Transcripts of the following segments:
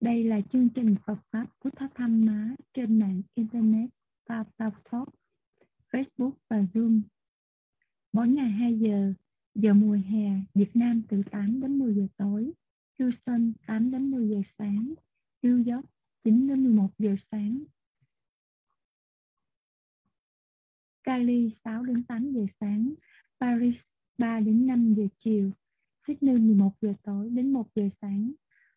Đây là chương trình Phật Pháp của Tháp Tham Má trên mạng Internet, và Talkshop, Facebook và Zoom. Mỗi ngày 2 giờ, giờ mùa hè, Việt Nam từ 8 đến 10 giờ tối, Houston 8 đến 10 giờ sáng, New York 9 đến 11 giờ sáng, Cali 6 đến 8 giờ sáng, Paris 3 đến 5 giờ chiều, Sydney 11 giờ tối đến 1 giờ sáng.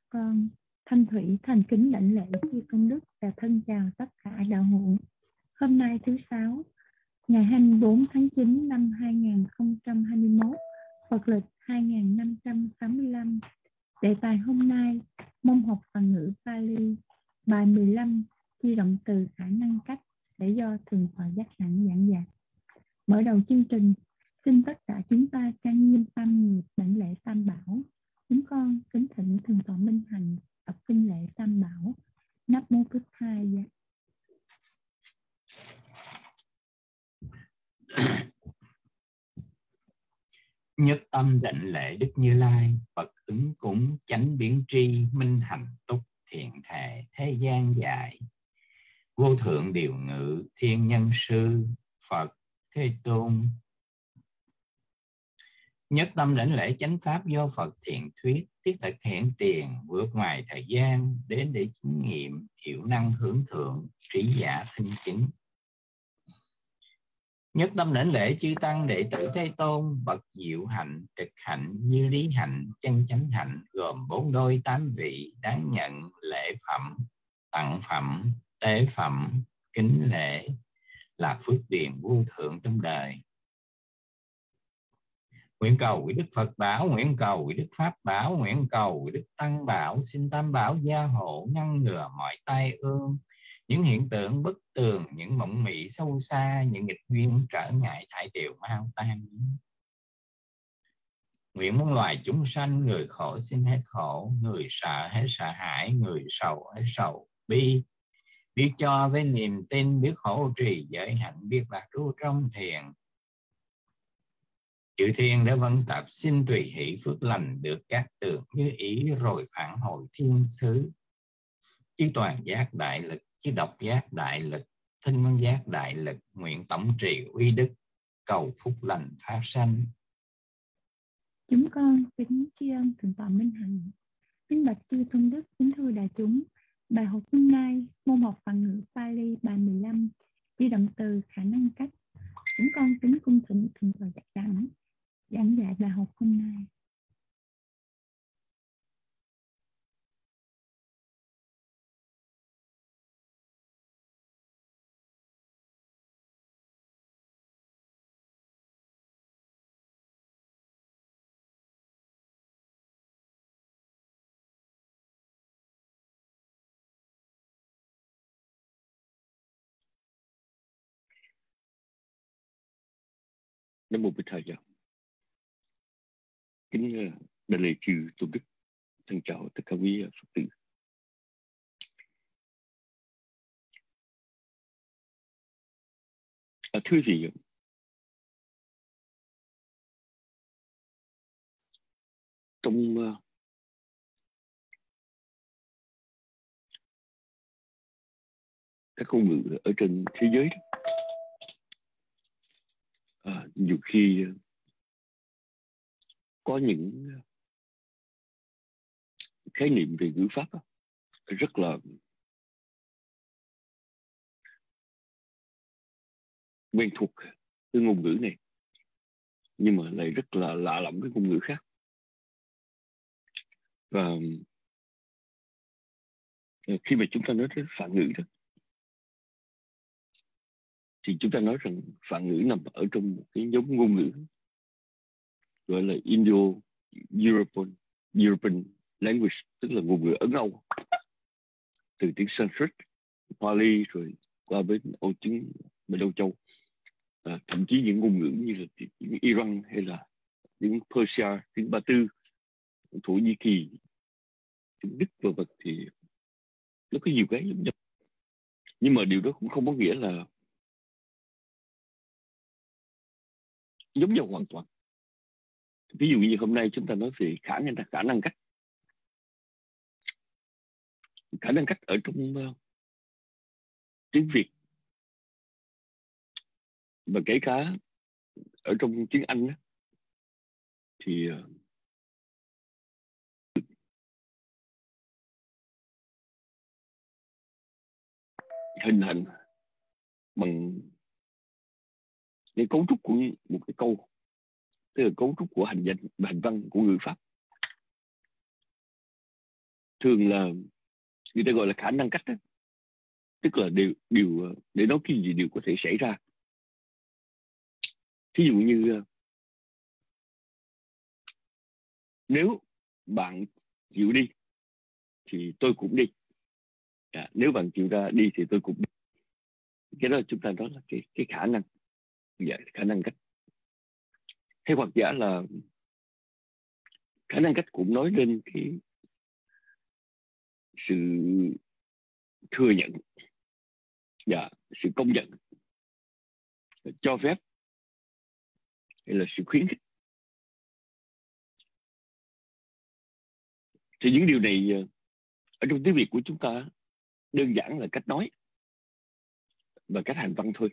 còn Thanh Thủy thành kính lãnh lễ chư công đức và thân chào tất cả đạo hữu. Hôm nay thứ sáu, ngày 24 tháng 9 năm 2021, Phật lịch 2565. Đề tài hôm nay, môn học và ngữ Pali, bài 15, chi động từ khả năng cách để do thường hòa giác nặng giảng dạy. Mở đầu chương trình, xin tất cả chúng ta trang nghiêm tâm nghiệp đảnh lễ tam bảo. Chúng con kính thỉnh thường tọa minh hành tập kinh lễ tam bảo. Nắp mô Phật thai dạ. nhất tâm định lễ đức như lai, phật ứng cúng chánh biến tri, minh hạnh túc thiện thể thế gian dạy vô thượng điều ngự, thiên nhân sư, phật, thế tôn nhất tâm lãnh lễ chánh pháp do phật thiện thuyết thiết thực hiện tiền, vượt ngoài thời gian, đến để chứng nghiệm hiệu năng hưởng thượng, trí giả thanh chính. nhất tâm lãnh lễ chư tăng đệ tử thế tôn, bậc diệu hạnh trực hạnh như lý hạnh, chân chánh hạnh, gồm bốn đôi tám vị đáng nhận lễ phẩm, tặng phẩm, tế phẩm, kính lễ là phước điền vô thượng trong đời nguyện cầu quý đức phật bảo, nguyện cầu quý đức pháp bảo, nguyện cầu quý đức tăng bảo. Xin tam bảo gia hộ ngăn ngừa mọi tai ương, những hiện tượng bất tường, những mộng mị sâu xa, những nghịch duyên trở ngại thải đều mau tan. Nguyện muôn loài chúng sanh, người khổ xin hết khổ, người sợ hết sợ hãi, người sầu hết sầu bi. Biết cho với niềm tin, biết hỗ trì giới hạnh, biết lạc trú trong thiền chư thiên đã vân tập xin tùy hỷ phước lành được các tường như ý rồi phản hồi thiên sứ. Chứ toàn giác đại lực chứ độc giác đại lực thinh văn giác đại lực nguyện tổng trì uy đức cầu phúc lành phát sanh. Chúng con kính tri ân thượng tọa minh hạnh kính bạch chư tôn đức kính thưa đại chúng. Bài học hôm nay, môn học văn ngữ Pali bài 15, chi động từ khả năng cách. Chúng con kính cung thịnh thượng tọa giảng giảng dạy bài học hôm nay. Nam mô Bụt Thầy Giáo. Kính ờ, đại lễ chư tôn đức, thân chào tất cả quý ờ, Phật tử. À, thưa quý vị, ờ, trong uh, các ngôn ngữ ở trên thế giới đó, à, nhiều khi có những khái niệm về ngữ pháp rất là quen thuộc cái ngôn ngữ này, nhưng mà lại rất là lạ lẫm với ngôn ngữ khác. Và khi mà chúng ta nói đến phản ngữ đó, thì chúng ta nói rằng phản ngữ nằm ở trong một cái nhóm ngôn ngữ gọi là Indo European European language tức là ngôn ngữ Ấn Âu. Từ tiếng Sanskrit, Pali rồi qua bên Âu tiếng bên Âu Châu. À, thậm chí những ngôn ngữ như là tiếng Iran hay là tiếng Persia, tiếng Ba Tư, Thổ Nhĩ Kỳ, tiếng Đức và vật thì nó có nhiều cái giống nhau. Nhưng mà điều đó cũng không có nghĩa là giống nhau hoàn toàn ví dụ như hôm nay chúng ta nói về khả năng khả năng cách. Khả năng cách ở trong uh, tiếng Việt. Và kể cả ở trong tiếng Anh đó, thì uh, hình thành bằng cái cấu trúc của một cái câu tức là cấu trúc của hành danh và hành văn của ngữ pháp. Thường là người ta gọi là khả năng cách đó. tức là điều điều ờ, để nói cái gì điều có thể xảy ra. Thí dụ như ờ, nếu bạn chịu đi thì tôi cũng đi. À, nếu bạn chịu ra đi thì tôi cũng đi. Cái đó chúng ta nói là cái cái khả năng. Dạ, khả năng cách hay hoặc giả là khả năng cách cũng nói lên cái sự thừa nhận và sự công nhận, cho phép hay là sự khuyến khích. Thì những điều này ờ, ở trong tiếng Việt của chúng ta đơn giản là cách nói và cách hành văn thôi.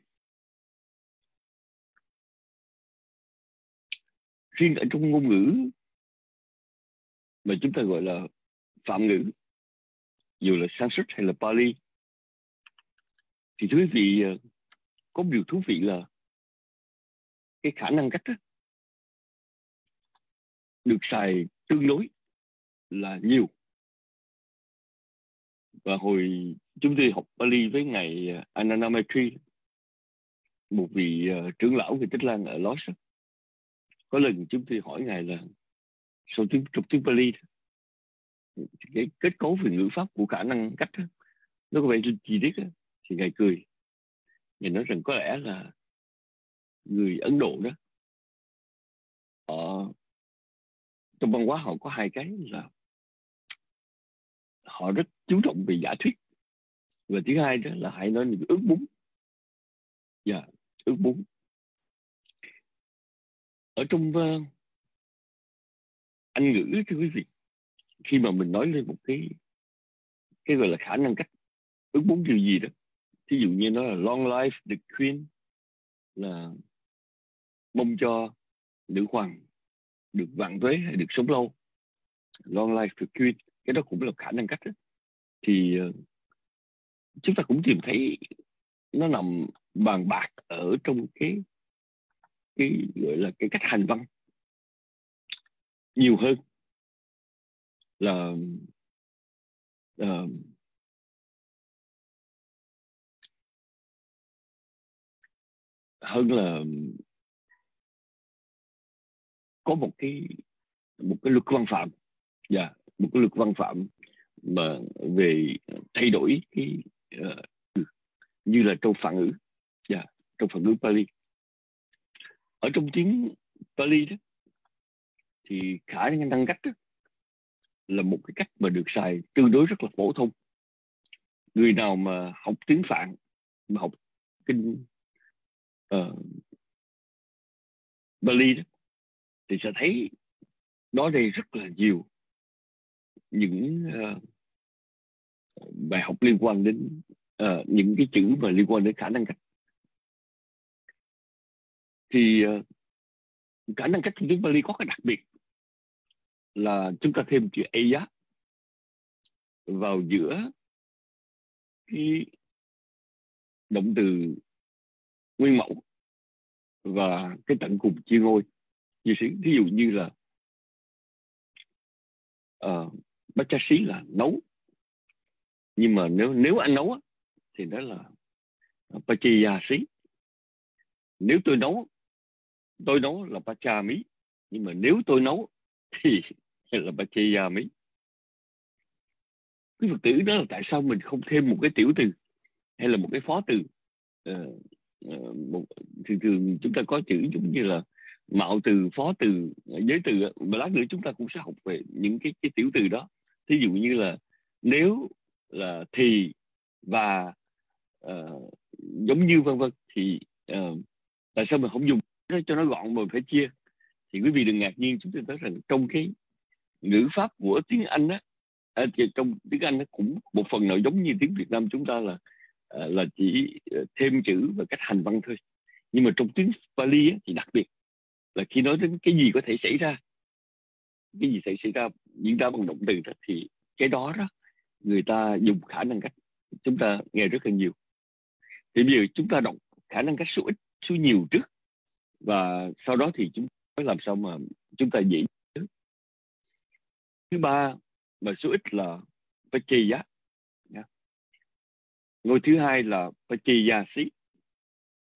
Riêng ở trong ngôn ngữ mà chúng ta gọi là phạm ngữ dù là Sanskrit hay là Pali. Thì thưa quý vị ờ, có một điều thú vị là cái khả năng cách đó, được xài tương đối là nhiều. Và hồi chúng tôi học Pali với ngài ờ, Ananamatri, một vị uh, trưởng lão người Tích Lan ở Los có lần chúng tôi hỏi ngài là sau tiếng trong tiếng bali? Cái kết cấu về ngữ pháp của khả năng cách đó, nó có vẻ chi tiết đó, thì ngài cười. Ngài nói rằng có lẽ là người Ấn Độ đó họ trong văn hóa họ có hai cái là họ rất chú trọng về giả thuyết. Và thứ hai đó là hãy nói những ước muốn. Dạ yeah, ước muốn ở trong uh, anh ngữ thưa quý vị khi mà mình nói lên một cái cái gọi là khả năng cách ước muốn điều gì đó thí dụ như nó là long life the queen là mong cho nữ hoàng được vạn tuế hay được sống lâu long life the queen cái đó cũng là khả năng cách đó. thì uh, chúng ta cũng tìm thấy nó nằm bàn bạc ở trong cái cái gọi là cái cách hành văn nhiều hơn là uh, hơn là có một cái một cái luật văn phạm. Dạ yeah, một cái luật văn phạm mà về thay đổi cái uh, như là trong phản ngữ. Dạ yeah, trong phản ngữ Pali ở trong tiếng Pali đó thì khả năng cách đó, là một cái cách mà được xài tương đối rất là phổ thông. Người nào mà học tiếng phạn mà học kinh ờ, uh, Bali đó thì sẽ thấy đó đây rất là nhiều những uh, bài học liên quan đến uh, những cái chữ mà liên quan đến khả năng cách thì ờ, khả năng cách tiếng Bali có cái đặc biệt là chúng ta thêm chữ Aya vào giữa cái động từ nguyên mẫu và cái tận cùng chia ngôi như sĩ ví dụ như là uh, bát cha xí là nấu. Nhưng mà nếu nếu anh nấu thì đó là ờ, pachiya xí. Nếu tôi nấu tôi nấu là pacha mí nhưng mà nếu tôi nấu thì là pachiya mí. Cái phật tử đó là tại sao mình không thêm một cái tiểu từ hay là một cái phó từ? Uh, uh, một, thường thường chúng ta có chữ giống như là mạo từ phó từ giới từ và lát nữa chúng ta cũng sẽ học về những cái, cái tiểu từ đó. Thí dụ như là nếu là thì và uh, giống như vân vân thì uh, tại sao mình không dùng cho nó gọn mà phải chia. Thì quý vị đừng ngạc nhiên chúng tôi thấy rằng trong cái ngữ pháp của tiếng Anh á à, thì trong tiếng Anh nó cũng một phần nào giống như tiếng Việt Nam chúng ta là à, là chỉ à, thêm chữ và cách hành văn thôi. Nhưng mà trong tiếng Pali á, thì đặc biệt là khi nói đến cái gì có thể xảy ra cái gì sẽ xảy ra diễn ra bằng động từ đó thì cái đó đó người ta dùng khả năng cách chúng ta nghe rất là nhiều. Thì bây giờ chúng ta đọc khả năng cách số ít số nhiều trước và sau đó thì chúng ta làm sao mà chúng ta dễ nhớ. Thứ ba mà số ít là Pachaya ngôi thứ hai là Pachayasi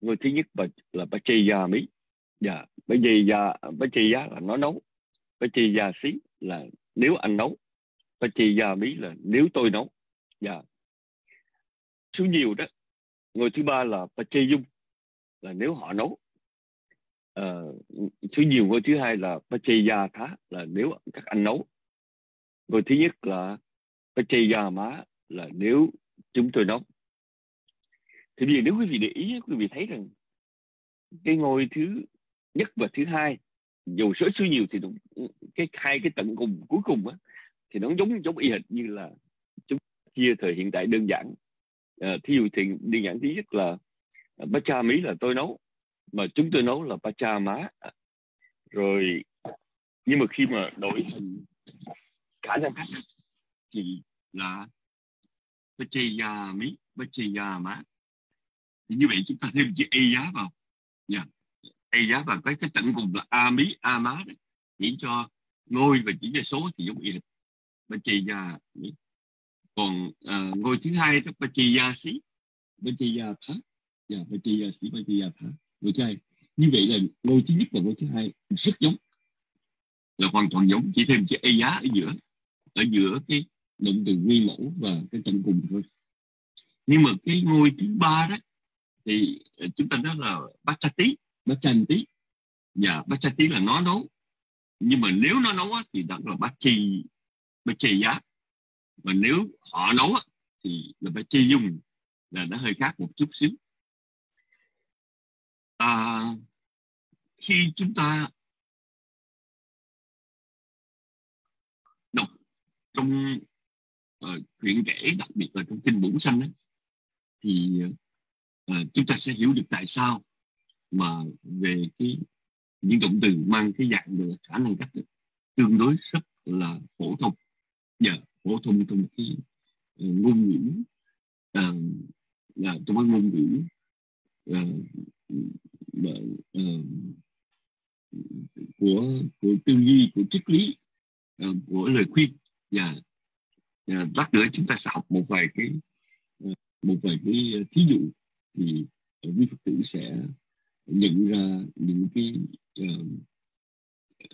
ngôi thứ nhất là, là mỹ dạ Pachaya Pachaya là nó nấu. Pachayasi là nếu anh nấu Pachayami là nếu tôi nấu. Dạ. Số nhiều đó ngôi thứ ba là Pachiyung là nếu họ nấu. Ờ, uh, số nhiều ngôi thứ hai là Pachayatha là nếu các anh nấu. Ngôi thứ nhất là Pachayama là nếu chúng tôi nấu. Thì bây giờ nếu quý vị để ý quý vị thấy rằng cái ngôi thứ nhất và thứ hai dù số số nhiều thì đúng, cái hai cái tận cùng cuối cùng á, thì nó giống giống y hệt như là chúng chia thời hiện tại đơn giản. À, thí dụ thì đơn giản thứ nhất là bát cha mỹ là tôi nấu mà chúng tôi nấu là ba cha má. Rồi nhưng mà khi mà đổi thành cả năm khách thì là ba cha ya mí ba cha ya má. Thì như vậy chúng ta thêm chữ e giá vào. Nha yeah. e giá vào cái cái tận cùng là a mí a má đấy chỉ cho ngôi và chỉ cho số thì giống y ba cha ya mí. Còn uh, ngôi thứ hai đó xí. Pachiyatha dạ ya thá ngôi thứ hai. Như vậy là ngôi thứ nhất và ngôi thứ hai rất giống. Là hoàn toàn giống. Chỉ thêm chữ e giá ở giữa. Ở giữa cái động từ nguyên mẫu và cái tận cùng thôi. Nhưng mà cái ngôi thứ ba đó, thì chúng ta nói là bát cha tí bát chan tí dạ, và bát cha tí là nó nấu. Nhưng mà nếu nó nấu thì đó là Bachi Bachi giá. Và nếu họ nấu thì là bát chi dùng là nó hơi khác một chút xíu à, khi chúng ta đọc trong uh, truyện kể đặc biệt là trong kinh bổn xanh ấy, thì uh, chúng ta sẽ hiểu được tại sao mà về cái những động từ mang cái dạng được khả năng cách tương đối rất là phổ thông yeah. Phổ thông trong cái uh, ngôn ngữ uh, là trong cái ngôn ngữ uh, uh, của của tư duy của triết lý uh, của lời khuyên và yeah. lát nữa chúng ta sẽ học một vài cái uh, một vài cái thí dụ thì quý phật tử sẽ nhận ra những cái uh,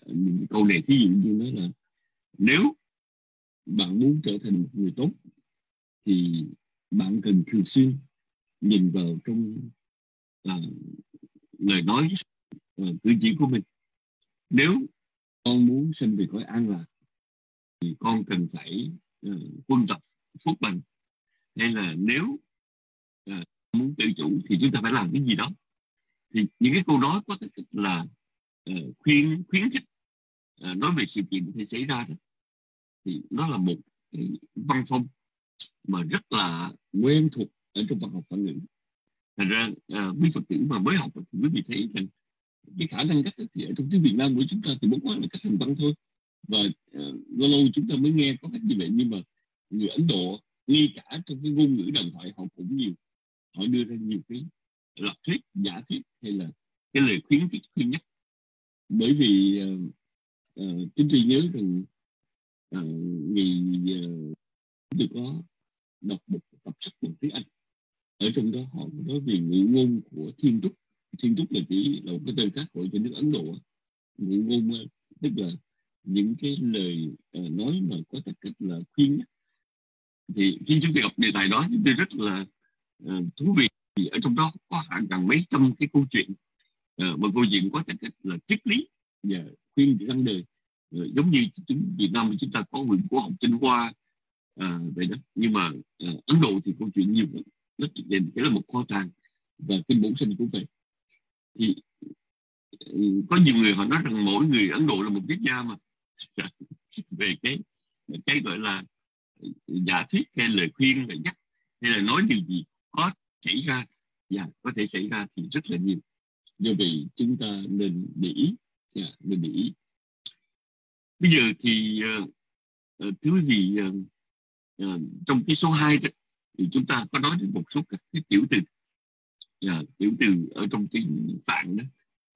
những câu này thí dụ như nói là nếu bạn muốn trở thành một người tốt thì bạn cần thường xuyên nhìn vào trong uh, lời nói uh, cử chỉ của mình. Nếu con muốn sinh về cõi an lạc thì con cần phải uh, quân tập phúc bằng hay là nếu uh, muốn tự chủ thì chúng ta phải làm cái gì đó. Thì những cái câu nói có thể là uh, khuyên khuyến khích uh, nói về sự kiện có thể xảy ra đó thì nó là một cái văn phong mà rất là quen thuộc ở trong văn học phản ngữ thành ra à, quý phật tử mà mới học thì quý vị thấy rằng cái khả năng cách thì ở trong tiếng Việt Nam của chúng ta thì bốn quá là cách hành văn thôi. Và uh, lâu lâu chúng ta mới nghe có cách như vậy nhưng mà người Ấn Độ ngay cả trong cái ngôn ngữ đồng thoại họ cũng nhiều họ đưa ra nhiều cái lập thuyết giả thuyết hay là cái lời khuyến khích khuyên nhắc. Bởi vì uh, uh, chúng tôi nhớ rằng uh, vì uh, tôi có đọc một tập sách bằng tiếng Anh ở trong đó họ nói về ngữ ngôn của thiên trúc thiên trúc là chỉ là một cái tên khác gọi cho nước Ấn Độ. Ngữ ngôn ờ, tức là những cái lời uh, nói mà có tất cách là khuyên thì khi chúng tôi học đề tài đó chúng tôi rất là uh, thú vị vì ở trong đó có hàng gần mấy trăm cái câu chuyện uh, câu chuyện có tất cách là triết lý và khuyên răng đời. Uh, giống như chúng Việt Nam chúng ta có quyền của học trinh hoa à, vậy đó. Nhưng mà à, Ấn Độ thì câu chuyện nhiều lắm nó định cái là một kho tàng và kinh bổn sinh cũng vậy thì ừ, có nhiều người họ nói rằng mỗi người Ấn Độ là một quốc gia mà. Về cái cái gọi là ừ, giả thuyết hay lời khuyên lời nhắc hay là nói điều gì có xảy ra và có thể xảy ra thì rất là nhiều. Do vậy chúng ta nên để ý yeah, nên để ý. Bây giờ thì uh, uh, thưa quý vị uh, uh, trong cái số 2 đó, thì chúng ta có nói đến một số các cái tiểu từ. À, tiểu từ ở trong cái phạn đó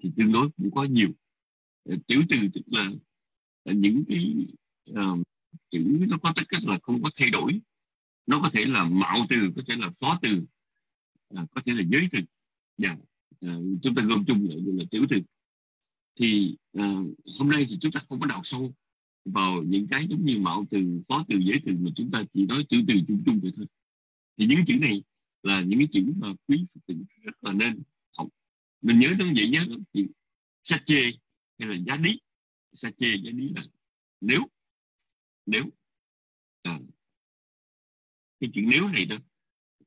thì tương đối cũng có nhiều. À, tiểu từ tức là uh, những cái à, chữ nó có tất cả là không có thay đổi. Nó có thể là mạo từ có thể là phó từ à, có thể là giới từ. Yeah. à, chúng ta gom chung lại là tiểu từ. Thì à, hôm nay thì chúng ta không có đào sâu vào những cái giống như mạo từ phó từ giới từ mà chúng ta chỉ nói tiểu từ chung chung vậy thôi thì những chữ này là những cái chữ mà quý phật tử rất là nên học. Mình nhớ nó vậy nhớ lắm chữ sa chê hay là giá lý sa chê giá lý là nếu nếu. À, cái chuyện nếu này đó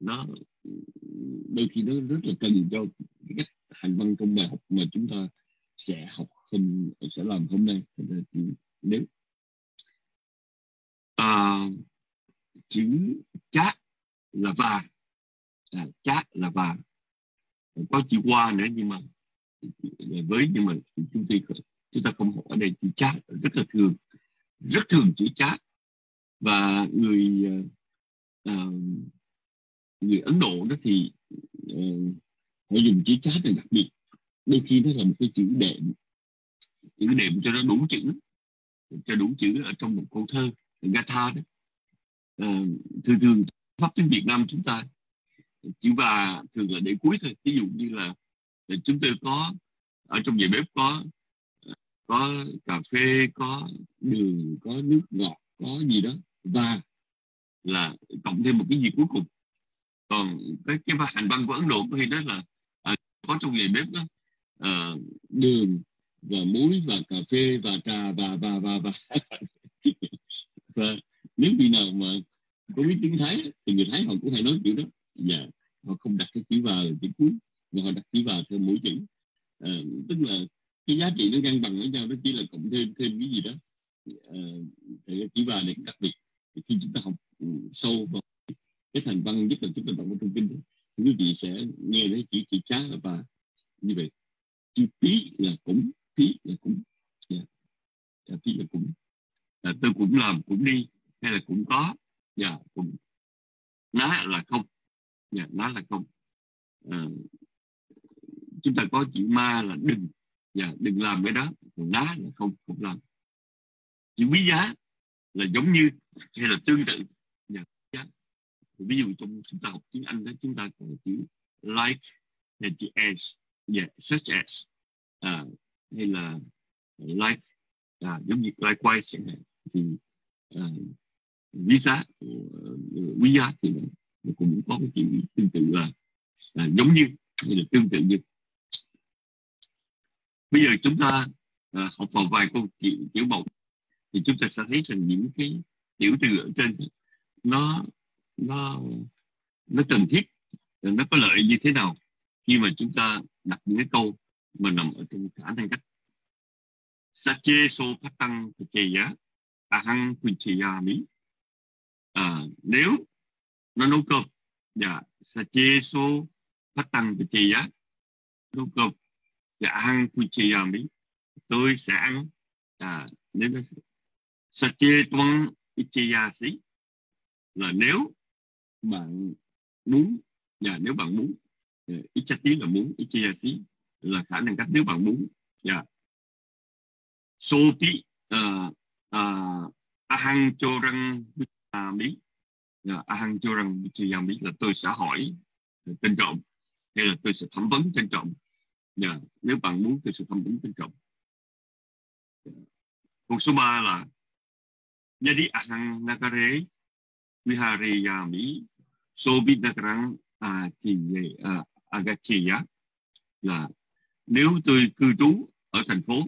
nó đôi khi nó rất là cần cho cái cách hành văn trong bài học mà chúng ta sẽ học hôm sẽ làm hôm nay. Nếu. À, chữ chát là và à, chát là và có chữ qua nữa nhưng mà với nhưng mà chúng tôi chúng ta không học ở đây chữ chát rất là thường. Rất thường chữ chát. Và người uh, người Ấn Độ đó thì uh, họ dùng chữ chát là đặc biệt. Đôi khi nó là một cái chữ đệm. Chữ đệm cho nó đủ chữ. Cho đủ chữ ở trong một câu thơ Gatha đó. Uh, thường thường pháp tiếng Việt Nam chúng ta. Chữ và thường là để cuối thôi. Ví dụ như là chúng tôi có ở trong nhà bếp có có cà phê có đường có nước ngọt có gì đó. Và là cộng thêm một cái gì cuối cùng. Còn cái cái hành văn của Ấn Độ có khi đó là à, có trong nghề bếp đó à, đường và muối và cà phê và trà và và và và, và nếu vị nào mà có biết tiếng Thái? Thì người Thái họ cũng hay nói kiểu đó. Và họ không đặt cái chữ vào chữ cuối mà họ đặt chữ vào theo mỗi chữ. À, tức là cái giá trị nó ngang bằng với nhau nó chỉ là cộng thêm thêm cái gì đó. À, thì chữ vào này đặc biệt. Khi chúng ta học ừ, sâu vào cái thành văn nhất là chúng ta đọc trong kinh thì quý vị sẽ nghe thấy chữ chữ chá và như vậy. Chữ phí là cũng phí là cũng yeah. Dạ, tí phí là cũng à, tôi cũng làm cũng đi hay là cũng có dạ yeah, cũng ná là không. Dạ nó ná là không. À, chúng ta có chữ ma là đừng. Dạ đừng làm cái đó. Còn ná là không không làm. Chữ quý giá là giống như hay là tương tự. Dạ, giá. Ví dụ trong chúng ta học tiếng Anh đó chúng ta có chữ like hay chữ as yeah, dạ, such as. À, hay là like. À, giống như likewise chẳng hạn. Thì à, quý giá uh, quý giá thì nó cũng có cái chữ tương tự là là giống như hay là tương tự như. Bây giờ chúng ta à, học vào vài câu chuyện kiểu mẫu thì chúng ta sẽ thấy rằng những cái tiểu từ ở trên nó nó nó cần thiết nó có lợi như thế nào khi mà chúng ta đặt những cái câu mà nằm ở trong khả năng cách. Sache so phát tăng giá ahang mi à, nếu nó nấu cơm dạ sạch chia số phát tăng giá nấu cơm dạ ahang mi tôi sẽ ăn à, nếu nó sache tuang ichiyasi là nếu bạn muốn dạ nếu bạn muốn ít chắc tí là muốn ichiyasi à là khả năng cách nếu bạn muốn dạ. Số tí à à hăng cho răng soti uh, uh, ahang cho rằng yeah, ahang chorang là tôi sẽ hỏi tên trọng hay là tôi sẽ thẩm vấn tên trọng yeah. Dạ, nếu bạn muốn tôi sẽ thẩm vấn tên trọng yeah. câu số 3 là jadi ahang nagare sobi nagarang agachiya là nếu tôi cư trú ở thành phố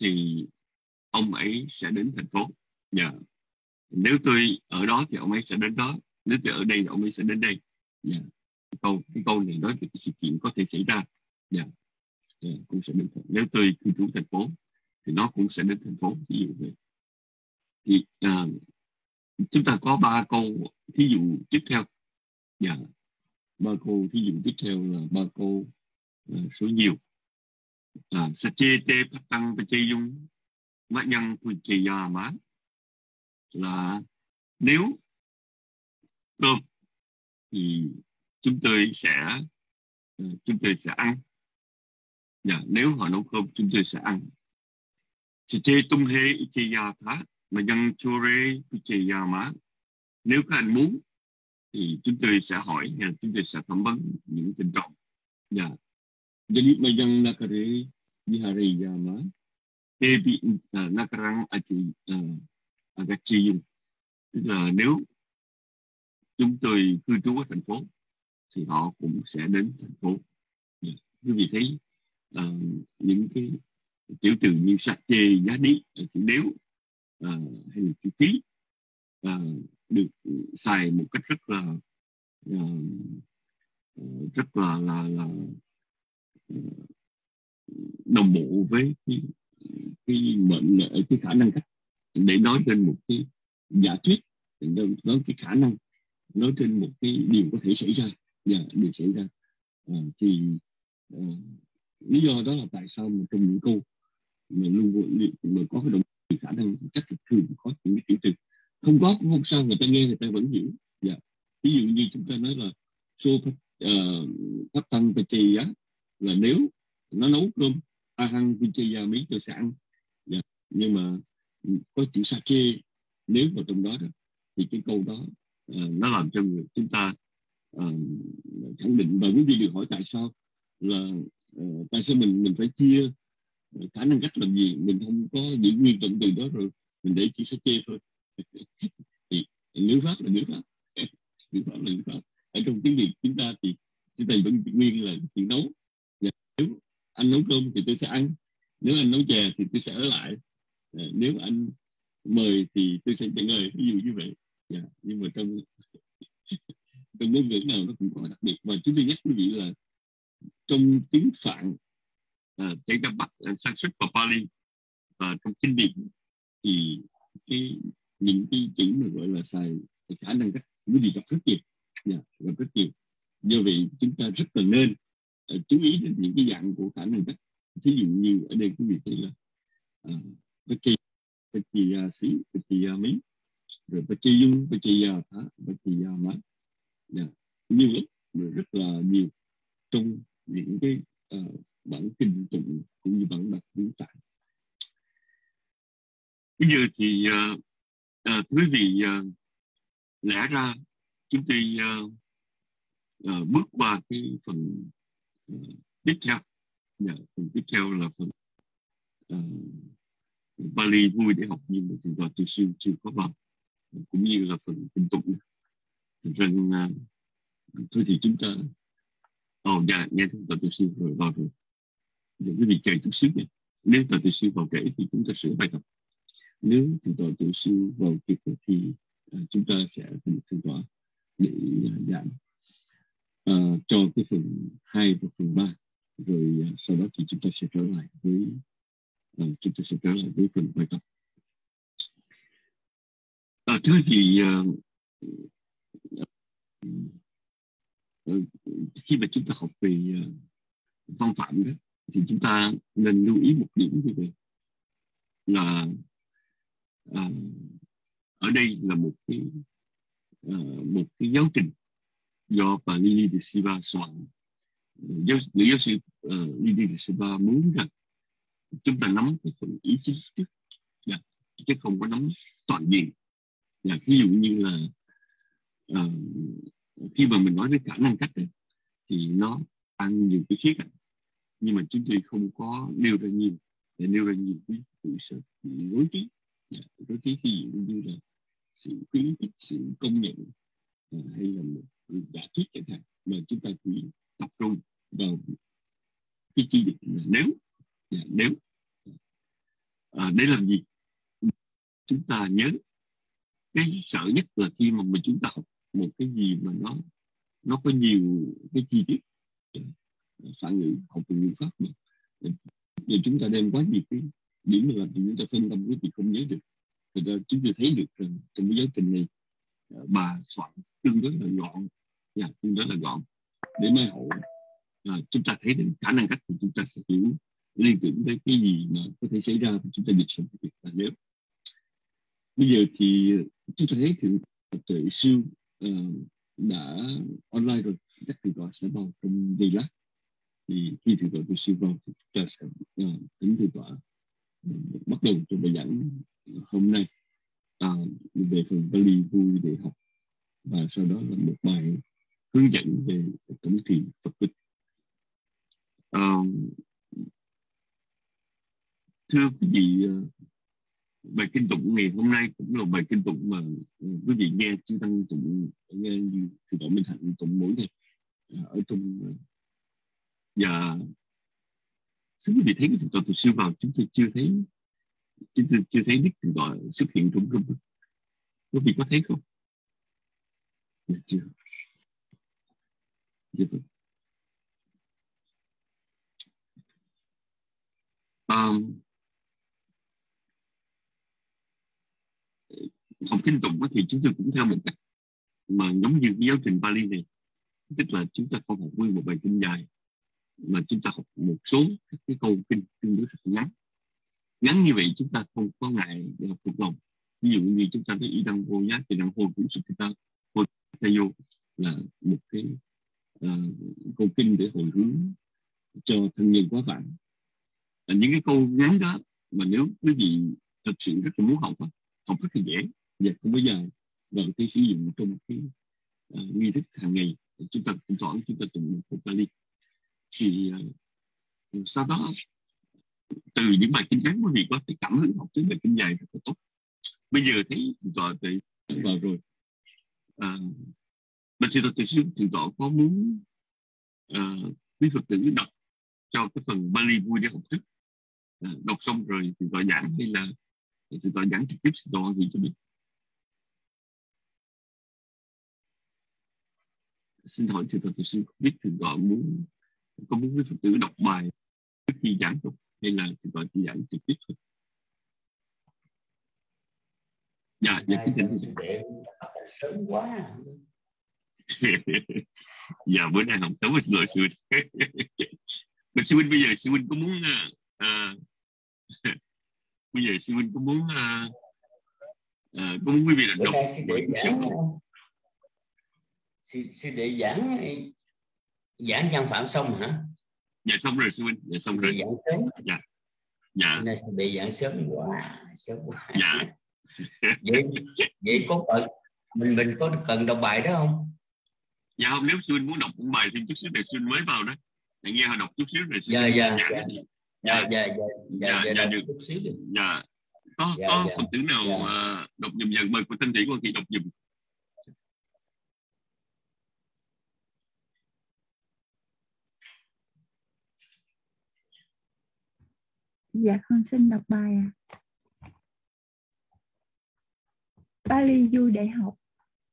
thì ông ấy sẽ đến thành phố yeah nếu tôi ở đó thì ông ấy sẽ đến đó. Nếu tôi ở đây thì ông ấy sẽ đến đây. Yeah. cái câu cái câu này nói về cái sự kiện có thể xảy ra. Yeah. Yeah, cũng sẽ đến nếu tôi cư trú thành phố thì nó cũng sẽ đến thành phố. Ví dụ vậy. Thì uh, chúng ta có ba câu thí dụ tiếp theo. Dạ. Ba câu thí dụ tiếp theo là ba câu uh, số nhiều. À, Sachete Patang Pachayung Mã nhân Puchaya Má là nếu được thì chúng tôi sẽ ờ, chúng tôi sẽ ăn. Dạ, nếu họ nấu cơm chúng tôi sẽ ăn. Sachete Tung He già Thá mà dân chua rê chị già Má. Nếu các anh muốn thì chúng tôi sẽ hỏi hay chúng tôi sẽ thẩm vấn những tình trọng dạ. Jadi majang nakare dihari yama tebi uh, ờ, nakarang ati uh, tức là nếu chúng tôi cư trú ở thành phố thì họ cũng sẽ đến thành phố yeah. quý vị thấy uh, những cái tiểu từ như sạch chê giá đi ờ, chữ nếu uh, ờ, hay là chữ ký uh, được xài một cách rất là uh, rất là là là đồng bộ với cái cái mệnh cái khả năng cách để nói trên một cái giả thuyết nói cái khả năng nói trên một cái điều có thể xảy ra. Và điều xảy ra. À, thì à, lý do đó là tại sao mà trong những câu mà luôn mà có cái động từ khả năng chắc là thường có những cái tiểu từ. Không có cũng không sao người ta nghe người ta vẫn hiểu. Dạ. ví dụ như chúng ta nói là so phát à, tăng và á là nếu nó nấu cơm ahang vichaya mấy cho sẽ ăn dạ. nhưng mà có chữ sa chê nếu vào trong đó, đó thì cái câu đó uh, nó làm cho người chúng ta uh, khẳng định và quý vị được hỏi tại sao là uh, tại sao mình mình phải chia khả năng cách làm gì. Mình không có giữ nguyên động từ đó rồi mình để chữ sa chê thôi. Thì ngữ pháp là ngữ pháp. Ngữ pháp là ngữ pháp. Ở trong tiếng việt chúng ta thì chúng ta vẫn nguyên là chuyện nấu. Và nếu anh nấu cơm thì tôi sẽ ăn. Nếu anh nấu chè thì tôi sẽ ở lại. Ờ, nếu anh mời thì tôi sẽ trả lời ví dụ như vậy. Yeah. Nhưng mà trong trong ngôn ngữ nào nó cũng có đặc biệt. Và chúng tôi nhắc quý vị là trong tiếng phạn à, tiếng Nam Bắc à, Sanskrit và Pali và trong kinh điển thì cái những cái chữ mà gọi là xài khả năng cách quý vị gặp rất nhiều. Yeah, gặp rất nhiều. Do vậy chúng ta rất là nên uh, chú ý đến những cái dạng của khả năng cách. Thí dụ như ở đây quý vị thấy là uh, bất kỳ bất kỳ uh, xí bất kỳ mỹ rồi bất kỳ dung bất kỳ uh, thá bất kỳ uh, yeah. nhiều lắm rồi rất là nhiều. Trong những cái uh, bản kinh tụng cũng như bản đặt tiếng tại. Bây giờ thì uh, uh, quý vị uh, lẽ ra chúng tôi uh, uh, bước qua cái phần uh, tiếp theo. Yeah, phần tiếp theo là phần uh, Bali vui để học nhưng mà thì vào tôi chưa chưa có vào cũng như là phần kinh tụng. Thực ra uh, thôi thì chúng ta ồ oh, dạ nghe thấy tòa tôi sư rồi vào rồi. Giờ quý vị chờ chút xíu nha. Nếu tòa tôi sư vào trễ thì chúng ta sửa bài tập. Nếu thì tòa tôi sư vào kịp thì uh, chúng ta sẽ thành thành tọa để à, giảm uh, cho cái phần 2 và phần 3 rồi uh, sau đó thì chúng ta sẽ trở lại với uh, chúng ta sẽ trở lại với phần bài tập. À, thế thì uh, uh, khi mà chúng ta học về uh, văn phạm đó thì chúng ta nên lưu ý một điểm như vậy. Là uh, ở đây là một cái uh, một cái giáo trình do bà Lily de Silva soạn. Giáo, nữ giáo sư uh, Lily de Silva muốn rằng chúng ta nắm cái phần ý chí trước. Yeah, chứ không có nắm toàn diện. Yeah, ví dụ như là uh, khi mà mình nói về khả năng cách ấy, thì nó tăng nhiều cái khía cạnh. Nhưng mà chúng tôi không có nêu ra nhiều. Để nêu ra nhiều cái sự sự rối trí. Yeah, rối trí ví dụ như là sự khuyến khích sự công nhận uh, hay là một giả thuyết chẳng hạn mà chúng ta chỉ tập trung vào cái chi định là nếu Dạ, nếu à, để làm gì? Chúng ta nhớ cái sợ nhất là khi mà mình chúng ta học một cái gì mà nó nó có nhiều cái chi tiết. Dạ, Phản ngữ học từ ngữ pháp mà. Dạ, giờ chúng ta đem quá nhiều cái điểm mà làm chúng ta phân tâm cái thì không nhớ được. Thì ta chúng ta thấy được rằng trong cái giáo trình này à, bà soạn tương đối là gọn. Và tương đối là gọn. Để mai hậu à, chúng ta thấy được khả năng cách thì chúng ta sẽ hiểu liên tưởng với cái gì mà có thể xảy ra thì chúng ta dịch sang việc là nếu bây giờ thì chúng ta thấy thượng tuệ siêu uh, ờ, đã online rồi. Chắc thì gọi sẽ vào trong giây lát. Thì khi thượng tôi siêu vào thì chúng ta sẽ uh, tính từ tọa uh, bắt đầu trong bài giảng hôm nay. À, về phần Bali vui để học. Và sau đó là một bài hướng dẫn về cấm thiền Phật tích. À, thưa quý vị ờ, bài kinh tụng ngày hôm nay cũng là bài kinh tụng mà ờ, quý vị nghe chư tăng tụng nghe như từ độ minh hạnh tụng mỗi ngày à, ở trong ờ, và xin quý vị thấy cái thực tọa từ siêu vào chúng tôi chưa thấy chúng tôi chưa thấy đức thực tọa xuất hiện trong kinh quý vị có thấy không? Dạ chưa. Chưa vâng. um, học sinh tụng thì chúng tôi cũng theo một cách mà giống như cái giáo trình Bali này. Tức là chúng ta không học nguyên một bài kinh dài mà chúng ta học một số các cái câu kinh tương đối rất ngắn. Ngắn như vậy chúng ta không có ngại để học thuộc lòng. Ví dụ như chúng ta thấy ý đăng vô nhát thì đăng vô cũng sự ta hồi vô là một cái uh, câu kinh để hồi hướng cho thân nhân quá vãng. Những cái câu ngắn đó mà nếu quý vị thật sự rất là muốn học học rất là dễ và cũng bây giờ vẫn cứ sử dụng trong cái uh, nghi thức hàng ngày chúng ta cũng chọn chúng ta tụng một bài thì uh, sau đó từ những bài kinh ngắn quý vị có thể cảm hứng học tới bài kinh dài rất là tốt. Bây giờ thấy thượng tọa thì vào rồi. À, bên sư tự sư thượng tọa có muốn à, quý phật tử đọc cho cái phần Bali vui để học thức. À, đọc xong rồi thì tọa giảng hay là thì tọa giảng trực tiếp thì tọa gì cho mình xin hỏi tọa tự sư biết thượng tọa muốn có muốn quý phật tử đọc bài trước khi giảng không? Hay là thượng tọa chỉ giảng trực tiếp thôi? Dạ dạ kính xin để sớm quá dạ bữa nay học sớm xin lỗi sư huynh. Sư huynh bây giờ sư huynh có muốn uh, bây giờ sư huynh có muốn uh, uh, có muốn quý vị là đọc để giảng sư, sư để giảng giảng văn phạm xong hả? Dạ xong rồi sư huynh. Dạ xong rồi. Giảng sớm. Dạ. Dạ. Nên bị giảng sớm quá sớm quá. Dạ. Vậy vậy có cần mình mình có cần đọc bài đó không? Dạ không nếu sư huynh muốn đọc một bài thì chút xíu thì sư huynh mới vào đó. Để nghe họ đọc chút xíu rồi sư dạ, huynh dạ, dạ. dạ dạ. dạ dạ dạ, dạ, được. chút xíu đi. Dạ. Có Dạ, có dạ. phật tử nào Dạ. ờ, đọc dùm dần mời của thanh thủy quan thị đọc dùm Dạ con xin đọc bài à. Bali vui đại học,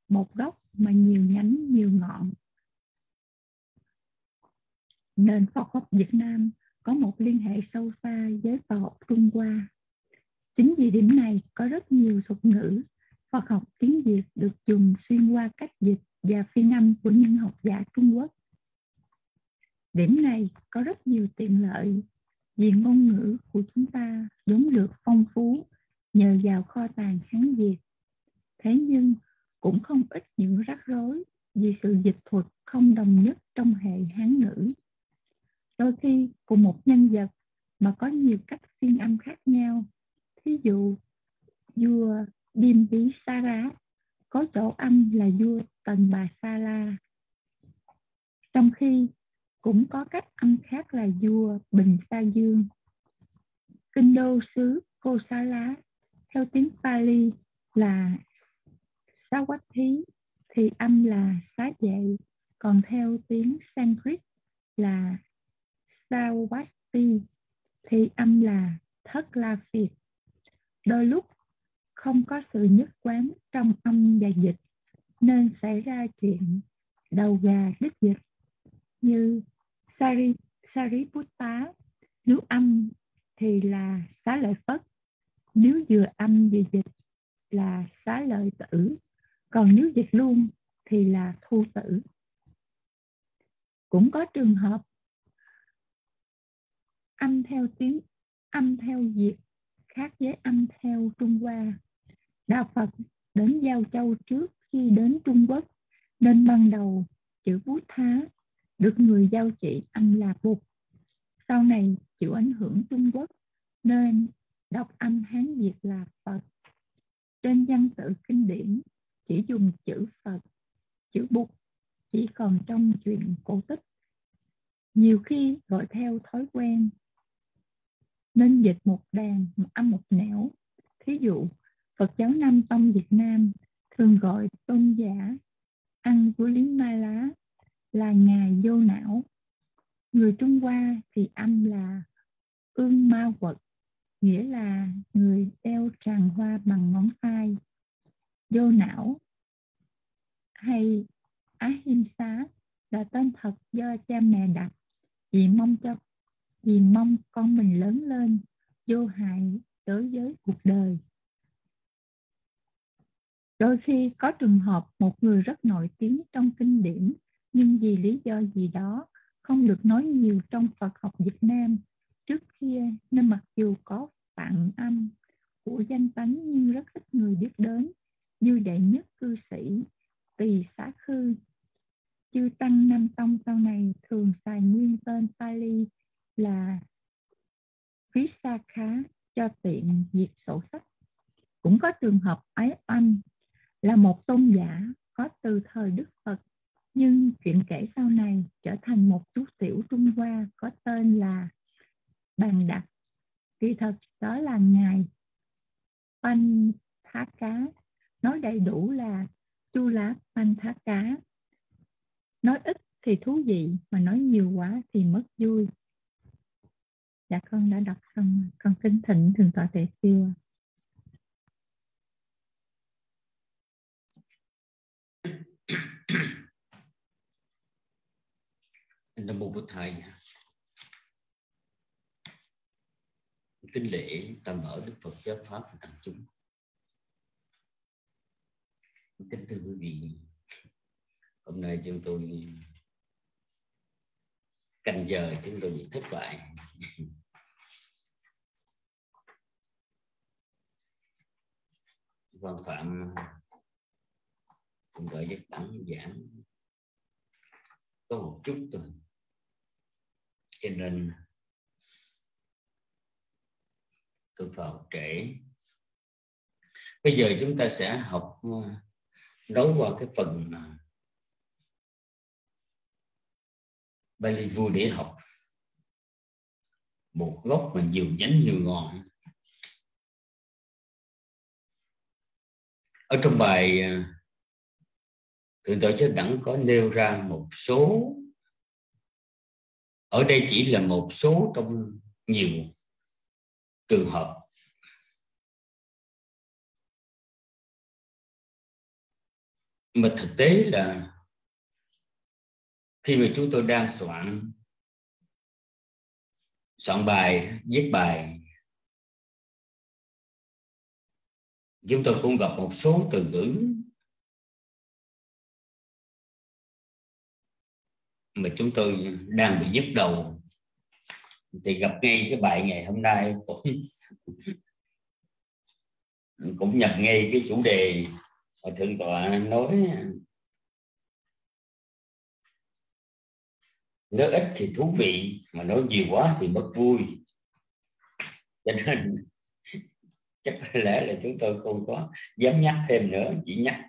một gốc mà nhiều nhánh, nhiều ngọn. Nền Phật học Việt Nam có một liên hệ sâu xa với Phật học Trung Hoa. Chính vì điểm này có rất nhiều thuật ngữ, Phật học tiếng Việt được dùng xuyên qua cách dịch và phiên âm của những học giả Trung Quốc. Điểm này có rất nhiều tiện lợi vì ngôn ngữ của chúng ta vốn được phong phú nhờ vào kho tàng Hán Việt. Thế nhưng cũng không ít những rắc rối vì sự dịch thuật không đồng nhất trong hệ Hán ngữ. Đôi khi cùng một nhân vật mà có nhiều cách phiên âm khác nhau. Thí dụ, vua Điềm Bí Sa Rá có chỗ âm là vua Tần Bà Sa La. Trong khi cũng có cách âm khác là vua Bình Sa Dương. Kinh đô xứ Cô Sa Lá theo tiếng Pali là Sawathi thì âm là xá dậy, còn theo tiếng Sanskrit là Sawasti thì âm là thất la phiệt. Đôi lúc không có sự nhất quán trong âm và dịch nên xảy ra chuyện đầu gà đứt dịch như Sari, Sariputta nếu âm thì là xá lợi Phất nếu vừa âm vừa dịch là xá lợi tử còn nếu dịch luôn thì là thu tử. Cũng có trường hợp âm theo tiếng âm theo việt khác với âm theo trung hoa. Đạo phật đến giao châu trước khi đến trung quốc nên ban đầu chữ bút thá được người giao trị ăn là bụt. Sau này chịu ảnh hưởng trung quốc, nên đọc âm hán việt là phật. Trên văn tự kinh điển, chỉ dùng chữ phật, chữ bụt, chỉ còn trong chuyện cổ tích. Nhiều khi gọi theo thói quen, nên dịch một đàn, một âm, một nẻo. Thí dụ, Phật giáo Nam Tông Việt Nam thường gọi tôn giả ăn của lý mai lá là ngài vô não. Người Trung Hoa thì âm là ương ma quật, nghĩa là người đeo tràng hoa bằng ngón tay, vô não. Hay Ahimsa là tên thật do cha mẹ đặt, vì mong cho, vì mong con mình lớn lên, vô hại đối với cuộc đời. Đôi khi có trường hợp một người rất nổi tiếng trong kinh điển nhưng vì lý do gì đó, không được nói nhiều trong Phật học Việt Nam. Trước kia nên mặc dù có phản âm của danh tánh nhưng rất ít người biết đến. Như đệ nhất cư sĩ, tỳ xá khư, chư tăng nam tông sau này thường xài nguyên tên Pali là Visakha cho tiện việc sổ sách. Cũng có trường hợp ái anh là một tôn giả có từ thời Đức Phật nhưng chuyện kể sau này trở thành một chú tiểu Trung Hoa có tên là Bàn Đặc. Kỳ thật đó là Ngài Pan Thá Cá, nói đầy đủ là Chu Lá Pan Thá Cá. Nói ít thì thú vị, mà nói nhiều quá thì mất vui. Dạ con đã đọc xong, con kính thịnh thường tọa thể siêu. Nam mô Bụt Thầy. Kính lễ tam bảo Đức Phật giáo pháp và tăng chúng. Kính thưa quý vị, hôm nay chúng tôi canh giờ chúng tôi bị thất bại. Văn phạm cũng gọi giấc đẳng giảng có một chút thôi cho nên tôi vào trễ. Bây giờ chúng ta sẽ học ờ, đấu qua cái phần ờ, Bali vua để học. Một gốc mà nhiều nhánh nhiều ngọn ở trong bài ờ, thượng tọa chất đẳng có nêu ra một số ở đây chỉ là một số trong nhiều trường hợp. Mà thực tế là khi mà chúng tôi đang soạn soạn bài, viết bài, chúng tôi cũng gặp một số từ ngữ mà chúng tôi đang bị nhức đầu. Thì gặp ngay cái bài ngày hôm nay cũng cũng nhập ngay cái chủ đề mà thượng tọa nói. Nói ít thì thú vị, mà nói nhiều quá thì mất vui. Cho nên chắc có lẽ là chúng tôi không có dám nhắc thêm nữa, chỉ nhắc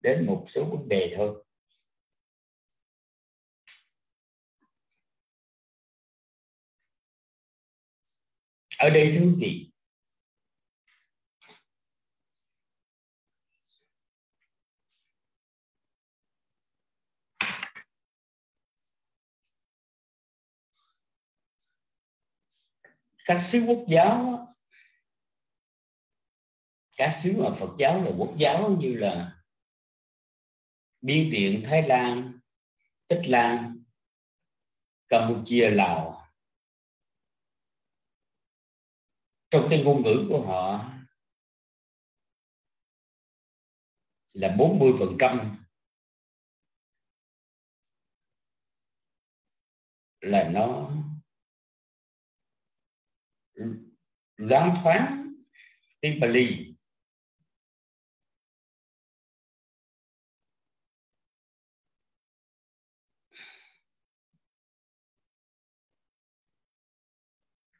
đến một số vấn đề thôi. Ở đây thưa quý vị các sứ quốc giáo các sứ mà Phật giáo là quốc giáo như là Biên Điện, Thái Lan, Tích Lan, Campuchia, Lào. Trong cái ngôn ngữ của họ là 40 phần trăm là nó loáng thoáng tiếng Bali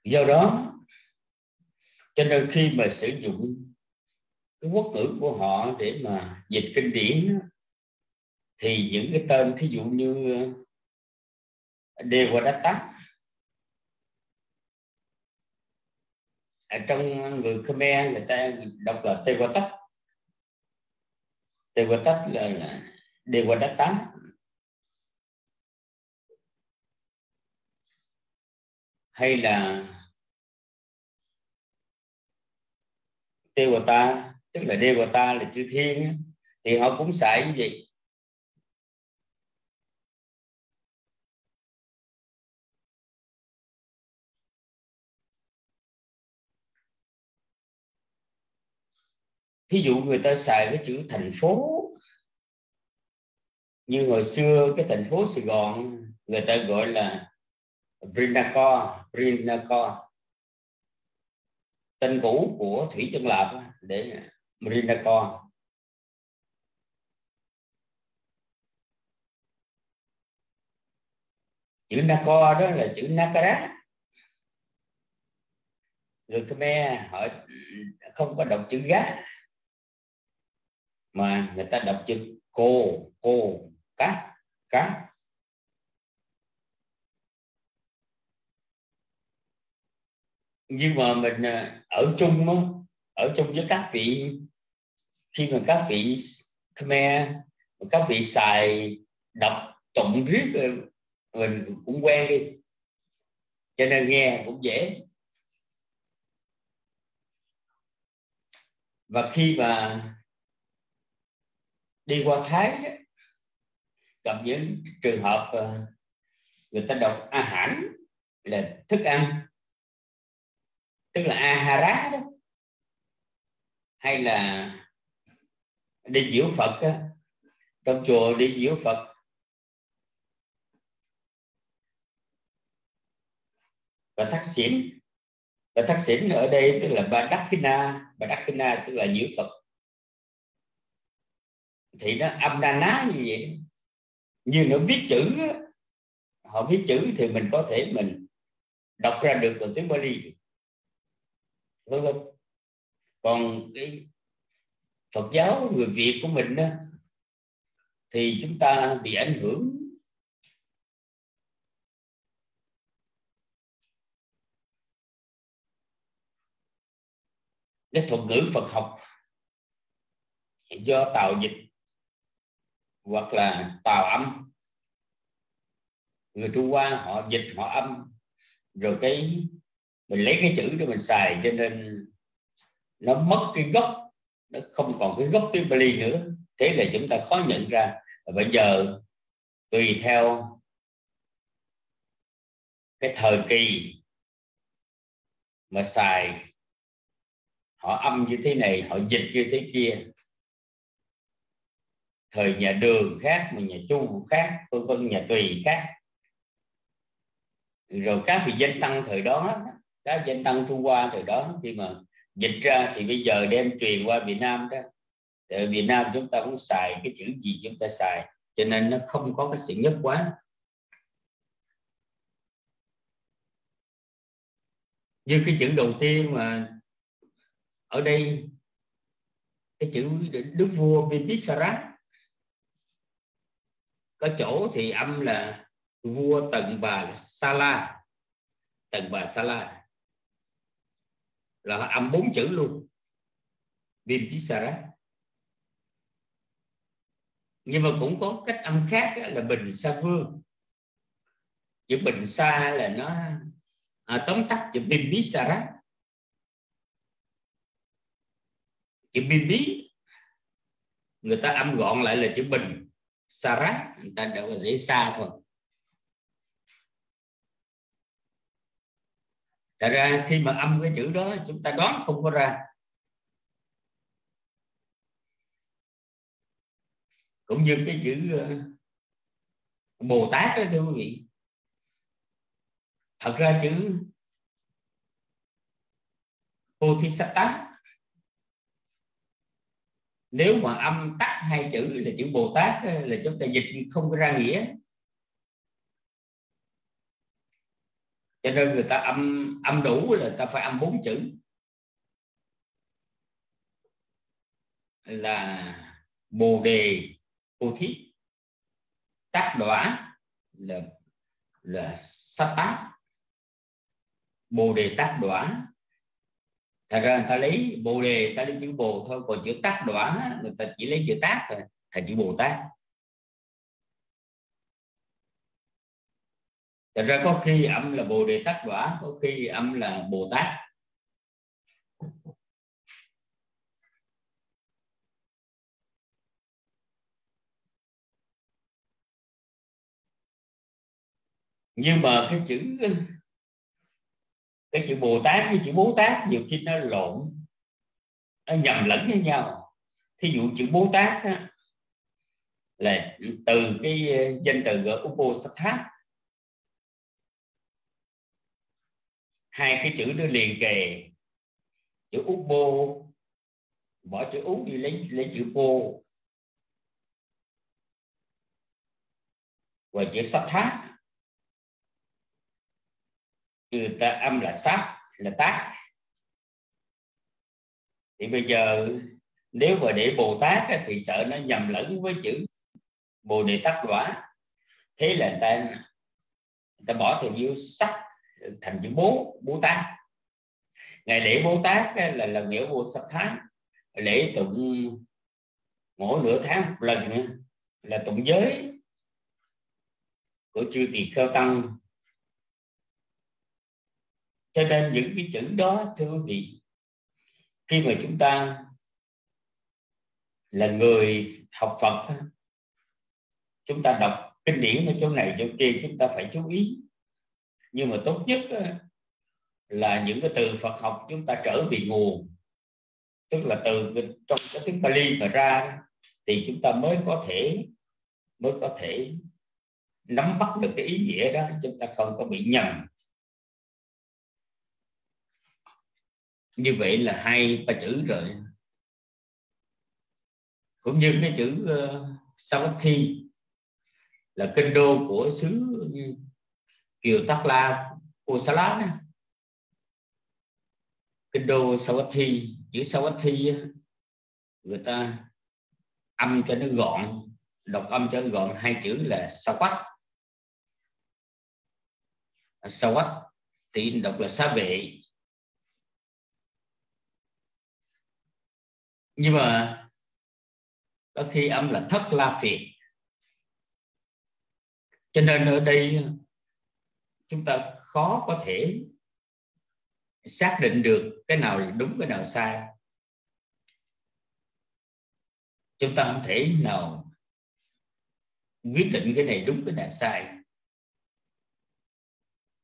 do đó cho nên khi mà sử dụng cái quốc ngữ của họ để mà dịch kinh điển thì những cái tên thí dụ như uh, Devadatta ở trong người Khmer người ta đọc là Tewatat Tewatat là, là Devadatta. Hay là Devata tức là Devata là chư thiên thì họ cũng xài như vậy. Thí dụ người ta xài cái chữ thành phố, như hồi xưa cái thành phố Sài Gòn, người ta gọi là Brinacor Brinacor tên cũ của Thủy Chân Lạp để Brinacor chữ Nacor đó là chữ Nakara người Khmer họ không có đọc chữ gá mà người ta đọc chữ cô cô cá cá nhưng mà mình à, ở chung ở chung với các vị khi mà các vị Khmer các vị xài đọc tụng riết à, mình cũng quen đi. Cho nên nghe cũng dễ. Và khi mà đi qua thái đó, gặp những trường hợp à, người ta đọc a hãn là thức ăn tức là ahara đó. Hay là đi diễu phật đó. trong chùa đi diễu phật. Và thắc xỉn và thắc xỉn ở đây tức là bà đắc bà đắc tức là diễu phật. Thì nó âm đa ná như vậy như nó viết chữ họ viết chữ thì mình có thể mình đọc ra được bằng tiếng Bali vân vân. Còn cái Phật giáo người Việt của mình đó, thì chúng ta bị ảnh hưởng cái thuật ngữ Phật học do tàu dịch hoặc là tào âm. Người Trung Hoa họ dịch họ âm rồi cái mình lấy cái chữ để mình xài cho nên nó mất cái gốc, nó không còn cái gốc tiếng Bali nữa. Thế là chúng ta khó nhận ra. Và bây giờ, tùy theo cái thời kỳ mà xài, họ âm như thế này, họ dịch như thế kia, thời nhà đường khác, mà nhà chu khác, vân vân, nhà tùy khác, rồi các vị danh tăng thời đó các danh tăng thu qua thời đó, khi mà dịch ra thì bây giờ đem truyền qua Việt Nam đó. Ở Việt Nam chúng ta cũng xài cái chữ gì chúng ta xài, cho nên nó không có cái sự nhất quán. Như cái chữ đầu tiên mà ở đây, cái chữ đức vua Bimbisara có chỗ thì âm là vua tần bà Sala tần bà Sala là âm bốn chữ luôn. Bimbisara nhưng mà cũng có cách âm khác là bình sa vương. Chữ bình sa là nó à, tóm tắt chữ bimbisara chữ bimbi người ta âm gọn lại là chữ bình Sarat người ta đọc là dễ xa thôi. Thật ra khi mà âm cái chữ đó, chúng ta đoán không có ra. Cũng như cái chữ ờ, bồ tát đó, thưa quý vị. Thật ra chữ Bodhisattva, nếu mà âm tắt hai chữ là chữ Bồ Tát ờ, là chúng ta dịch không có ra nghĩa. Cho nên người ta âm âm đủ là ta phải âm bốn chữ. Là bồ đề bồ thí. Tác đỏa là là sát tác bồ đề tác đỏa thật ra người ta lấy bồ đề ta lấy chữ bồ thôi, còn chữ tác đỏa người ta chỉ lấy chữ tác thôi, thành chữ bồ tát. Thật ra có khi âm là bồ đề tác quả, có khi âm là bồ tát. Nhưng mà cái chữ cái chữ bồ tát với chữ bố tát nhiều khi nó lộn nó nhầm lẫn với nhau. Thí dụ chữ bố tát á, là từ cái danh từ uposatha hai cái chữ nó liền kề. Chữ upo bỏ chữ út đi lấy lấy chữ bô. Và chữ sát từ ta âm là sát, là tác. Thì bây giờ, nếu mà để bồ tát thì sợ nó nhầm lẫn với chữ bồ đề tát quả thế là người ta người ta bỏ thêm chữ sắc thành chữ bố bố tát. Ngày lễ bố tát là là nghĩa vô sắc tháng lễ tụng mỗi nửa tháng một lần là tụng giới của chư tỳ kheo tăng. Cho nên những cái chữ đó, thưa quý vị, khi mà chúng ta là người học Phật chúng ta đọc kinh điển ở chỗ này chỗ kia, chúng ta phải chú ý nhưng mà tốt nhất là những cái từ Phật học chúng ta trở về nguồn. Tức là từ trong cái tiếng Pali mà ra thì chúng ta mới có thể mới có thể nắm bắt được cái ý nghĩa đó chúng ta không có bị nhầm. Như vậy là hai ba chữ rồi. Cũng như cái chữ uh, Savatthi là kinh đô của xứ Kiều Tắc La Kosala đó. kinh đô thi chữ Savatthi người ta âm cho nó gọn, đọc âm cho nó gọn, hai chữ là Sawat. Sawat, thì đọc là xá vệ. Nhưng mà có khi âm là thất la phiệt. Cho nên ở đây chúng ta khó có thể xác định được cái nào là đúng, cái nào sai. Chúng ta không thể nào quyết định cái này đúng, cái này sai.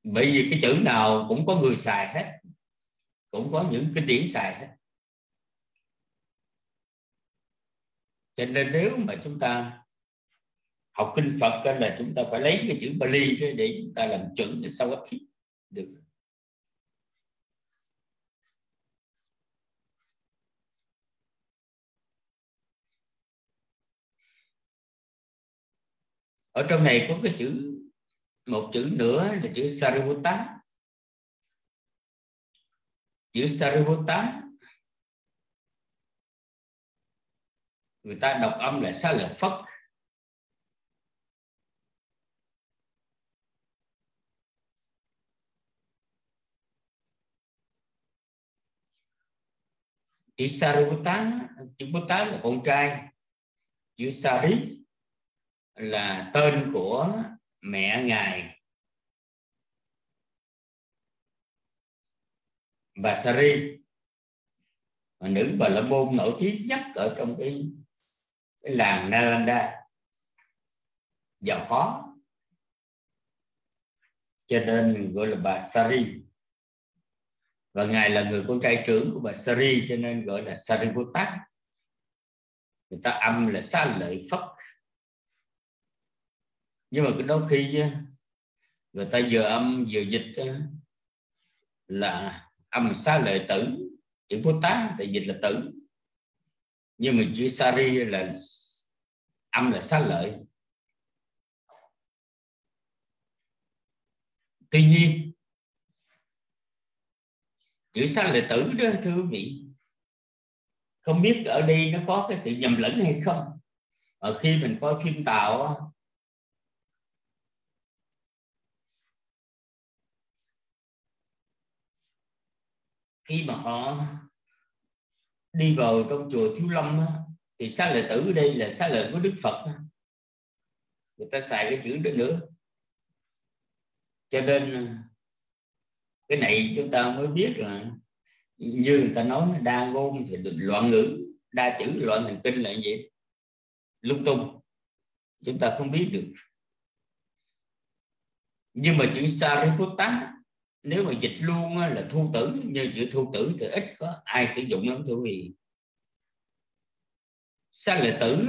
Bởi vì cái chữ nào cũng có người xài hết, cũng có những kinh điển xài hết. Cho nên nếu mà chúng ta học kinh Phật là chúng ta phải lấy cái chữ Bali để chúng ta làm chuẩn để sau thiết được. Ở trong này có cái chữ, một chữ nữa là chữ Sariputta chữ Sariputta người ta đọc âm là sa lợi phất. Chữ Sariputta chữ Buddha là con trai. Chữ Sari là tên của mẹ ngài. Bà Sari nữ bà la môn nổi tiếng nhất ở trong cái cái làng Nalanda giàu có. Cho nên gọi là bà Sari và ngài là người con trai trưởng của bà Sari, cho nên gọi là Sariputta người ta âm là sa lợi phất. Nhưng mà cái đó khi người ta vừa âm vừa dịch là âm xá lợi tử, chữ bố tát thì dịch là tử. Nhưng mà chữ sari là âm là xá lợi. Tuy nhiên chữ xá là tử đó, thưa quý vị. Không biết ở đây nó có cái sự nhầm lẫn hay không. Ở khi mình coi phim tàu khi mà họ đi vào trong chùa Thiếu Lâm thì xá lợi tử ở đây là xá lợi của Đức Phật người ta xài cái chữ đó nữa. Cho nên cái này chúng ta mới biết là như người ta nói đa ngôn thì loạn ngữ, đa chữ, loạn thần kinh là gì? Lung tung. Chúng ta không biết được. Nhưng mà chữ Sariputta, nếu mà dịch luôn là thu tử. Như chữ thu tử thì ít có ai sử dụng lắm, thưa quý vị. Sa là tử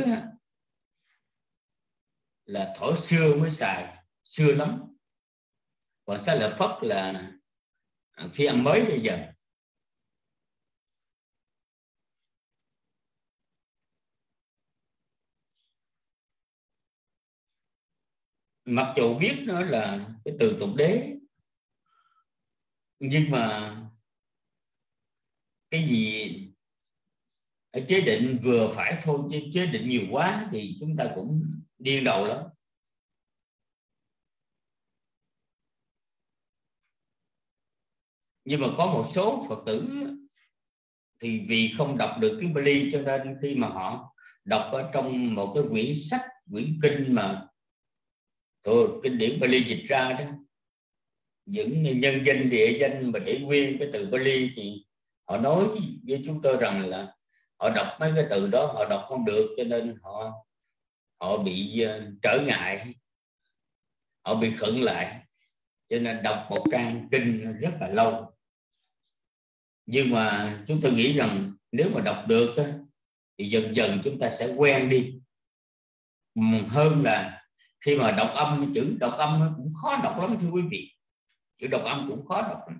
là thổi xưa mới xài, xưa lắm. Còn sa là phất là À, khi âm mới bây giờ. Mặc dù biết nó là cái từ tục đế, nhưng mà cái gì chế định vừa phải thôi, chứ chế định nhiều quá thì chúng ta cũng điên đầu lắm. Nhưng mà có một số phật tử thì vì không đọc được cái Bali cho nên khi mà họ đọc ở trong một cái quyển sách quyển kinh mà thôi kinh điển Bali dịch ra đó những nhân danh địa danh mà để nguyên cái từ Bali thì họ nói với chúng tôi rằng là họ đọc mấy cái từ đó họ đọc không được cho nên họ họ bị uh, trở ngại họ bị khẩn lại. Cho nên đọc một trang kinh rất là lâu nhưng mà chúng tôi nghĩ rằng nếu mà đọc được thì dần dần chúng ta sẽ quen đi. Hơn là khi mà đọc âm, chữ đọc âm cũng khó đọc lắm, thưa quý vị. Chữ đọc âm cũng khó đọc lắm.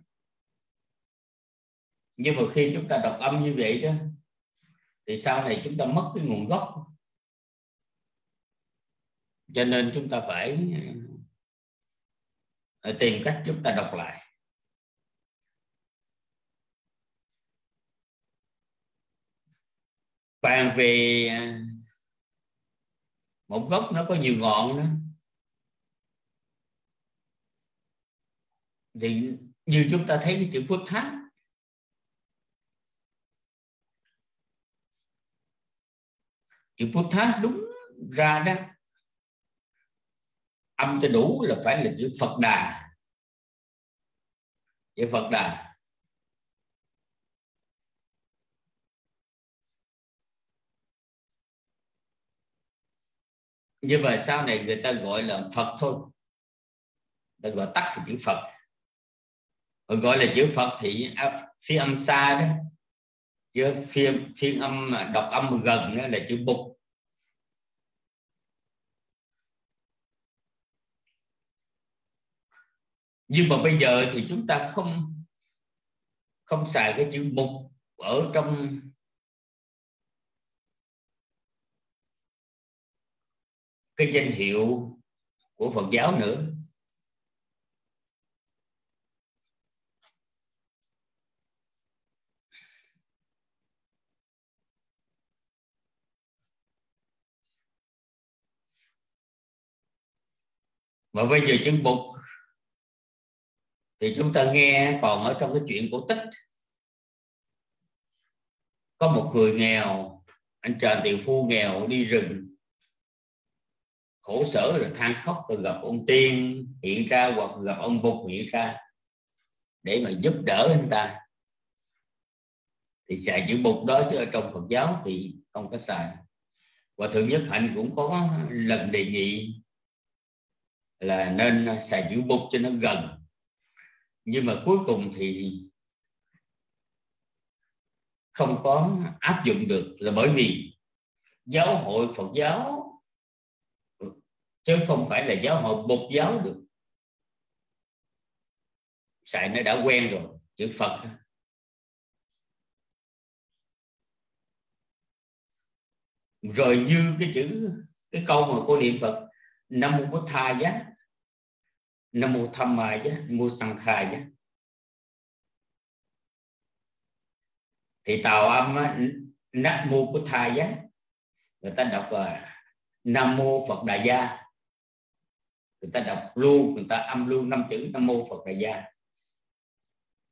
Nhưng mà khi chúng ta đọc âm như vậy đó, thì sau này chúng ta mất cái nguồn gốc. Cho nên chúng ta phải ờ, tìm cách chúng ta đọc lại. Bàn về à, một gốc nó có nhiều ngọn đó. Thì như chúng ta thấy cái chữ phước thác, chữ phước thát đúng ra đó, âm cho đủ là phải là chữ phật đà. Chữ phật đà. Nhưng mà sau này người ta gọi là phật thôi. Ta gọi tắt là chữ phật. Còn gọi là chữ phật thì à, phía âm xa đó. Chứ phiên phiên âm đọc âm gần đó là chữ bục. Nhưng mà bây giờ thì chúng ta không không xài cái chữ mục ở trong cái danh hiệu của Phật giáo nữa. Mà bây giờ chứng bục thì chúng ta nghe còn ở trong cái chuyện cổ tích. Có một người nghèo, anh trần tiểu phu nghèo đi rừng khổ sở rồi than khóc rồi gặp ông tiên, hiện ra, hoặc gặp ông bục hiện ra, để mà giúp đỡ anh ta. Thì xài chữ bục đó, chứ ở trong Phật giáo thì không có xài. Và thượng nhất hạnh cũng có lần đề nghị là nên xài chữ bục cho nó gần. Nhưng mà cuối cùng thì không có áp dụng được là bởi vì giáo hội Phật giáo chứ không phải là giáo hội bột giáo được. Xài nó đã quen rồi chữ phật. Rồi như cái chữ cái câu mà cô niệm phật nam mô bổn tát, giá nam mô tham ma giá nam mô sang thà giá. Thì tàu âm nam mô bổn tát, giá. Người ta đọc là nam mô phật đại gia người ta đọc luôn người ta âm luôn năm chữ, nam mô phật đại gia.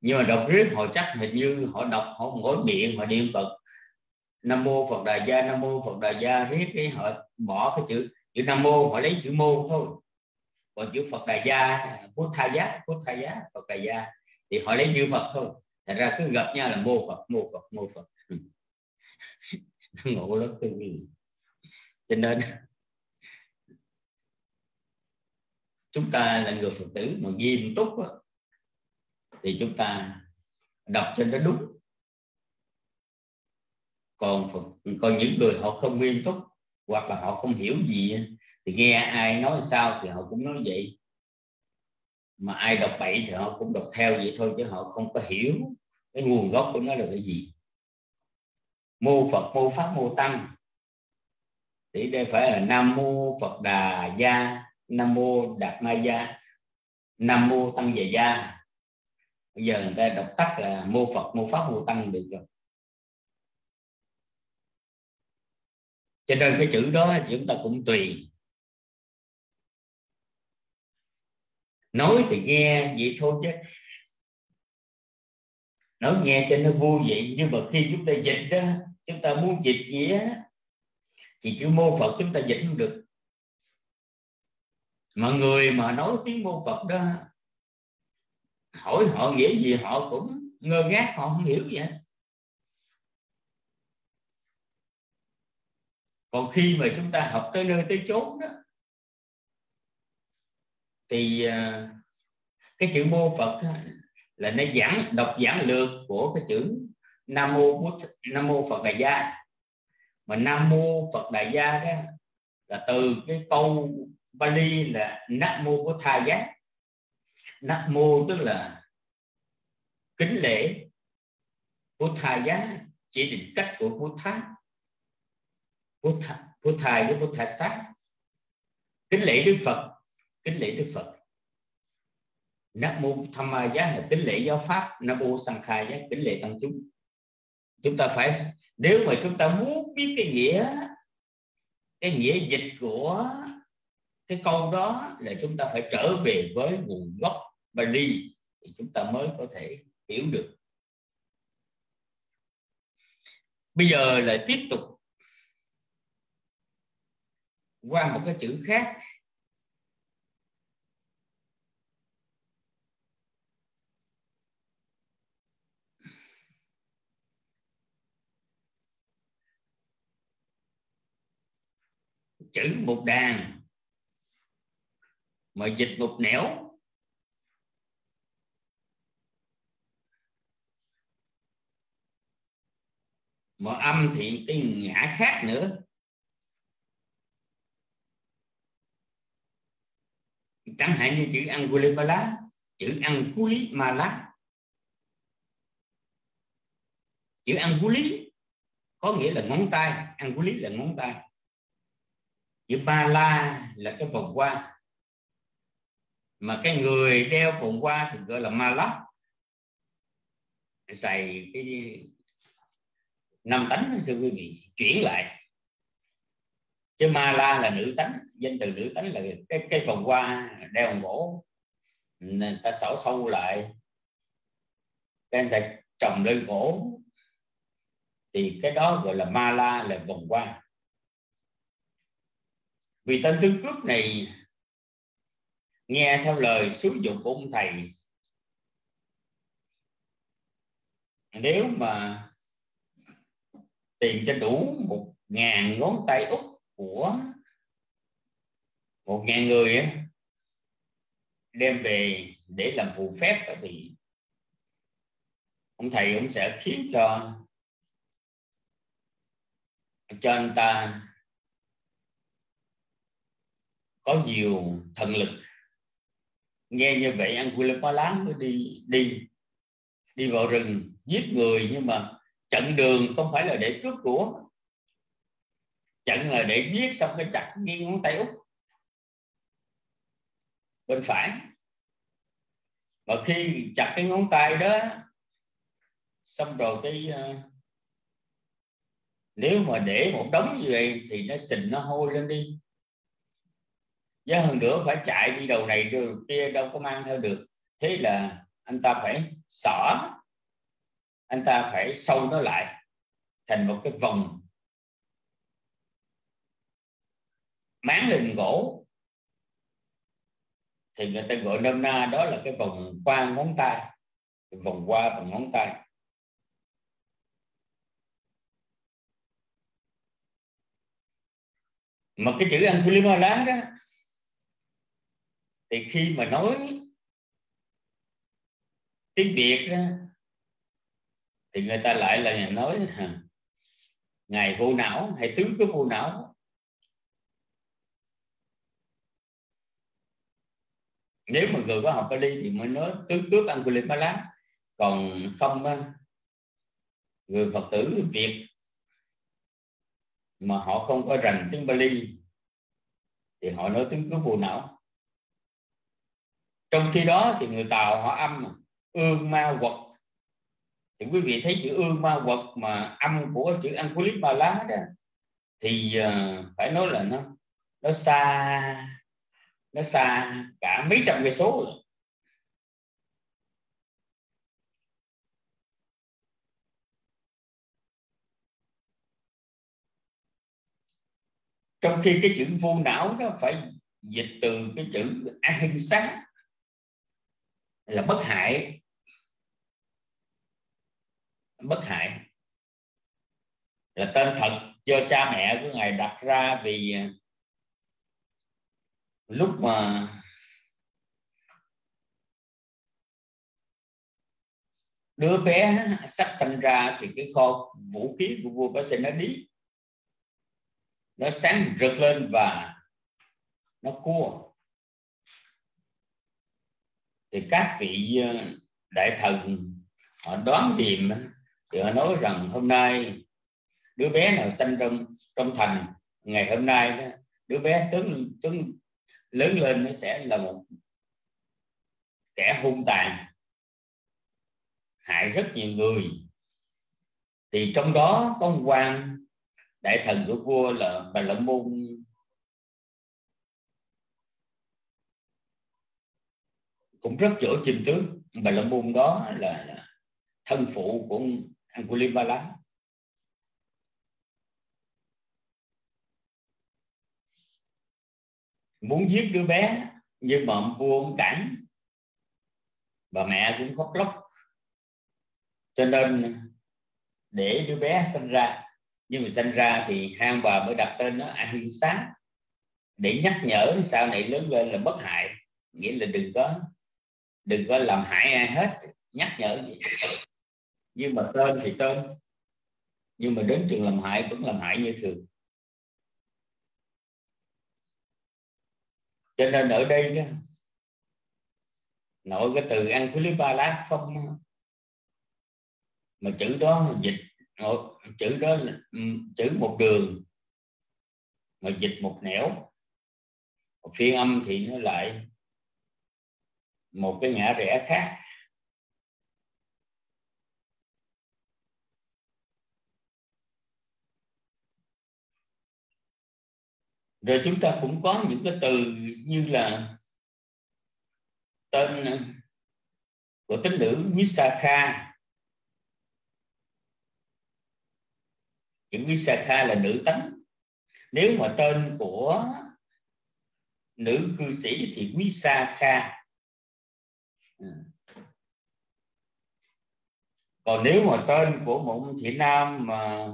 Nhưng mà đọc riết, họ chắc hình như họ đọc, họ mỗi miệng họ niệm phật. Nam mô phật đại gia, nam mô phật đại gia, riết cái họ bỏ cái chữ chữ nam mô, họ lấy chữ mô thôi. Còn chữ phật đại gia phút tha giá phút tha giá phật đại gia, thì họ lấy chữ phật thôi. Thành ra cứ gặp nhau là mô phật mô phật mô phật. Ngộ lắm quý vị cho nên chúng ta là người phật tử mà nghiêm túc đó, thì chúng ta đọc cho nó đúng. Còn phật còn những người họ không nghiêm túc hoặc là họ không hiểu gì thì nghe ai nói sao thì họ cũng nói vậy. Mà ai đọc bậy thì họ cũng đọc theo vậy thôi chứ họ không có hiểu cái nguồn gốc của nó là cái gì. Mô phật mô pháp mô tăng. Thì đây phải là nam mô phật đà gia nam mô đạt ma gia nam mô tăng về gia. Bây giờ người ta đọc tắt là mô phật, mô pháp, mô tăng được rồi. Cho nên cái chữ đó chúng ta cũng tùy. Nói thì nghe vậy thôi chứ. Nói nghe cho nó vui vậy, nhưng mà khi chúng ta dịch đó, chúng ta muốn dịch nghĩa, thì chữ mô phật chúng ta dịch không được mà người mà nói tiếng mô phật đó, hỏi họ nghĩa gì họ cũng ngơ ngác, họ không hiểu vậy. Còn khi mà chúng ta học tới nơi tới chốn đó, thì à, cái chữ mô Phật là nó giảng, đọc giảng lược của cái chữ Nam mô Bút, Nam mô Phật Đại Gia. Mà Nam mô Phật Đại Gia đó là từ cái câu Bali là Nam mô Bố Tha Giác Nam mô tức là kính lễ. Bố Tha Giá chỉ định cách của Bố Tha Bố Tha, với Bố Tha Sát. Kính lễ Đức Phật kính lễ Đức Phật. Nam mô Tham Ma Giá là kính lễ giáo pháp. Nam mô Sang Khai Giá kính lễ tăng chúng. Chúng ta phải nếu mà chúng ta muốn biết cái nghĩa cái nghĩa dịch của cái câu đó là chúng ta phải trở về với nguồn gốc Bali thì chúng ta mới có thể hiểu được. Bây giờ lại tiếp tục qua một cái chữ khác. Chữ một đàn mà dịch một nẻo. Mà âm thì cái ngã khác nữa. Chẳng hạn như chữ Angulimala chữ Angulimala chữ Anguli có nghĩa là ngón tay Anguli là ngón tay. Chữ Mala là cái vòng qua mà cái người đeo vòng qua thì gọi là Mala xài cái năm tánh sư quý vị chuyển lại. Chứ ma la là nữ tánh, danh từ nữ tánh là cái cái vòng qua đeo gỗ nên ta xỏ sâu lại. Cái người ta trồng lên gỗ thì cái đó gọi là ma la là vòng qua. Vì tên tướng cướp này nghe theo lời xúi dục của ông thầy. Nếu mà tìm cho đủ một ngàn ngón tay út của một ngàn người đem về để làm phù phép thì ông thầy cũng sẽ khiến cho cho anh ta có nhiều thần lực nghe như vậy Anguilla mới đi đi đi vào rừng giết người nhưng mà chặn đường không phải là để cướp của. Chặn là để giết xong cái chặt nghiêng ngón tay út. Bên phải. Và khi chặt cái ngón tay đó xong rồi cái uh, nếu mà để một đống như vậy thì nó xình nó hôi lên đi giá hơn nữa phải chạy đi đầu này đầu kia đâu có mang theo được. Thế là anh ta phải xỏ. Anh ta phải sâu nó lại thành một cái vòng máng lên gỗ. Thì người ta gọi nôm na đó là cái vòng qua ngón tay vòng qua bằng ngón tay. Mà cái chữ Angulimala đó thì khi mà nói tiếng Việt đó, thì người ta lại là nói ngày vô não hay tứ cái vô não. Nếu mà người có học Bali thì mới nói tứ cướp Angulimala. Còn không người Phật tử Việt mà họ không có rành tiếng Bali thì họ nói tiếng cướp vô não trong khi đó thì người Tàu họ âm ương ma quật thì quý vị thấy chữ ương ma quật mà âm của chữ Ankulit Ba Lá đó thì uh, phải nói là nó nó xa nó xa cả mấy trăm cây số rồi. trong khi cái chữ vô não nó phải dịch từ cái chữ ahimsa là bất hại. Bất hại. Là tên thật do cha mẹ của ngài đặt ra vì à, lúc mà đứa bé sắp sinh ra thì cái kho vũ khí của vua Ba nó đi. Nó sáng rực lên và nó khua thì các vị ờ, đại thần họ đoán tìm thì họ nói rằng hôm nay đứa bé nào sinh trong trong thành ngày hôm nay đó, đứa bé tướng tướng lớn lên nó sẽ là một kẻ hung tàn hại rất nhiều người. Thì trong đó có quan đại thần của vua là bà la môn. Cũng rất giỏi chìm tướng bà la môn đó là, là thân phụ của Angulimala muốn giết đứa bé nhưng mà ông vua ông cản. Bà mẹ cũng khóc lóc. Cho nên để đứa bé sinh ra nhưng mà sinh ra thì hai bà mới đặt tên nó ahimsa để nhắc nhở sau này lớn lên là bất hại nghĩa là đừng có đừng có làm hại ai hết, nhắc nhở gì. Nhưng mà tên thì tên. Nhưng mà đến trường làm hại vẫn làm hại như thường. Cho nên ở đây đó, nội cái từ ăn quý ba lá không mà chữ đó dịch chữ đó là ừ, chữ một đường, mà dịch một nẻo. Một phiên âm thì nó lại một cái ngã rẽ khác. Rồi chúng ta cũng có những cái từ như là tên của tính nữ Visakha chữ Visakha là nữ tánh. Nếu mà tên của nữ cư sĩ thì Visakha. Ừ. còn nếu mà tên của một thị nam mà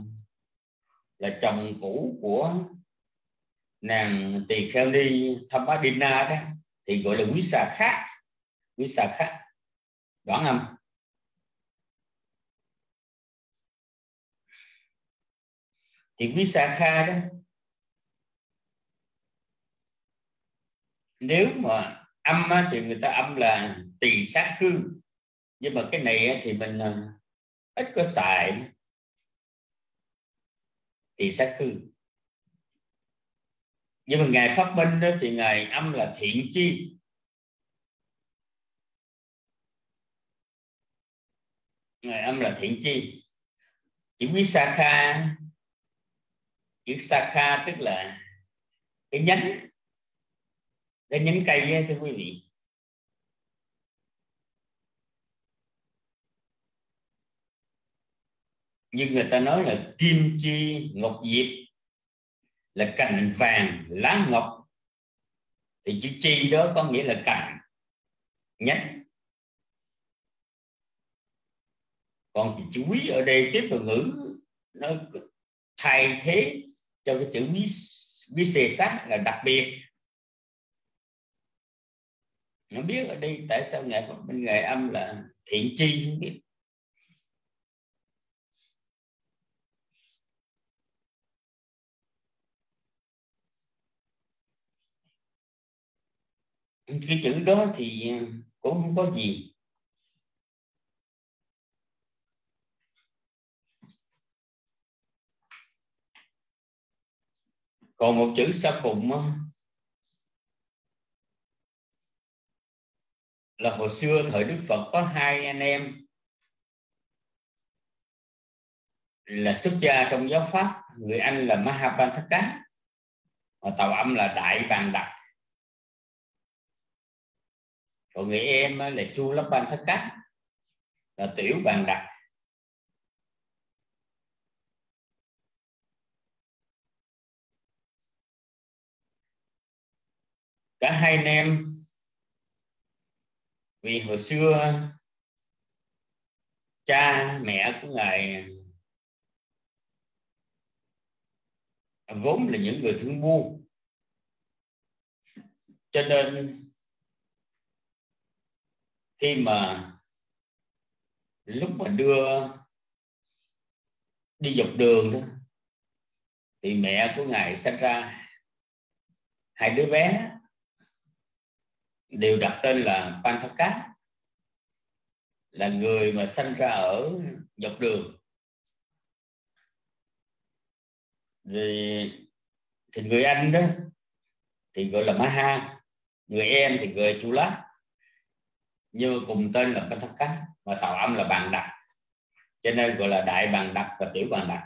là chồng cũ của nàng tỳ kheo ni Thammadina đó, thì gọi là quý xà khác, quý xà khác. Đoán âm thì quý xà kha đó, nếu mà âm thì người ta âm là tỳ sát hương. Nhưng mà cái này thì mình ờ, ít có xài tỳ sát hương. Nhưng mà ngài phát minh đó thì ngài âm là thiện chi. Ngài âm là thiện chi. Chữ quý sa kha chữ sa kha tức là cái nhánh cái nhánh cây ấy, thưa quý vị. Nhưng người ta nói là kim chi ngọc diệp là cành vàng lá ngọc. Thì chữ chi đó có nghĩa là cành nhánh. Còn chữ quý ở đây tiếp tục ngữ nó thay thế cho cái chữ quý quý xê sát là đặc biệt nó biết ở đây tại sao ngài bên ngài âm là thiện chi không biết? Cái chữ đó thì à, cũng không có gì. Còn một chữ sa phụng là hồi xưa thời Đức Phật có hai anh em là xuất gia trong giáo pháp. Người anh là Mahapanthaka và tàu âm là Đại Bàn Đặc còn người em là Chu Lấp Ban Thất Cát, là Tiểu Bàn Đặc cả hai anh em vì hồi xưa, cha, mẹ của ngài vốn là những người thương buôn. Cho nên, khi mà lúc mà đưa đi dọc đường đó, thì mẹ của ngài sinh ra hai đứa bé đều đặt tên là Panthaka là người mà sinh ra ở dọc đường. Thì, thì người anh đó thì gọi là Maha người em thì gọi là Chula nhưng mà cùng tên là Panthaka mà tạo âm là bàn đặc cho nên gọi là đại bàn đặc và tiểu bàn đặc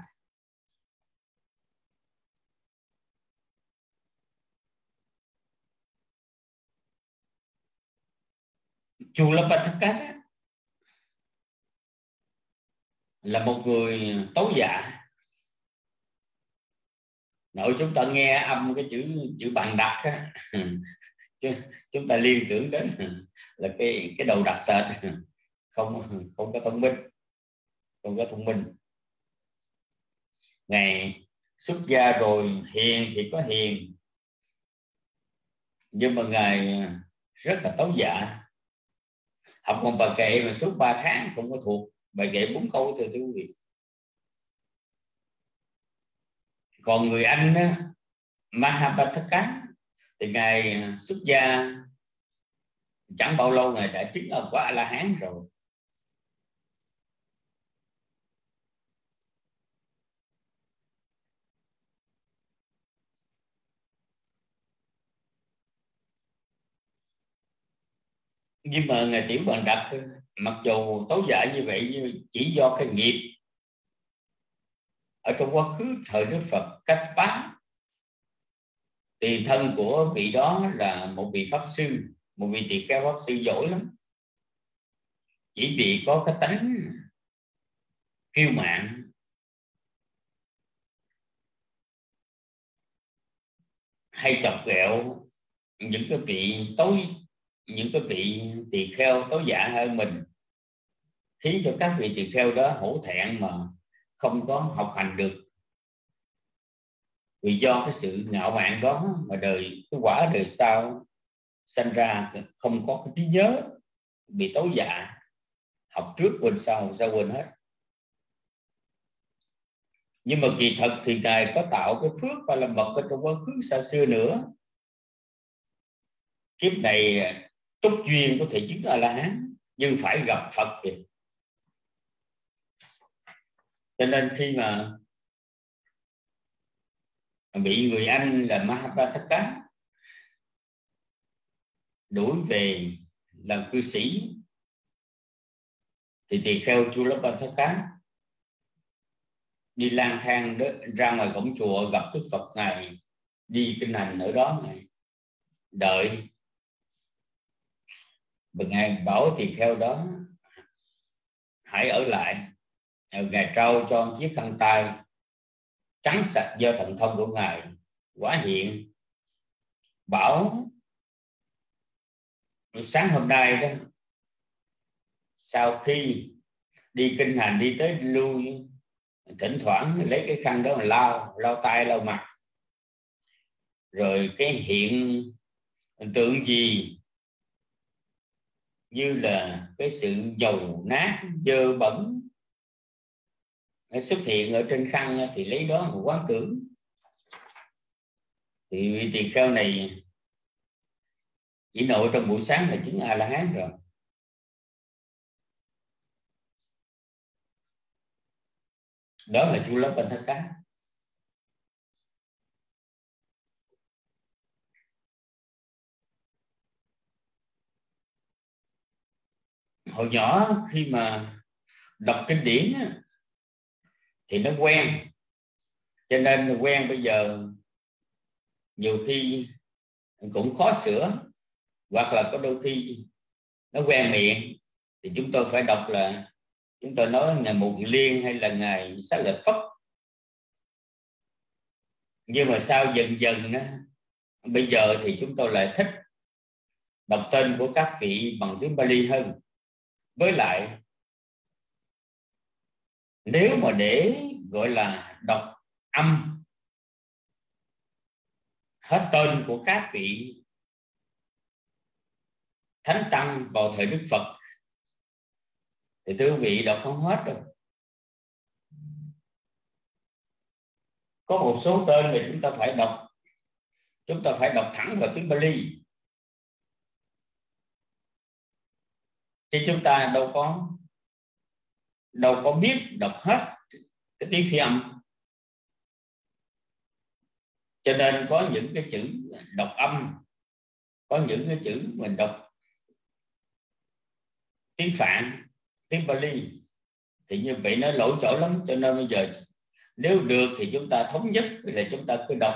Chulapathakat là một người tấu giả. nội chúng ta nghe âm cái chữ chữ bằng đặc á, chúng ta liên tưởng đến là cái cái đầu đặc sệt không không có thông minh không có thông minh ngày xuất gia rồi hiền thì có hiền nhưng mà ngài rất là tấu dạ học một bài kệ mà suốt 3 tháng không có thuộc bài kệ bốn câu thưa quý vị. Còn người anh á, Mahabhathaka thì ngài xuất gia chẳng bao lâu ngài đã chứng ở quả la hán rồi. Nhưng mà ngài tiểu bằng đặt mặc dù tối giải như vậy, nhưng chỉ do cái nghiệp ở trong quá khứ thời đức phật cách bán thì thân của vị đó là một vị pháp sư, một vị tỳ kheo pháp sư giỏi lắm. Chỉ vì có cái tánh kiêu mạn. Hay chọc ghẹo những cái vị tối những cái vị tỳ kheo tối dạ hơn mình, khiến cho các vị tỳ kheo đó hổ thẹn mà không có học hành được. Vì do cái sự ngạo mạn đó mà đời, cái quả đời sau sinh ra không có cái trí nhớ, bị tối dạ học trước quên sau, sao quên hết. Nhưng mà kỳ thật thì ngài có tạo cái phước và làm bậc ở trong quá khứ xa xưa nữa. Kiếp này túc duyên có thể chứng a la hán nhưng phải gặp phật thì. Cho nên khi mà bị người anh là Mahabharata đuổi về làm cư sĩ thì tỳ kheo chu lấp ban thất đi lang thang đó, ra ngoài cổng chùa gặp đức phật ngài đi kinh hành ở đó ngài đợi ngài bảo tỳ kheo đó, hãy ở lại à, ngài trao cho chiếc khăn tay trắng sạch do thần thông của ngài quá hiện. Bảo, sáng hôm nay đó, sau khi đi kinh hành đi tới lui, thỉnh thoảng lấy cái khăn đó mà lau lau tay, lau mặt. Rồi cái hiện tượng gì như là cái sự dầu nát dơ bẩn nó xuất hiện ở trên khăn thì lấy đó mà quán tưởng thì vị tỳ kheo này chỉ nội trong buổi sáng là chứng a la hán rồi. Đó là chu lớp bên thất cá hồi nhỏ khi mà đọc kinh điển thì nó quen. Cho nên quen bây giờ nhiều khi cũng khó sửa hoặc là có đôi khi nó quen miệng thì chúng tôi phải đọc là chúng tôi nói ngày mùng liên hay là ngày sát Lập phất. Nhưng mà sao dần dần đó, bây giờ thì chúng tôi lại thích đọc tên của các vị bằng tiếng Bali hơn với lại, nếu mà để gọi là đọc âm, hết tên của các vị thánh tăng vào thời đức phật, thì thưa quý vị, đọc không hết rồi có một số tên mà chúng ta phải đọc, chúng ta phải đọc thẳng vào tiếng Bali. Chứ chúng ta đâu có đâu có biết đọc hết cái tiếng phi âm. Cho nên có những cái chữ đọc âm, có những cái chữ mình đọc tiếng phạn, tiếng Bali thì như vậy nó lỗi chỗ lắm. Cho nên bây giờ nếu được thì chúng ta thống nhất là chúng ta cứ đọc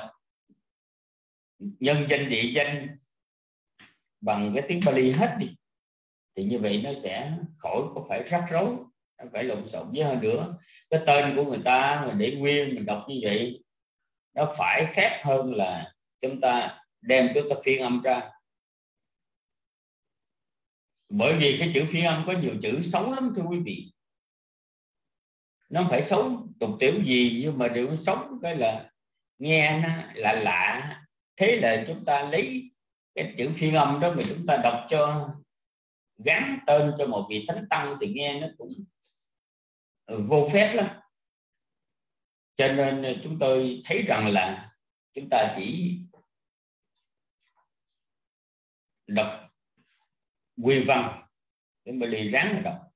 nhân danh, địa danh bằng cái tiếng Bali hết đi thì như vậy nó sẽ khỏi có phải rắc rối, nó phải lộn xộn với hơn nữa. Cái tên của người ta mà để nguyên mình đọc như vậy, nó phải khác hơn là chúng ta đem chúng ta phiên âm ra. Bởi vì cái chữ phiên âm có nhiều chữ xấu lắm, thưa quý vị. Nó không phải xấu, tục tiểu gì nhưng mà điều xấu, cái là nghe nó là lạ. Thế là chúng ta lấy cái chữ phiên âm đó mà chúng ta đọc cho gắn tên cho một vị thánh tăng thì nghe nó cũng ừ, vô phép lắm. Cho nên ờ, chúng tôi thấy rằng là chúng ta chỉ đọc quy văn để mà lì ráng mà đọc.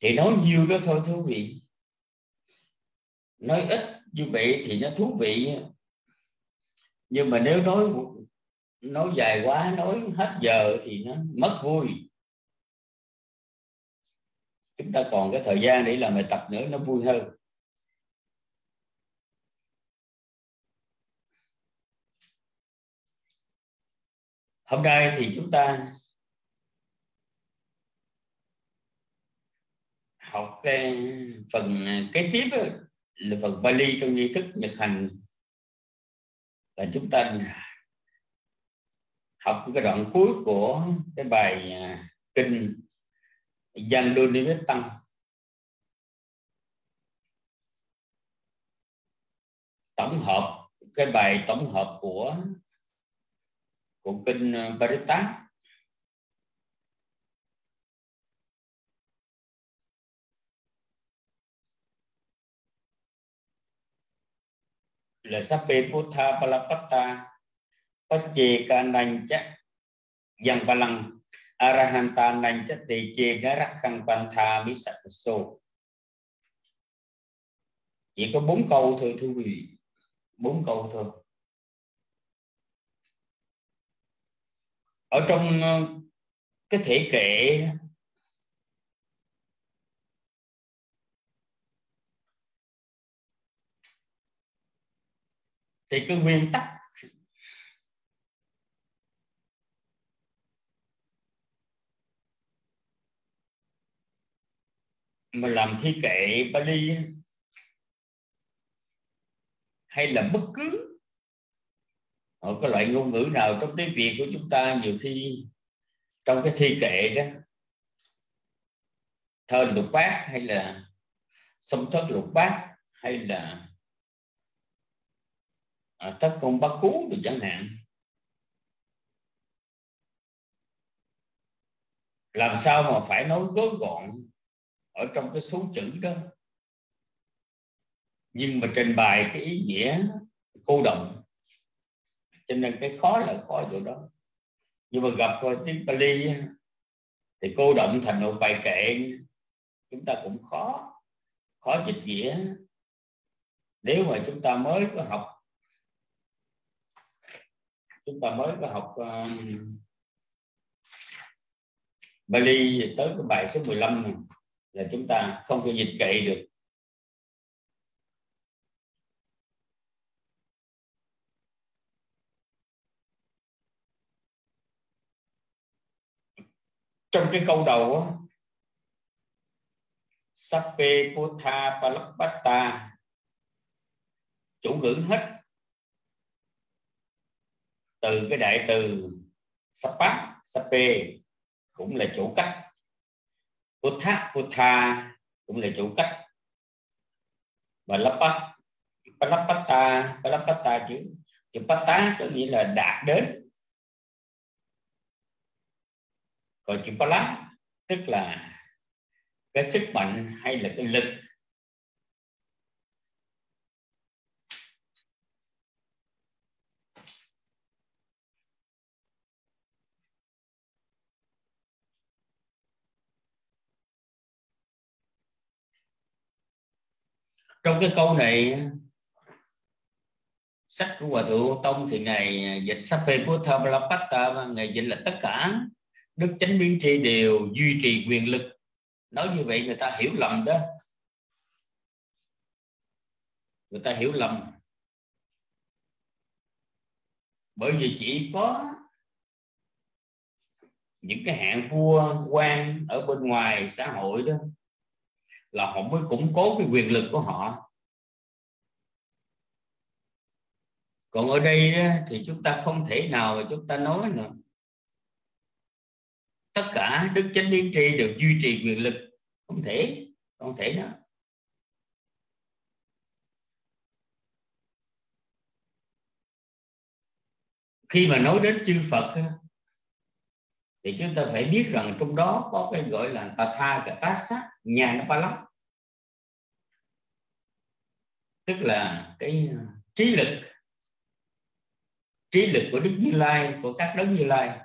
Thì nói nhiều đó thôi, thú vị. Nói ít như vậy thì nó thú vị nhưng mà nếu nói nói dài quá, nói hết giờ thì nó mất vui. Chúng ta còn cái thời gian để làm bài tập nữa, nó vui hơn. Hôm nay thì chúng ta học cái phần ờ, kế tiếp là phần Bali trong nghi thức nhật hành là chúng ta học cái đoạn cuối của cái bài à, kinh Giang Đô Nivet Tăng. Tổng hợp, cái bài tổng hợp của của kinh Parita là sape putha palapata pache kananh chắc yang palang arahanta nành chắc tỳ chê garakhan pantha sô chỉ có bốn câu thôi, thưa quý vị. Bốn câu thôi. Ở trong ờ, cái thể kệ thì cái nguyên tắc mà làm thi kệ Bali hay là bất cứ ở cái loại ngôn ngữ nào trong tiếng Việt của chúng ta, nhiều khi trong cái thi kệ đó, thơ lục bát hay là sông thất lục bát hay là à, tất công bát cú được chẳng hạn. Làm sao mà phải nói gói gọn ở trong cái số chữ đó? Nhưng mà trình bày cái ý nghĩa cô động. Cho nên cái khó là khó chỗ đó. Nhưng mà gặp rồi tiếng Bali thì cô động thành một bài kệ. Chúng ta cũng khó khó dịch nghĩa nếu mà chúng ta mới có học chúng ta mới có học uh, Bali tới cái bài số 15 này là chúng ta không có dịch kệ được. Trong cái câu đầu á Sappe Putha Palapata chủ ngữ hết từ cái đại từ Sapa sape cũng là chủ cách. Putha Putha cũng là chủ cách. Và Lapat Palapata Palapata chữ chữ Pata có nghĩa là đạt đến. Còn chữ Pala tức là cái sức mạnh hay là cái lực trong cái câu này, sách của hòa thượng tông thì ngài à, dịch sape buddha palapata ngài dịch là tất cả. Đức chánh biến tri đều duy trì quyền lực. Nói như vậy người ta hiểu lầm đó. Người ta hiểu lầm. Bởi vì chỉ có những cái hạng vua quan ở bên ngoài xã hội đó là họ mới củng cố cái quyền lực của họ. Còn ở đây thì chúng ta không thể nào mà chúng ta nói nữa tất cả đức chánh liên tri đều duy trì quyền lực. Không thể không thể nữa khi mà nói đến chư Phật thì chúng ta phải biết rằng trong đó có cái gọi là Tatha Gatasa nhà nó ba lắm. Tức là cái à, trí lực trí lực của Đức Như Lai, của các đấng Như Lai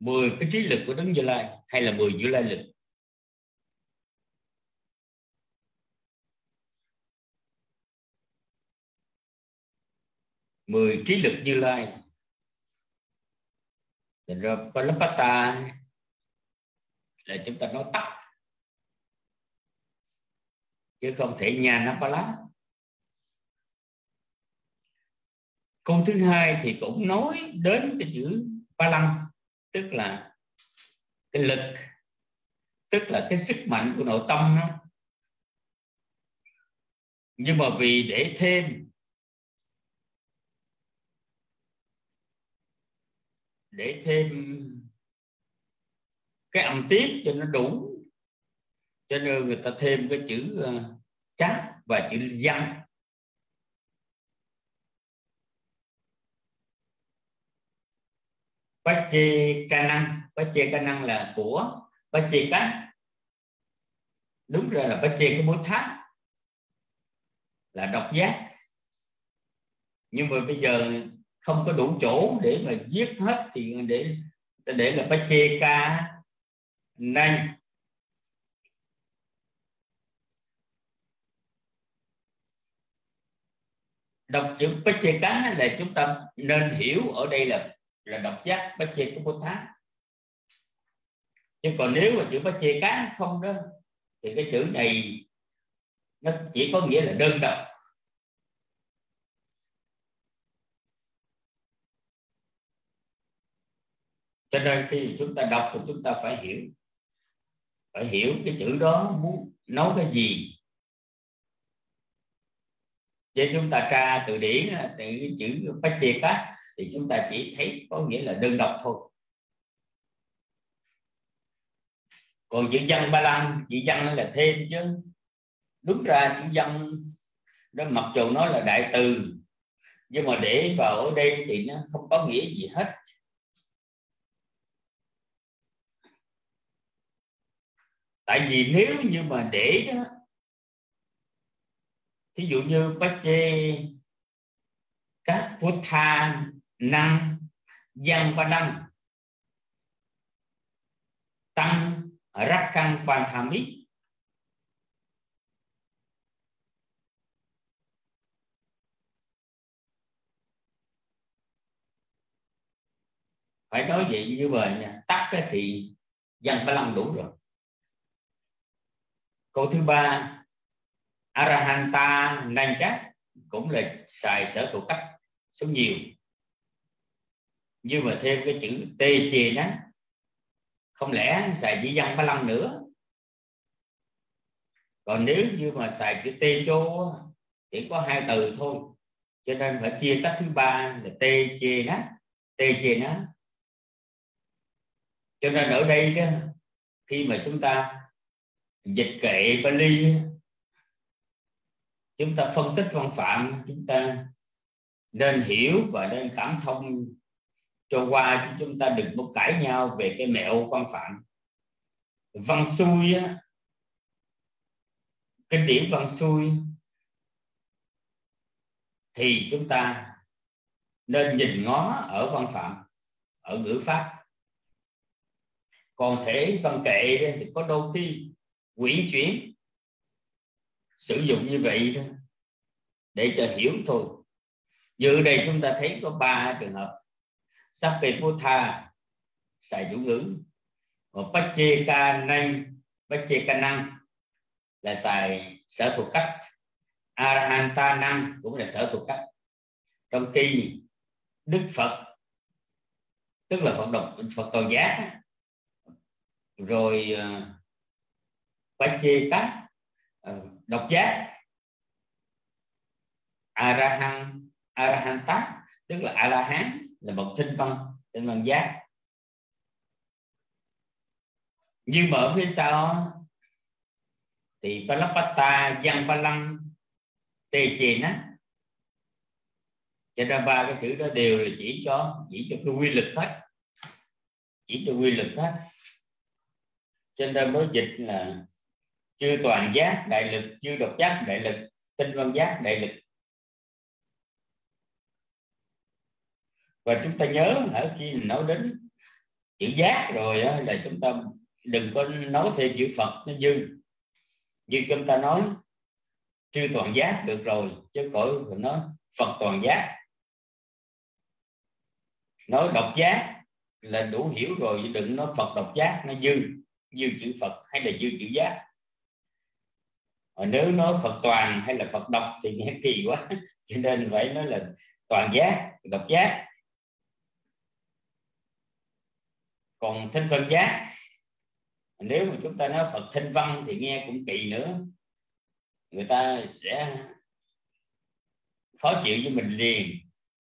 10 cái trí lực của Đấng Như Lai, hay là 10 Như Lai lực. Mười trí lực Như Lai rồi Palapata là chúng ta nói tắt. Chứ không thể nhà nó Pala câu thứ hai thì cũng nói đến cái chữ ba lăng tức là cái lực, tức là cái sức mạnh của nội tâm đó. Nhưng mà vì để thêm để thêm cái âm tiết cho nó đủ. Cho nên người ta thêm cái chữ ờ, chát và chữ văn. Pache Canang ca năng. Là của Pache Cá. Đúng rồi là Pache cái bố tháp. Là độc giác. Nhưng mà bây giờ không có đủ chỗ để mà viết hết thì để để là Pacheka Nanh. Đọc chữ Pacheka là chúng ta nên hiểu ở đây là là đọc giác bách chê của bồ tát. Chứ còn nếu mà chữ Pacheka không đó, thì cái chữ này nó chỉ có nghĩa là đơn độc. Cho nên khi chúng ta đọc thì chúng ta phải hiểu. Phải hiểu cái chữ đó muốn nói cái gì. Chứ chúng ta tra từ điển, từ cái chữ phát chia khác, thì chúng ta chỉ thấy có nghĩa là đơn độc thôi. Còn chữ văn ba lan, chữ văn là thêm chứ. Đúng ra chữ văn đó mặc dù nó là đại từ, nhưng mà để vào ở đây thì nó không có nghĩa gì hết. Tại vì nếu như mà để đó thí dụ như bác chê các tha, năng văn và năng, tăng, rắc khăn quan tham ít phải nói vậy như vậy nha tắt thì văn ba lăng đủ rồi câu thứ ba, arahanta nan cũng là xài sở thuộc cách số nhiều. Nhưng mà thêm cái chữ tê chê đó, không lẽ xài chỉ văn ba lăng nữa? Còn nếu như mà xài chữ tê chô chỉ có hai từ thôi. Cho nên phải chia cách thứ ba là tê chê nó tê chê nó cho nên ở đây đó, khi mà chúng ta dịch kệ Bali chúng ta phân tích văn phạm, chúng ta nên hiểu và nên cảm thông cho qua chứ chúng ta đừng có cãi nhau về cái mẹo văn phạm. Văn xuôi á kinh điển văn xuôi thì chúng ta nên nhìn ngó ở văn phạm, ở ngữ pháp. Còn thể văn kệ thì có đôi khi quyển chuyển. Sử dụng như vậy thôi, để cho hiểu thôi. Dự đây chúng ta thấy có ba trường hợp. Sapeputha xài chủ ngữ. Và bách chê ca Năng là xài sở thuộc cách Arahanta Năng cũng là sở thuộc cách trong khi Đức Phật, tức là Phật độc, Phật toàn giác rồi à, uh, Pacheka các độc giác. Arahan arahanta tức là a la hán là bậc thinh văn thinh văn giác. Nhưng mà ở phía sau thì palapata văn palang tê chì nó cho nên ba cái chữ đó đều là chỉ cho chỉ cho cái quy lực hết. Chỉ cho quy lực hết. Cho nên mới dịch là chư toàn giác đại lực chư độc giác đại lực tinh văn giác đại lực. Và chúng ta nhớ ở khi nói đến chữ giác rồi đó, là chúng ta đừng có nói thêm chữ phật nó dư. Như chúng ta nói chư toàn giác được rồi chứ khỏi nói phật toàn giác. Nói độc giác là đủ hiểu rồi đừng nói phật độc giác nó dư. Dư chữ phật hay là dư chữ giác. Ờ, nếu nói Phật toàn hay là Phật độc thì nghe kỳ quá. Cho nên phải nói là toàn giác độc giác. Còn thinh văn giác nếu mà chúng ta nói Phật thinh văn thì nghe cũng kỳ nữa. Người ta sẽ khó chịu với mình liền.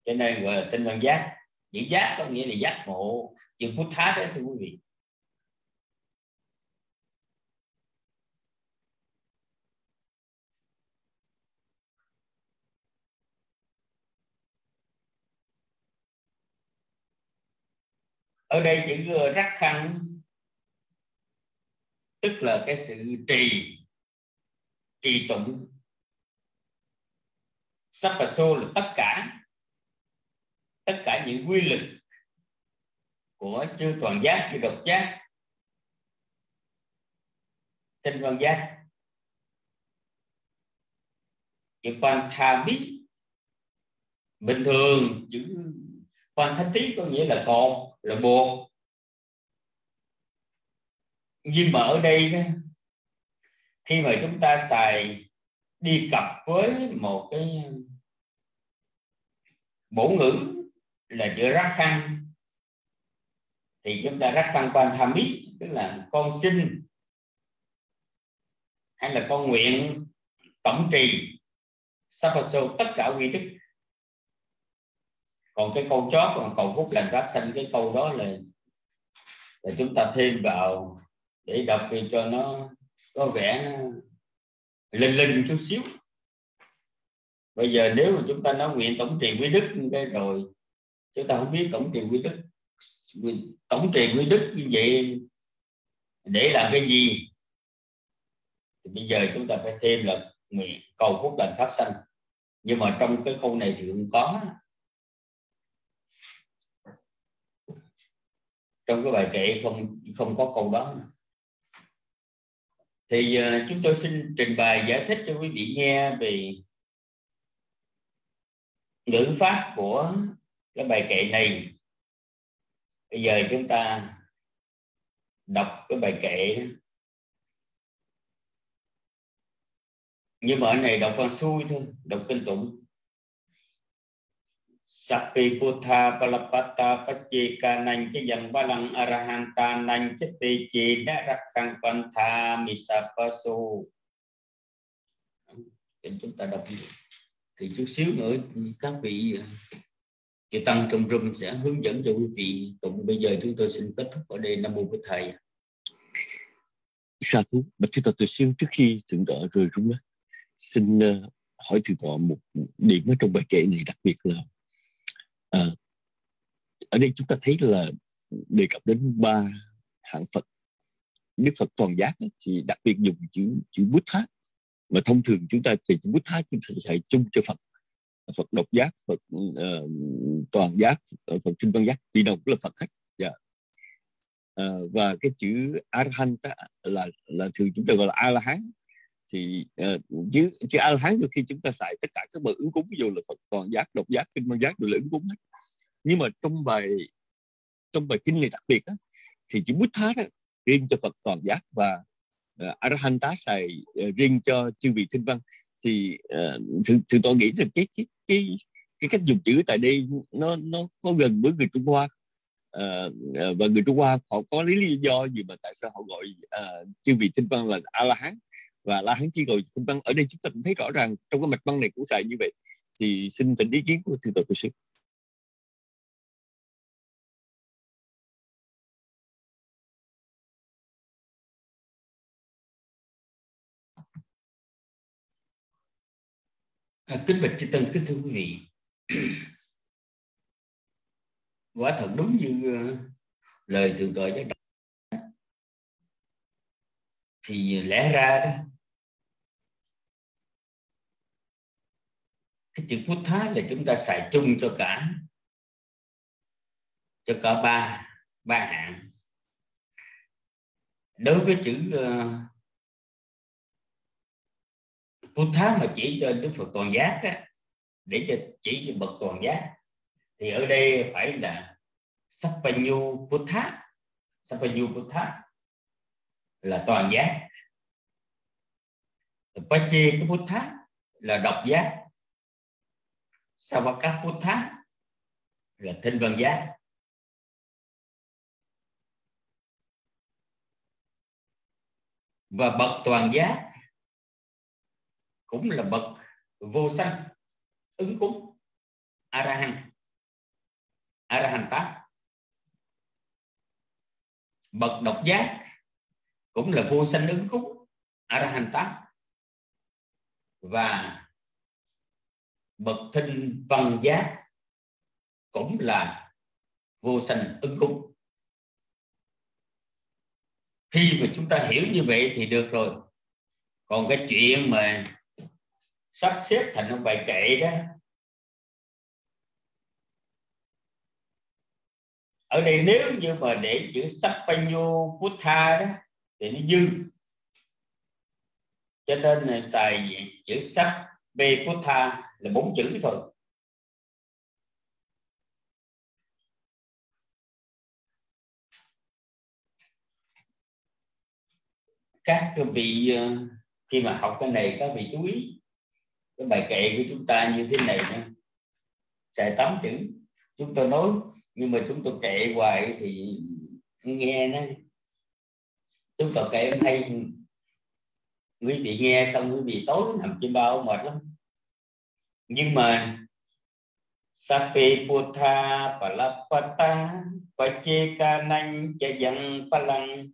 Cho nên gọi là tinh văn giác. Những giác có nghĩa là giác ngộ. Chữ phút thá đó thưa quý vị. Ở đây chữ ờ, rắc khăn tức là cái sự trì trì tụng. Sắp và xô là tất cả tất cả những quy lực của chư toàn giác, chư độc giác tinh văn giác. Chữ quan tha bí, bình thường, chữ quan thánh tí có nghĩa là cột là buộc nhưng mà ở đây khi mà chúng ta xài đi cặp với một cái bổ ngữ là chữ rắc khăn, thì chúng ta rắc khăn quan tham ý tức là con xin hay là con nguyện tổng trì sapaso tất cả quy đức còn cái câu chót còn cầu phúc lành phát sanh cái câu đó là là chúng ta thêm vào để đọc vì cho nó có vẻ nó linh linh chút xíu. Bây giờ nếu mà chúng ta nói nguyện tổng trì quý đức cái rồi, chúng ta không biết tổng trì quý đức tổng trì quý đức như vậy để làm cái gì? Thì bây giờ chúng ta phải thêm là nguyện, cầu phúc lành phát sanh nhưng mà trong cái khâu này thì cũng có. Trong cái bài kệ không không có câu đó. Thì uh, chúng tôi xin trình bày giải thích cho quý vị nghe về ngữ pháp của cái bài kệ này. Bây giờ chúng ta đọc cái bài kệ. Nhưng mà ở này đọc con xuôi thôi đọc kinh tụng. Sapi Buddha Palapata Pachika Nanh Chứ Dần Ba Lăng Arahanta Nanh Chứ Tì Chi Đã Rắc Khăn Pantha Misapasu Để chúng ta đọc thì chút xíu nữa, các vị à, chư tăng trong room sẽ hướng dẫn cho quý vị. Tụng bây giờ chúng tôi xin kết thúc ở đây. Nam mô với thầy. Sa thú, bạch thưa từ siêu trước khi thượng tọa rời rung đó xin à, hỏi thượng tọa một điểm ở trong bài kệ này, đặc biệt là à, ở đây chúng ta thấy là đề cập đến ba hạng Phật. Đức Phật toàn giác thì đặc biệt dùng chữ chữ bút mà thông thường chúng ta thì chữ bút chúng ta sẽ chung cho Phật. Phật độc giác Phật uh, toàn giác ờ, Phật sinh văn giác thì đồng cũng là Phật hết. Yeah. uh, và cái chữ Arahant là là thường chúng ta gọi là A La Hán thì ờ, uh, chứ chứ a la hán đôi khi chúng ta xài tất cả các bậc ứng cúng ví dụ là phật toàn giác độc giác kinh văn giác đều là ứng cúng hết. Nhưng mà trong bài trong bài kinh này đặc biệt á, thì chữ bút thá đó riêng cho phật toàn giác và ờ, uh, arahanta xài uh, riêng cho chư vị thiên văn. Thì uh, thường, thường tôi nghĩ rằng cái cái cái cái cách dùng chữ tại đây nó nó có gần với người Trung Hoa. Uh, và người Trung Hoa họ có lý lý do gì mà tại sao họ gọi uh, chư vị thiên văn là A La Hán? Và la hán chi rồi xin văn ở đây chúng ta cũng thấy rõ ràng trong cái mạch văn này cũng xài như vậy. Thì xin tỉnh ý kiến của thưa tổ tu sư. À, kính bạch chư tân kính thưa quý vị. Quả thật đúng như uh, lời thượng tọa giáo đạo thì lẽ ra đó cái chữ phút thái là chúng ta xài chung cho cả cho cả ba ba hạng. Đối với chữ ờ, uh, phút thái mà chỉ cho đức phật toàn giác á, để cho chỉ cho bậc toàn giác thì ở đây phải là sapanyu puttha sapanyu puttha là toàn giác. Pache cái puttha là độc giác. Savakaputta là thinh vân giác và bậc toàn giác cũng là bậc vô sanh, ứng cúng. Arahan arahanta bậc độc giác cũng là vô sanh ứng cúng. Arahanta và bậc thinh văn giác cũng là vô sanh ứng cúng. Khi mà chúng ta hiểu như vậy thì được rồi. Còn cái chuyện mà sắp xếp thành một bài kệ đó, ở đây nếu như mà để chữ Sapanyu Buddha đó, thì nó dư. Cho nên là xài chữ sắc bê Buddha là bốn chữ thôi. Các vị ờ, khi mà học cái này, các vị chú ý cái bài kệ của chúng ta như thế này nha. Xài tám chữ, chúng tôi nói, nhưng mà chúng tôi kệ hoài thì nghe nó. Chúng tôi kệ hôm nay, quý vị nghe xong quý vị tối nằm trên bao mệt lắm nhưng mà Sape Putha Palapata Pacheka Nanh Chayang Palang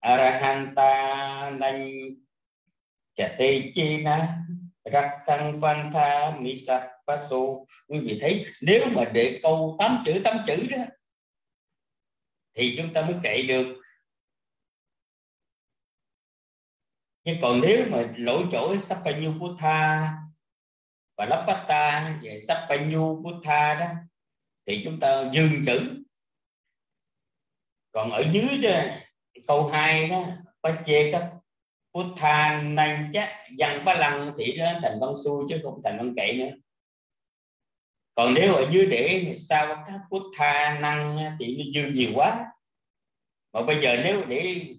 Arahanta Nanh Chate tha mi Pantha Misat Paso. Quý vị thấy, nếu mà để câu tám chữ tám chữ đó, thì chúng ta mới kệ được. Nhưng còn nếu mà lỗi chỗ Sapanyu tha và Lapata về Sapanyu Buddha đó thì chúng ta dừng chữ. Còn ở dưới đó, câu 2 đó có chê các Buddha năng chắc dằn ba lăng thì nó thành văn xuôi chứ không thành văn kệ nữa. Còn nếu ở dưới để sao các Buddha năng thì nó dư nhiều quá. Mà bây giờ nếu để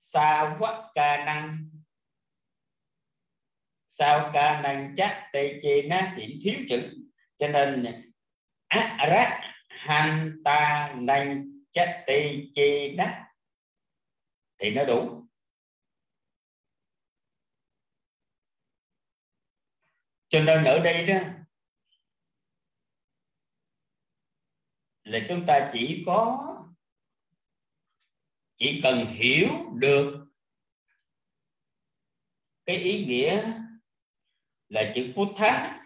sa quá ca năng sao ca năng chắc tê chê ná thì thiếu chữ? Cho nên, á rát han ta năng chắc tê chê ná. Thì nó đủ. Cho nên ở đây đó, là chúng ta chỉ có, chỉ cần hiểu được cái ý nghĩa là chữ Buddha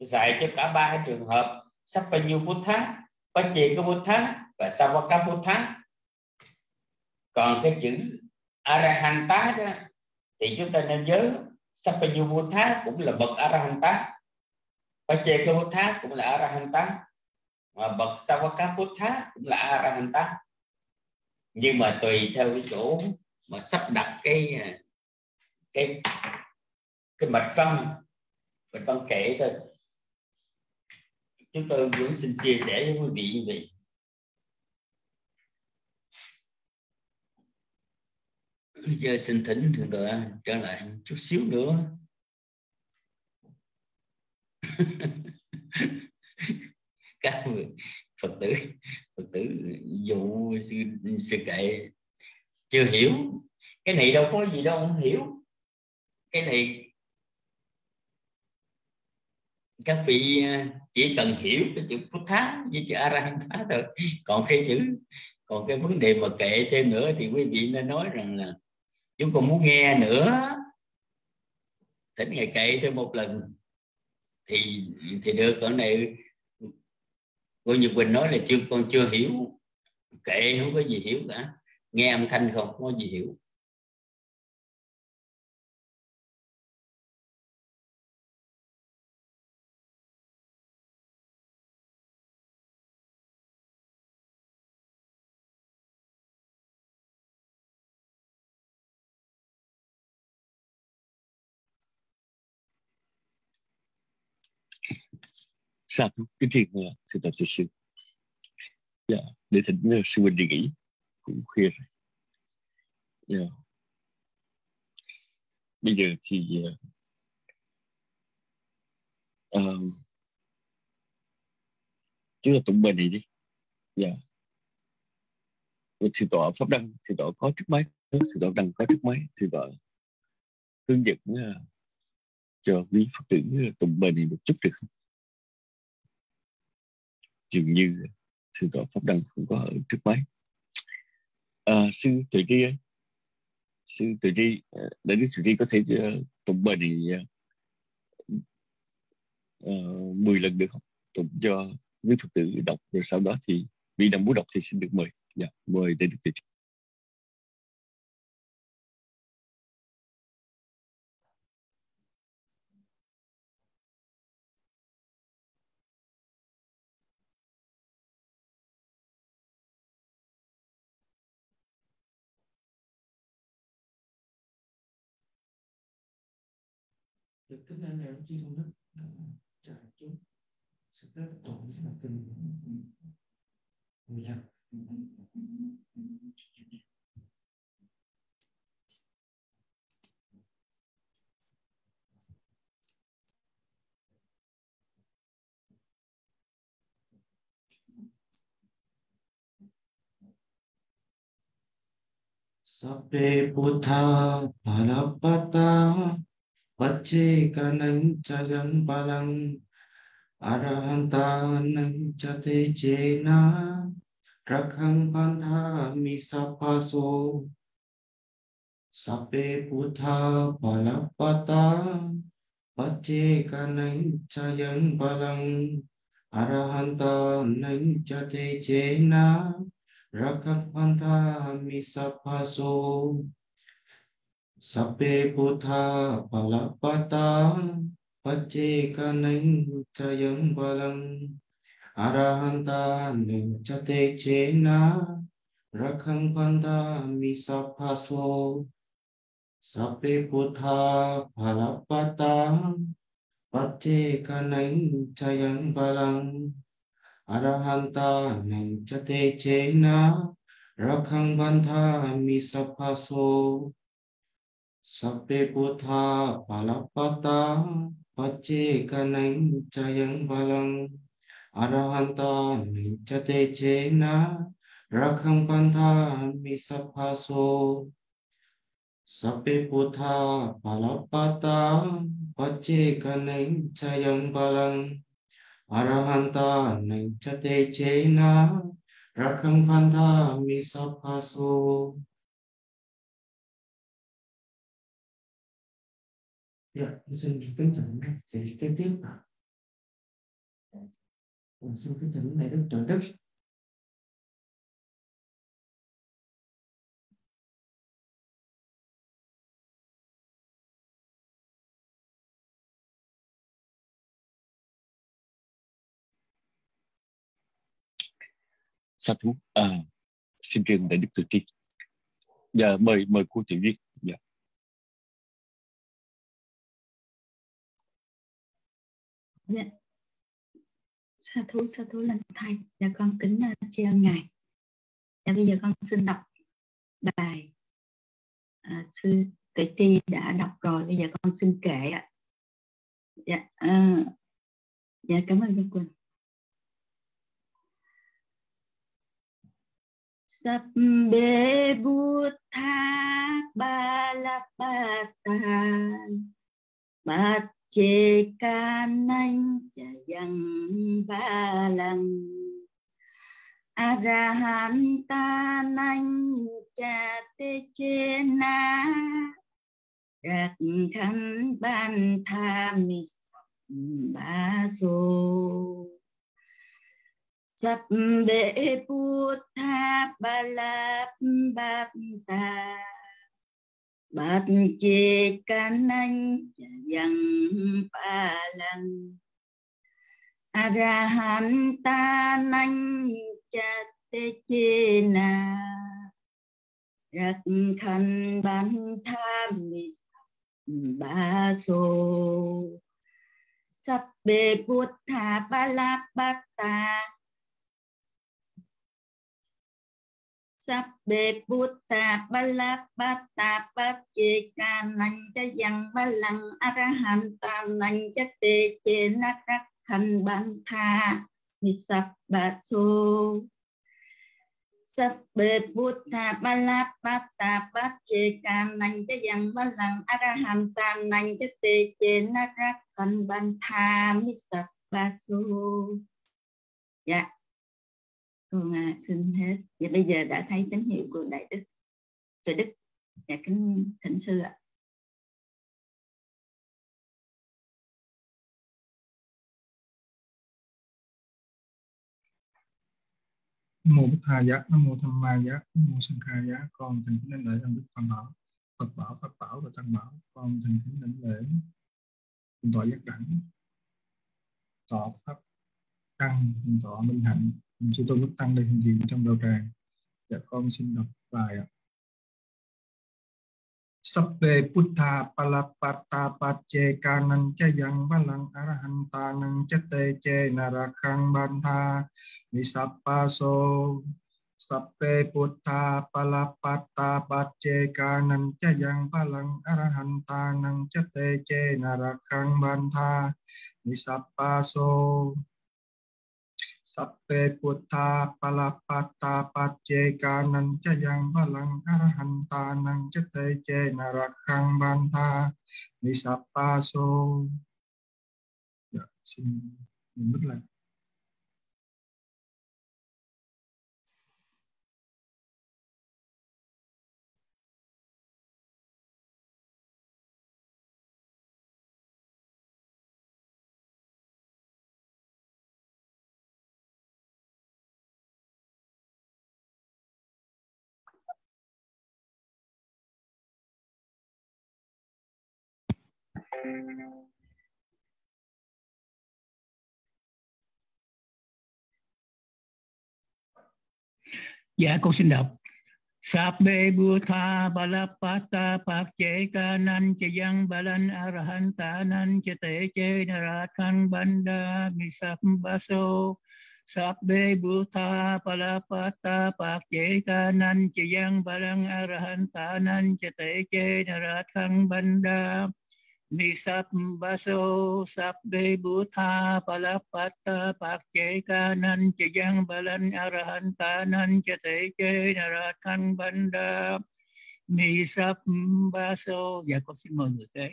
dạy cho cả ba trường hợp, sắp bao nhiêu Buddha Pache có Buddha và Savaka Buddha còn cái chữ Arahanta đó, thì chúng ta nên nhớ Sapanyu Buddha cũng là bậc Arahanta. Pache Buddha cũng là Arahanta. Mà bậc Savaka Buddha cũng là Arahanta. Nhưng mà tùy theo cái chỗ mà sắp đặt cái cái cái mạch văn mạch văn kể thôi. Chúng tôi muốn xin chia sẻ với quý vị như vậy. Bây giờ xin thỉnh thượng tọa trở lại chút xíu nữa. Các phật tử phật tử dụ sư, sư kệ chưa hiểu. Cái này đâu có gì đâu không hiểu. Cái này các vị à, chỉ cần hiểu cái chữ phúc thá với chữ arahanta thôi. Còn cái chữ còn cái vấn đề mà kệ thêm nữa thì quý vị nên nói rằng là chúng con muốn nghe nữa. Thỉnh ngày kệ thêm một lần. Thì thì được ở này cô Nhật Quỳnh nói là chưa con chưa hiểu. Kệ không có gì hiểu cả. Nghe âm thanh không, không có gì hiểu. Sao? Kính thiên sư tập sư sư. Dạ để thỉnh ờ, sư huynh đi nghỉ cũng khuya rồi. Dạ. Bây giờ thì uh, chúng ta tụng bài này đi. Dạ. Thì tọa pháp đăng thì tọa có trước máy thì tọa đăng có trước máy thì tọa hướng dẫn uh, cho quý phật tử tụng bài này một chút được không? Dường như sư tổ pháp đăng không có ở trước máy. À, sư tự tri ấy sư tự tri ờ, đại đức tự tri có thể uh, tụng bài này ờ, uh, 10 lần được không? Tụng cho quý phật tử đọc rồi sau đó thì vị nào muốn đọc thì xin được mời. Dạ mời để được tự tri được cái này là chi không đất trả chút sự tất tổ rất là cần mười lăm Sabe Buddha Palapata පච්චේකනං චයන් බලං අරහන්තානං චතේ චේනා රකං පන්ධාමි සප්පසෝ සපේ පුතා බලපතා පච්චේකනං චයන් බලං අරහන්තානං චතේ චේනා රකං පන්ධාමි සප්පසෝ Buddha Palapata Pachekanang Chayang Balang Arahanta Chate Chena Rakhang Panta Misapaso Sape Buddha Palapata Pachekanang Chayang Balang Arahanta nang chate chena rakhang සප්පේ පුතා පලප්පතා පච්චේ කනං චයං බලං අරහන්තා නිච්චතේ චේන රඛං පන්තා මිසප්පසෝ සප්පේ පුතා පලප්පතා පච්චේ කනං චයං බලං අරහන්තා නිච්චතේ චේන රඛං පන්තා මිසප්පසෝ Dạ, dạ, xin kính thỉnh chị kế tiếp ạ. Xin kính thỉnh này Đức trời Đức. Sa thú à, xin truyền đại đức tự tiên dạ mời mời cô tiểu duyên. Dạ. Sa thú sa thú lần thay. Dạ con kính uh, tri ân ngài. Dạ bây giờ con xin đọc bài à, sư tuệ tri đã đọc rồi. Bây giờ con xin kể ạ. Dạ à, dạ cảm ơn nhân quỳnh. Sabbe Buddha Balapata chê ca nanh chà dằng ba lần. A ra han ta Nanh Cha Tê Chê Na. Rạc Khánh Ban Tha Mi Ba Sô tha ba lạp Bát bát chê can anh dần a ra arahan ta nanh cha te chê na. Rak khan ban tham ba so sắp bê bút tha ba la ba ta. So Sabbe Buddha Balabhata Sabbe Buddha Balabhata Pachekananh cha yang balang Arahanta nanh cha te che narak khan ban tha. Misabbaso Sabbe Buddha Balabhata Pachekananh cha yang balang Arahanta nanh cha te che narak khan ban tha. Misabbaso Dạ con à, xin hết và bây giờ đã thấy tín hiệu của đại đức tuệ đức và kính thỉnh sư ạ. Nam mô Bích Tha giá, Nam mô Tham Ma giá, Nam mô Sang Kha giá, con thành kính lãnh lễ ân đức Tam bảo, Phật bảo, Pháp bảo và Tăng bảo, con thành kính lãnh lễ tọa giác đẳng, tọa pháp tăng, tọa minh hạnh, sư tôn đức tăng lên hiện diện trong đạo tràng. Dạ con xin đọc bài ạ. Sabbe Putta Palapata Pace Kanan cha yang balang arahanta nang cha te che narakang bantha Nisappa so. Sabbe Putta Palapata Pace Kanan cha yang balang arahanta nang cha te che narakang bantha Nisappa so. sape putta palapata pace kanan cayang balang arahan tanang cetai ce narakang banta. Nisapa so. Ya sini. Nomor lagi Dạ con xin đọc. Sabbe Buddha Balapata Pakche Kanan Chayang Balan Arahanta Nan Chate Che narakan Banda Misap Baso Sabbe Buddha Balapata Pakche Kanan Chayang Balan Arahanta Nan Chate Che narakan Banda Nisap baso sabbe buddha palapata pakche kanan chayang balan arahantanan chate che narathan banda. Nisap baso Dạ con xin mời người thế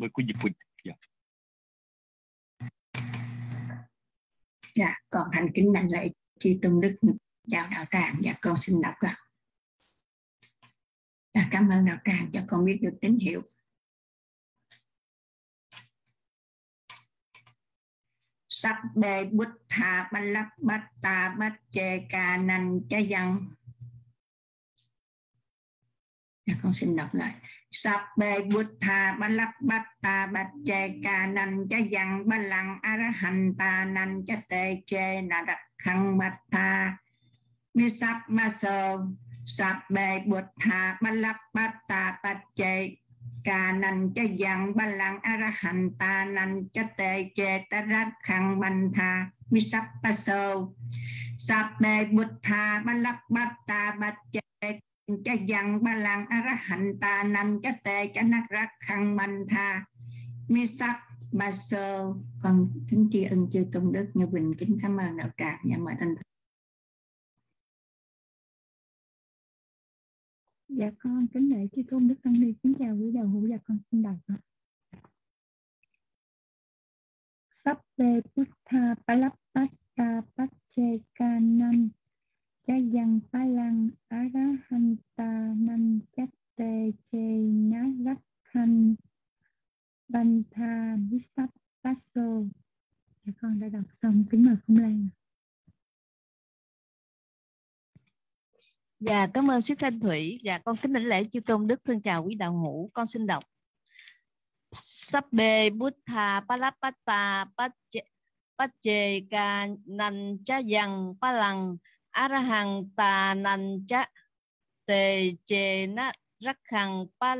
mời cô Diệp Quỳnh dạ. dạ con thành kính đảnh lễ chư tôn đức chào đạo tràng. Và dạ, con xin đọc ạ. Dạ, cảm ơn đạo tràng cho con biết được tín hiệu. Sắp đề bút thà ba lắp bát ta bát chê ca nành cha dân dạ, con xin đọc lại. Sabbe Buddha Balabbata Bacche Nan Cha Yang Balang Arahanta Nan Cha Tê Chê Na Đặc Khăn Bata Misap bát ta Buddha Balabbata Bacche Nan Cha Yang Balang Arahanta Nan Cha Tê Chê Ta Đặc Khăn Bantha Misap Maso bát Buddha bát Bacche cha dặn ba làng a ra hạnh ta nằm cha tê cha nát ra khăn mạnh tha. Mi sắc ba sơ, con kính tri ân chư tôn đức như bình kính cảm ơn đạo tràng và mời thanh dạ con kính lễ chư tôn đức tăng ni, kính chào quý đạo hữu và con xin đọc. Sắp tê bê Buddha Palapata Pachekanam Chayang Palang Arahanta Nan Chatte Che Narakhan Bantha Visap Paso Dạ con đã đọc xong, kính mời Không Lan. Dạ, cảm ơn Sư Thanh Thủy. Dạ, con kính lĩnh lễ chư tôn đức thân chào quý đạo hữu. Con xin đọc. Sabbe Buddha Palapata Pache Ka Nan Cha Yang Palang arahang ta nan cha tề chê na rắc hằng pa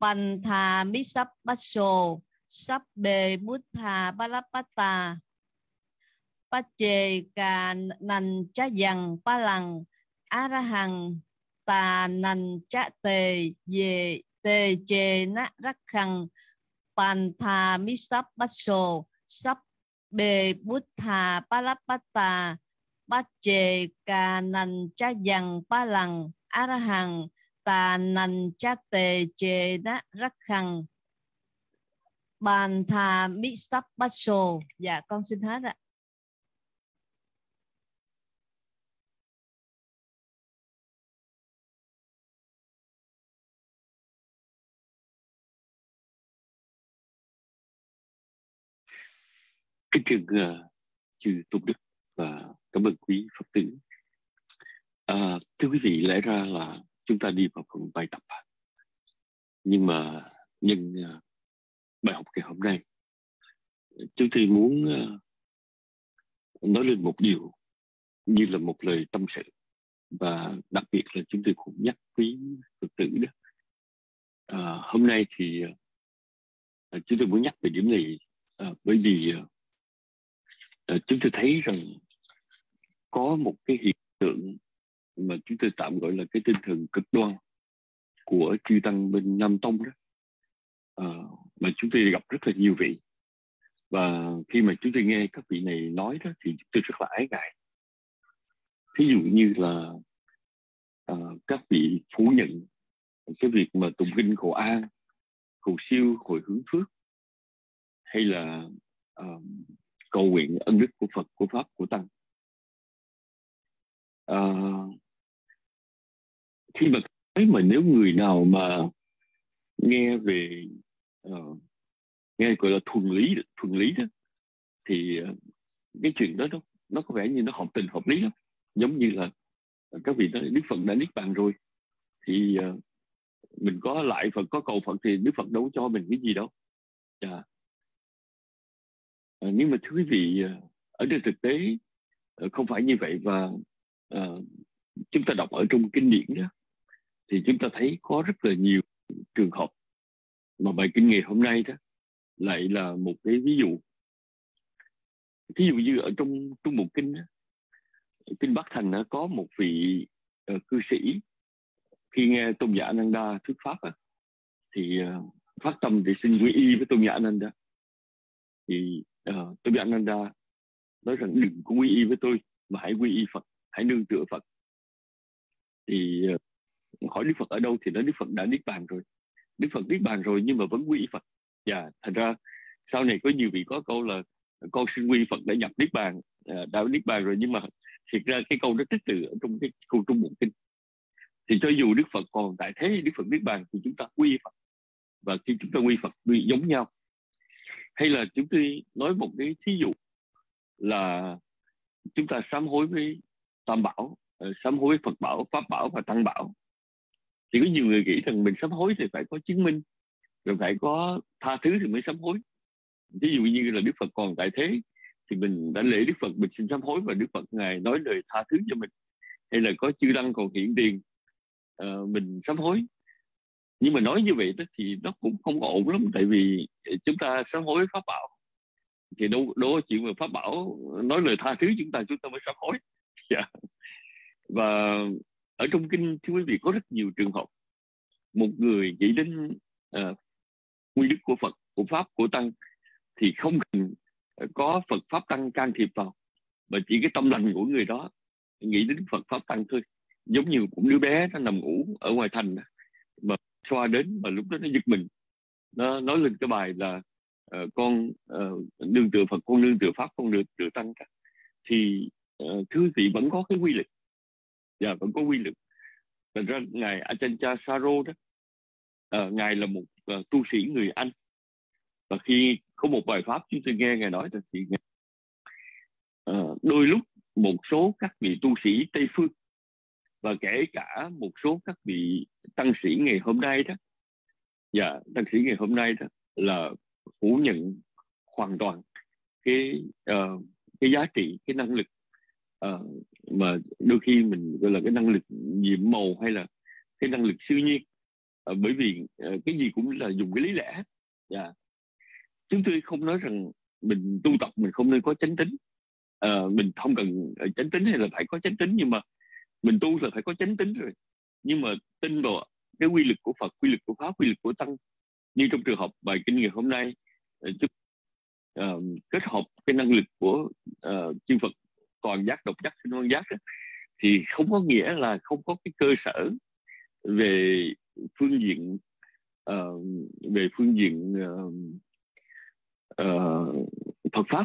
pan tha mi sắp bát sô sắp bề bút tha ba La bát ta pa chê ca nan cha dằng pa lằng arahang ta nan cha tề về tề chê na rắc hằng pan tha mi sắp bát sô sắp bề bút tha Pa La bát ta bát chê ca nành cha dằng pa lằng a ra hằng tà nành cha tề chê đá rắc hằng. Bàn thà mi sắp bát sồ dạ con xin hết ạ. Cái trường uh, chư tôn đức và cảm ơn quý phật tử À, thưa quý vị, lẽ ra là chúng ta đi vào phần bài tập. Nhưng mà nhân à, bài học ngày hôm nay, chúng tôi muốn à, nói lên một điều như là một lời tâm sự. Và đặc biệt là chúng tôi cũng nhắc quý phật tử đó. À, hôm nay thì à, chúng tôi muốn nhắc về điểm này à, bởi vì uh, Ờ, chúng tôi thấy rằng có một cái hiện tượng mà chúng tôi tạm gọi là cái tinh thần cực đoan của chư tăng bên Nam Tông đó. À, mà chúng tôi gặp rất là nhiều vị. Và khi mà chúng tôi nghe các vị này nói đó thì chúng tôi rất là ái ngại. Thí dụ như là à, các vị phủ nhận cái việc mà tụng kinh cầu an cầu siêu hồi hướng phước hay là cầu nguyện ân đức của phật của pháp của tăng À, khi mà thấy mà nếu người nào mà nghe về uh, nghe gọi là thuần lý thuần lý đó thì uh, cái chuyện đó nó nó có vẻ như nó hợp tình hợp lý lắm giống như là các vị nói đức phật đã niết bàn rồi thì uh, mình có lại phật có cầu phật thì đức phật đâu cho mình cái gì đâu yeah. À, Ờ, nhưng mà thưa quý vị ờ, ở trên thực tế ờ, không phải như vậy và uh, chúng ta đọc ở trong kinh điển đó thì chúng ta thấy có rất là nhiều trường hợp mà bài kinh ngày hôm nay đó lại là một cái ví dụ. Ví dụ như ở trong trong một kinh đó, kinh Bắc Thành đó, có một vị uh, cư sĩ khi nghe tôn giả Ananda thuyết pháp đó, thì uh, phát tâm để xin quy y với tôn giả Ananda thì Ờ, uh, tôn Ananda nói rằng đừng có quy y với tôi mà hãy quy y Phật hãy nương tựa Phật. Thì uh, hỏi Đức Phật ở đâu thì nói Đức Phật đã niết bàn rồi. Đức Phật niết bàn rồi nhưng mà vẫn quy y Phật. Và thành ra sau này có nhiều vị có câu là con xin quy Phật đã nhập niết bàn. Ờ, đã niết bàn rồi nhưng mà thiệt ra cái câu đó tích từ ở trong cái câu trung bộ kinh. Thì cho dù Đức Phật còn tại thế Đức Phật niết bàn thì chúng ta quy Phật. Và khi chúng ta quy Phật quy giống nhau hay là chúng tôi nói một cái thí dụ là chúng ta sám hối với tam bảo ờ, sám hối với Phật bảo pháp bảo và tăng bảo? Thì có nhiều người nghĩ rằng mình sám hối thì phải có chứng minh rồi phải có tha thứ thì mới sám hối. Ví dụ như là đức phật còn tại thế thì mình đã lễ đức phật mình xin sám hối và đức phật ngài nói lời tha thứ cho mình. Hay là có chư đăng còn hiện tiền uh, mình sám hối? Nhưng mà nói như vậy đó thì nó cũng không ổn lắm tại vì chúng ta sám hối pháp bảo. Thì đâu đâu có chuyện mà pháp bảo nói lời tha thứ chúng ta chúng ta mới sám hối. Yeah. Dạ. Và ở trong kinh thưa quý vị có rất nhiều trường hợp một người nghĩ đến uh, quy đức của Phật của pháp của tăng thì không cần có Phật pháp tăng can thiệp vào mà chỉ cái tâm lành của người đó nghĩ đến Phật pháp tăng thôi. Giống như một đứa bé nó nằm ngủ ở ngoài thành mà xoa đến mà lúc đó nó giật mình. Nó nói lên cái bài là uh, con uh, nương tựa Phật con nương tựa pháp con nương tựa tăng cả. Thì uh, thưa vị vẫn có cái quy lực và dạ, vẫn có quy lực Thành ra ngài Achancha Saro đó uh, ngài là một uh, tu sĩ người Anh. Và khi có một bài pháp chúng tôi nghe ngài nói thì uh, đôi lúc một số các vị tu sĩ Tây phương và kể cả một số các vị tăng sĩ ngày hôm nay đó dạ tăng sĩ ngày hôm nay đó là phủ nhận hoàn toàn cái uh, cái giá trị cái năng lực uh, mà đôi khi mình gọi là cái năng lực nhiệm màu hay là cái năng lực siêu nhiên uh, bởi vì uh, cái gì cũng là dùng cái lý lẽ yeah. Dạ. chúng tôi không nói rằng mình tu tập mình không nên có chánh tính uh, mình không cần chánh tính hay là phải có chánh tính nhưng mà mình tu là phải có chánh tính rồi. Nhưng mà tin vào cái quy lực của Phật quy lực của pháp quy lực của tăng. Như trong trường hợp bài kinh ngày hôm nay ờ, chúng uh, ờ, kết hợp cái năng lực của uh, chư Phật toàn giác độc giác sinh quan giác đó, thì không có nghĩa là không có cái cơ sở về phương diện uh, về phương diện uh, uh, Phật pháp.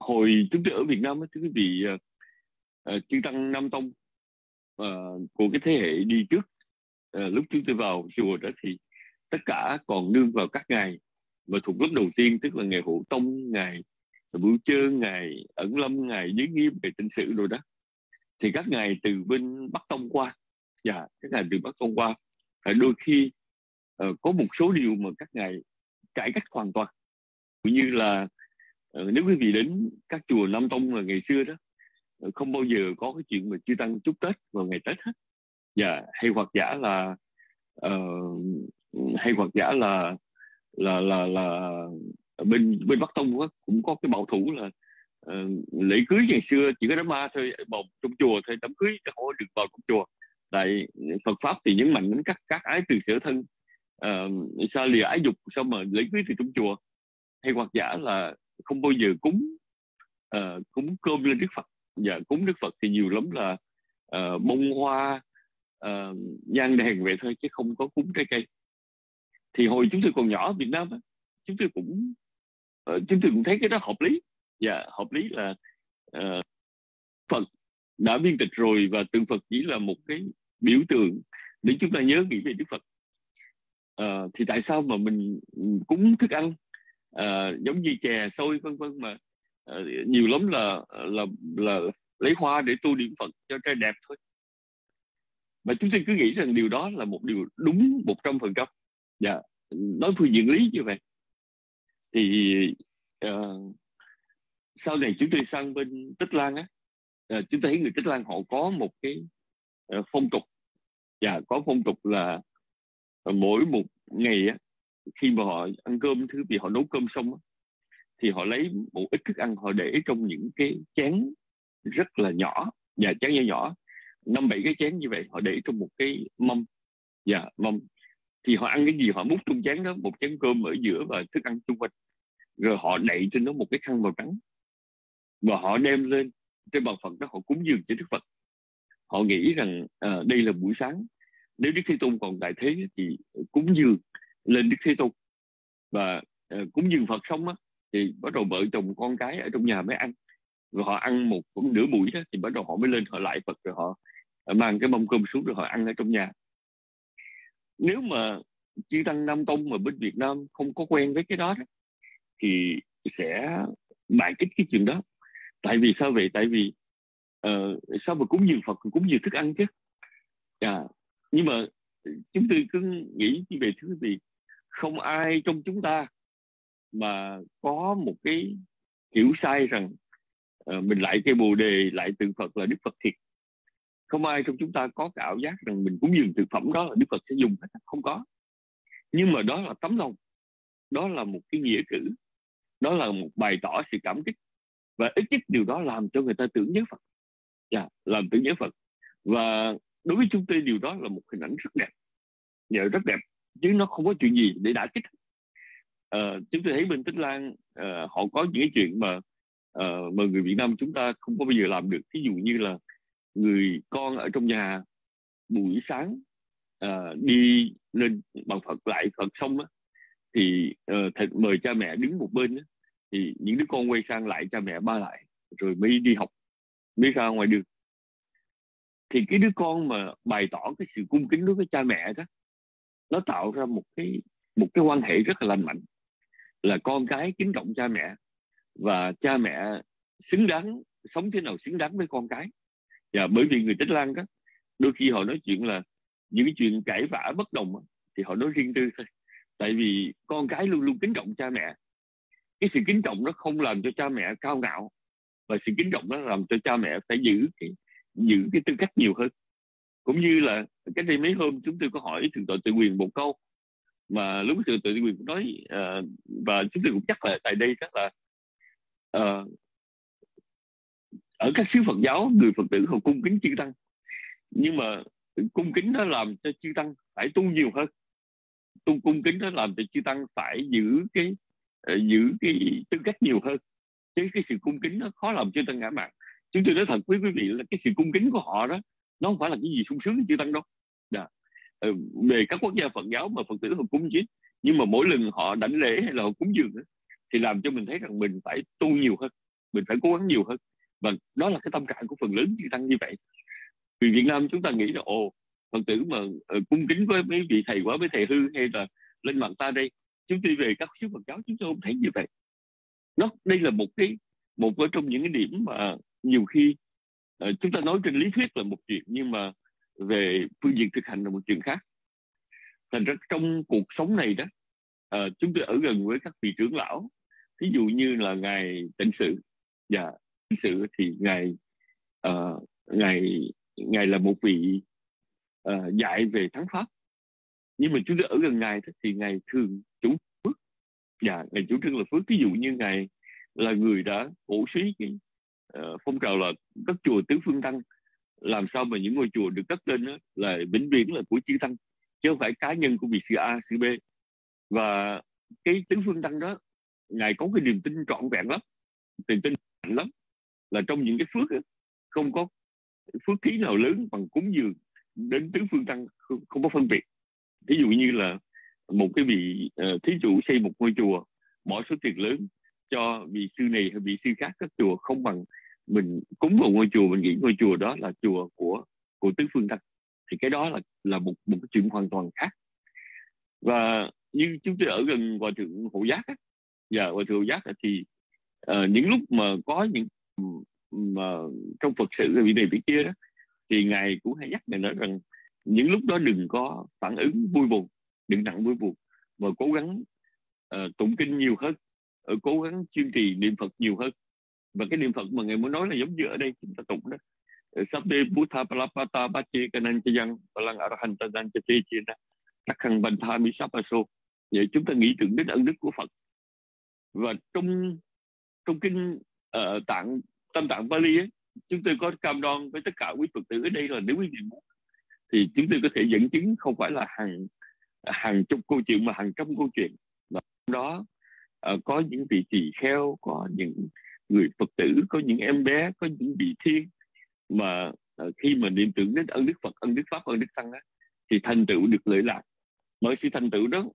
Hồi chúng tôi ở Việt Nam thưa quý vị uh, chư tăng Nam Tông uh, của cái thế hệ đi trước uh, lúc chúng tôi vào chùa đó thì tất cả còn nương vào các ngày mà thuộc lớp đầu tiên tức là ngày hộ tông ngày buổi trưa ngày ẩn lâm ngày giới nghiêm về tinh sự rồi đó. Thì các ngài từ bên bắc tông qua dạ các ngài từ bắc tông qua phải đôi khi uh, có một số điều mà các ngài cải cách hoàn toàn. Cũng như là uh, nếu quý vị đến các chùa Nam Tông là ngày xưa đó uh, Ờ, không bao giờ có cái chuyện mà chư tăng chúc Tết vào ngày Tết hết. Dạ hay hoặc giả là uh, hay hoặc giả là là là là bên bên Bắc Tông cũng có cái bảo thủ là uh, lễ cưới ngày xưa chỉ có đám ma thôi bầu trong chùa thôi đám cưới không có được vào trong chùa. Tại Phật pháp thì nhấn mạnh đến các các ái từ sở thân uh, sao lìa ái dục sao mà lễ cưới từ trong chùa. Hay hoặc giả là không bao giờ cúng uh, cúng cơm lên Đức Phật dạ, cúng Đức Phật thì nhiều lắm là uh, bông hoa uh, nhang đèn vậy thôi chứ không có cúng trái cây. Thì hồi chúng tôi còn nhỏ ở Việt Nam chúng tôi cũng uh, chúng tôi cũng thấy cái đó hợp lý. Và dạ, hợp lý là uh, Phật đã viên tịch rồi và tượng Phật chỉ là một cái biểu tượng để chúng ta nhớ nghĩ về Đức Phật. Uh, thì tại sao mà mình ừ, cúng thức ăn uh, giống như chè xôi vân vân mà uh, Ờ, nhiều lắm là là là lấy hoa để tu niệm Phật cho trai đẹp thôi. Mà chúng tôi cứ nghĩ rằng điều đó là một điều đúng một trăm phần trăm. Dạ nói phương diện lý như vậy. Thì uh, sau này chúng tôi sang bên Tích Lan á uh, chúng tôi thấy người Tích Lan họ có một cái uh, phong tục. Dạ, có phong tục là uh, mỗi một ngày á khi mà họ ăn cơm thứ vì họ nấu cơm xong á, thì họ lấy một ít thức ăn họ để trong những cái chén rất là nhỏ và chén nhỏ nhỏ năm bảy cái chén như vậy họ để trong một cái mâm. Dạ mâm. Thì họ ăn cái gì họ múc trong chén đó một chén cơm ở giữa và thức ăn xung quanh. Rồi họ đậy trên đó một cái khăn màu trắng. Và họ đem lên trên bàn phật đó họ cúng dường cho đức phật. Họ nghĩ rằng uh, đây là buổi sáng. Nếu đức thế tôn còn tại thế thì cúng dường lên đức thế tôn. Và uh, cúng dường phật xong á thì bắt đầu vợ chồng con cái ở trong nhà mới ăn. Rồi họ ăn một cũng nửa buổi đó thì bắt đầu họ mới lên họ lại phật rồi họ mang cái mâm cơm xuống rồi họ ăn ở trong nhà. Nếu mà chư tăng nam tông mà bên việt nam không có quen với cái đó, đó thì sẽ bài kích cái chuyện đó. Tại vì sao vậy? Tại vì uh, sao mà cúng dường phật cúng dường thức ăn chứ? À, nhưng mà chúng tôi cứ nghĩ về thứ gì không ai trong chúng ta mà có một cái hiểu sai rằng uh, mình lại cây bồ đề lại tượng phật là đức phật thiệt. Không ai trong chúng ta có cái ảo giác rằng mình cúng dường thực phẩm đó là đức phật sẽ dùng hết. Không có. Nhưng mà đó là tấm lòng. Đó là một cái nghĩa cử. Đó là một bày tỏ sự cảm kích. Và ít nhất điều đó làm cho người ta tưởng nhớ Phật. Yeah, làm tưởng nhớ Phật. Và đối với chúng tôi điều đó là một hình ảnh rất đẹp. Nhờ rất đẹp. Chứ nó không có chuyện gì để đả kích Ờ, uh, chúng tôi thấy bên Tích Lan uh, họ có những cái chuyện mà uh, mà người Việt Nam chúng ta không có bao giờ làm được. Ví dụ như là người con ở trong nhà buổi sáng uh, đi lên bằng Phật lại Phật xong á, thì uh, thầy mời cha mẹ đứng một bên á, thì những đứa con quay sang lại cha mẹ ba lại rồi mới đi học mới ra ngoài đường. Thì cái đứa con mà bày tỏ cái sự cung kính đối với cha mẹ đó nó tạo ra một cái một cái quan hệ rất là lành mạnh là con cái kính trọng cha mẹ và cha mẹ xứng đáng, sống thế nào xứng đáng với con cái. Và bởi vì người tích lan đó, đôi khi họ nói chuyện là những cái chuyện cãi vã bất đồng thì họ nói riêng tư thôi. Tại vì con cái luôn luôn kính trọng cha mẹ. Cái sự kính trọng nó không làm cho cha mẹ cao ngạo và sự kính trọng nó làm cho cha mẹ phải giữ cái giữ cái tư cách nhiều hơn. Cũng như là cách đây mấy hôm, chúng tôi có hỏi thượng tọa tự quyền một câu mà lúc thượng tự quyền cũng nói uh, và chúng tôi cũng chắc là tại đây chắc là uh, ở các xứ Phật giáo người Phật tử họ cung kính chư tăng. Nhưng mà cung kính nó làm cho chư tăng phải tu nhiều hơn. Tu cung kính nó làm cho chư tăng phải giữ cái uh, giữ cái tư cách nhiều hơn. Chứ cái sự cung kính nó khó làm chư tăng ngã mạng chúng tôi nói thật với quý vị là cái sự cung kính của họ đó nó không phải là cái gì sung sướng chư tăng đâu. Ờ, về các quốc gia Phật giáo mà Phật tử họ cúng chứ nhưng mà mỗi lần họ đảnh lễ hay là họ cúng dường thì làm cho mình thấy rằng mình phải tu nhiều hơn mình phải cố gắng nhiều hơn. Và đó là cái tâm trạng của phần lớn chư tăng như vậy. Vì Việt Nam chúng ta nghĩ là ồ Phật tử mà uh, cung kính với mấy vị thầy quá với thầy hư hay là lên mạng ta đây chúng tôi về các xứ Phật giáo chúng tôi không thấy như vậy. Nó đây là một cái một trong những cái điểm mà nhiều khi uh, chúng ta nói trên lý thuyết là một chuyện nhưng mà về phương diện thực hành là một chuyện khác. Thành ra trong cuộc sống này đó uh, chúng tôi ở gần với các vị trưởng lão. Ví dụ như là ngài tịnh sự. Và dạ, tịnh sự thì ngài uh, ngài ngài là một vị uh, dạy về thắng pháp. Nhưng mà chúng tôi ở gần ngài thì ngài thường chủ phước. Và ngài chủ trương là phước. Ví dụ như ngài là người đã cổ suý cái uh, phong trào là các chùa tứ phương tăng làm sao mà những ngôi chùa được cất lên đó là vĩnh viễn là của chư tăng chứ không phải cá nhân của vị sư A, sư B. Và cái tứ phương tăng đó ngài có cái niềm tin trọn vẹn lắm niềm tin mạnh lắm là trong những cái phước đó, không có phước khí nào lớn bằng cúng dường đến tứ phương tăng không, không có phân biệt. Ví dụ như là một cái vị uh, thí chủ xây một ngôi chùa bỏ số tiền lớn cho vị sư này hay vị sư khác các chùa không bằng mình cúng vào ngôi chùa mình nghĩ ngôi chùa đó là chùa của của tứ phương tăng thì cái đó là là một một cái chuyện hoàn toàn khác. Và như chúng tôi ở gần hòa thượng hộ giác á, và hòa thượng hộ giác á, thì uh, những lúc mà có những mà trong phật sự vị này vị kia đó thì ngài cũng hay nhắc ngài nói rằng những lúc đó đừng có phản ứng vui buồn đừng nặng vui buồn mà cố gắng uh, tụng kinh nhiều hơn ờ, cố gắng chuyên trì niệm phật nhiều hơn và cái niệm phật mà ngài muốn nói là giống như ở đây chúng ta tụng đó. Ờ, Sabbe Buddha Palapata Bache Kananchayang Palang Arahanta Danchate Chena Takhang Bantha Misapaso Vậy chúng ta nghĩ tưởng đến ân đức của Phật. Và trong trong kinh uh, tạng Tam tạng Bali ấy, chúng tôi có cam đoan với tất cả quý Phật tử ở đây là nếu quý vị muốn thì chúng tôi có thể dẫn chứng không phải là hàng hàng chục câu chuyện mà hàng trăm câu chuyện. Trong đó uh, có những vị tỳ kheo có những người Phật tử có những em bé có những vị thiên mà à, khi mà niệm tưởng đến ân đức Phật ân đức Pháp ân đức Tăng á, thì thành tựu được lợi lạc. Mọi sự thành tựu đó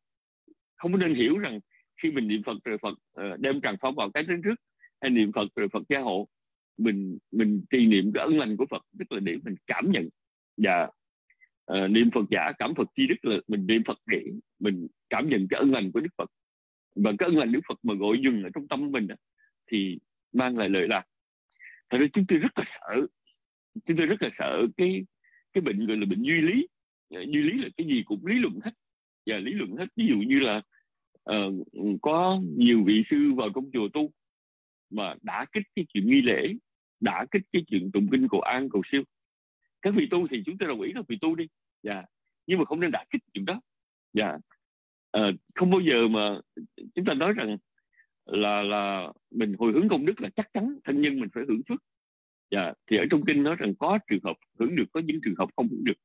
không nên hiểu rằng khi mình niệm Phật rồi Phật à, đem tràng phong vào cái đến trước hay niệm Phật rồi Phật gia hộ mình mình trì niệm cái ân lành của Phật tức là để mình cảm nhận. Và uh, niệm Phật giả cảm Phật chi đức là mình niệm Phật để mình cảm nhận cái ân lành của Đức Phật. Và cái ân lành Đức Phật mà gọi dừng ở trong tâm mình thì mang lại lợi lạc. Thật ra chúng tôi rất là sợ chúng tôi rất là sợ cái cái bệnh gọi là bệnh duy lý. Dạ, duy lý là cái gì cũng lý luận hết. Và lý luận hết. Ví dụ như là uh, có nhiều vị sư vào trong chùa tu mà đã kích cái chuyện nghi lễ đã kích cái chuyện tụng kinh cầu an cầu siêu. Các vị tu thì chúng tôi đồng ý là vị tu đi. Dạ yeah. nhưng mà không nên đã kích chuyện đó. Dạ yeah. uh, không bao giờ mà chúng ta nói rằng là là mình hồi hướng công đức là chắc chắn thân nhân mình phải hưởng phước. Dạ thì ở trong kinh nói rằng có trường hợp hưởng được, có những trường hợp không hưởng được.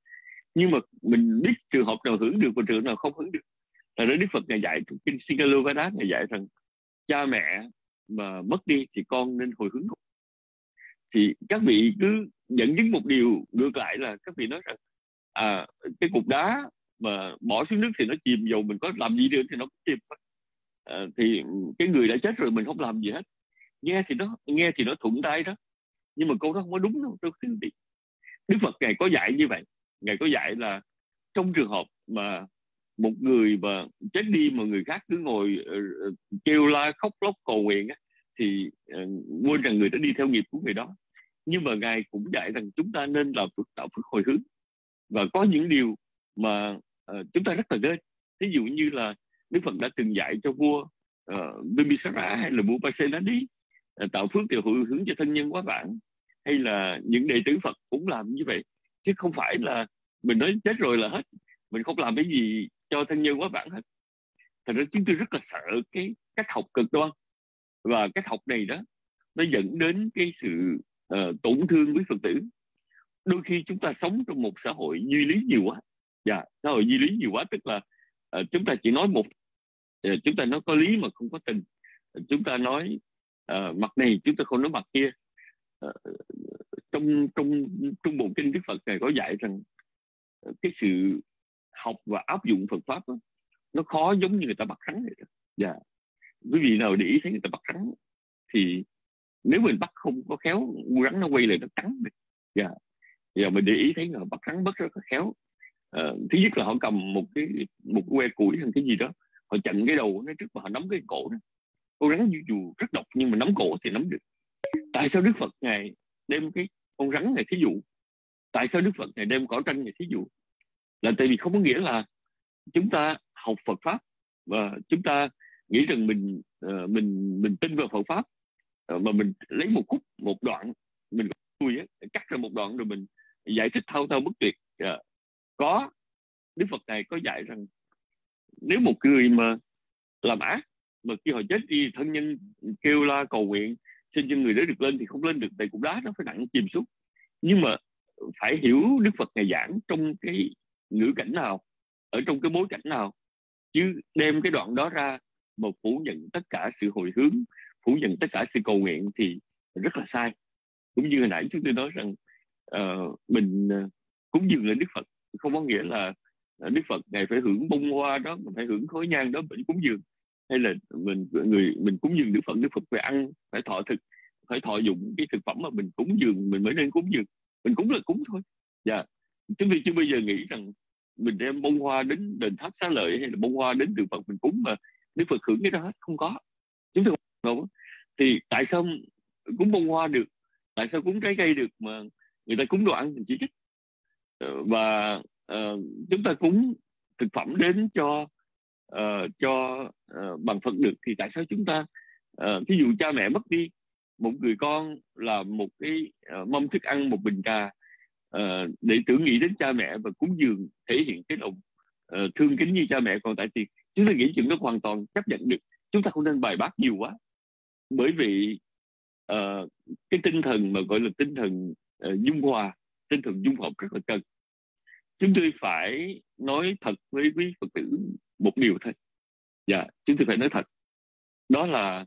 Nhưng mà mình biết trường hợp nào hưởng được và trường hợp nào không hưởng được. Là đó đức phật ngài dạy trong kinh Singalovada, ngài dạy rằng cha mẹ mà mất đi thì con nên hồi hướng công. thì các vị cứ dẫn chứng một điều ngược lại là các vị nói rằng à cái cục đá mà bỏ xuống nước thì nó chìm dầu mình có làm gì được thì nó cũng chìm à, thì cái người đã chết rồi mình không làm gì hết. Nghe thì nó nghe thì nó thuận tay đó nhưng mà câu đó không có đúng đâu thưa quý Đức Phật ngài có dạy như vậy. Ngài có dạy là trong trường hợp mà một người mà chết đi mà người khác cứ ngồi uh, kêu la khóc lóc cầu nguyện á, thì uh, quên rằng người đã đi theo nghiệp của người đó. Nhưng mà ngài cũng dạy rằng chúng ta nên làm phước tạo phước hồi hướng. Và có những điều mà uh, chúng ta rất là nên. Ví dụ như là Đức Phật đã từng dạy cho vua uh, Bimbisara hay là vua Pasenadi uh, tạo phước điều hồi hướng cho thân nhân quá vãng. Hay là những đệ tử Phật cũng làm như vậy. Chứ không phải là mình nói chết rồi là hết. Mình không làm cái gì cho thân nhân quá vãng hết. Thật ra chúng tôi rất là sợ cái cách học cực đoan. Và cách học này đó nó dẫn đến cái sự uh, tổn thương với phật tử. Đôi khi chúng ta sống trong một xã hội duy lý nhiều quá. Dạ yeah, xã hội duy lý nhiều quá tức là uh, chúng ta chỉ nói một chúng ta nói có lý mà không có tình chúng ta nói uh, mặt này chúng ta không nói mặt kia uh, trong trong trong bộ kinh đức phật này có dạy rằng uh, cái sự học và áp dụng Phật pháp đó, nó khó giống như người ta bắt rắn vậy đó. Dạ. Quý vị nào để ý thấy người ta bắt rắn thì nếu mình bắt không có khéo rắn nó quay lại nó cắn mình. Dạ. Giờ mình để ý thấy người bắt rắn bắt rất là khéo. uh, thứ nhất là họ cầm một cái một que củi hay cái gì đó họ chặn cái đầu nó trước mà họ nắm cái cổ đó con rắn dù, dù rất độc nhưng mà nắm cổ thì nắm được. Tại sao đức phật ngài đem cái con rắn này thí dụ? Tại sao đức phật ngài đem cỏ tranh này thí dụ? Là tại vì không có nghĩa là chúng ta học phật pháp và chúng ta nghĩ rằng mình uh, mình mình tin vào phật pháp uh, mà mình lấy một khúc một đoạn mình vui cắt ra một đoạn rồi mình giải thích thao thao bất tuyệt. Uh, có đức phật này có dạy rằng nếu một người mà làm ác mà khi họ chết đi thân nhân kêu la cầu nguyện xin cho người đó được lên thì không lên được tại cục đá nó phải nặng chìm xuống. Nhưng mà phải hiểu đức phật ngày giảng trong cái ngữ cảnh nào ở trong cái bối cảnh nào chứ đem cái đoạn đó ra mà phủ nhận tất cả sự hồi hướng phủ nhận tất cả sự cầu nguyện thì rất là sai. Cũng như hồi nãy chúng tôi nói rằng uh, mình uh, cúng dường lên đức phật không có nghĩa là Ờ, đức phật ngài phải hưởng bông hoa đó, mình phải hưởng khối nhang đó, mình cúng dường. Hay là mình, người, mình cúng dường đức phật đức phật phải ăn, phải thọ thực, phải thọ dụng cái thực phẩm mà mình cúng dường, mình mới nên cúng dường. Mình cúng là cúng thôi. Dạ. Chúng tôi chưa bao giờ nghĩ rằng mình đem bông hoa đến đền tháp xá lợi hay là bông hoa đến tượng phật mình cúng mà đức phật hưởng cái đó hết? Không có. Chúng tôi không thì tại sao cúng bông hoa được? Tại sao cúng trái cây được mà người ta cúng đồ ăn mình chỉ trích ờ, và uh, chúng ta cúng thực phẩm đến cho uh, cho uh, bằng phật được thì tại sao chúng ta uh, ví dụ cha mẹ mất đi một người con là một cái uh, mâm thức ăn một bình trà uh, để tưởng nghĩ đến cha mẹ và cúng dường thể hiện cái lòng uh, thương kính như cha mẹ còn tại thì chúng ta nghĩ chuyện đó hoàn toàn chấp nhận được. Chúng ta không nên bài bác nhiều quá. Bởi vì uh, cái tinh thần mà gọi là tinh thần uh, dung hòa tinh thần dung hợp rất là cần chúng tôi phải nói thật với quý phật tử một điều thôi. Dạ chúng tôi phải nói thật. Đó là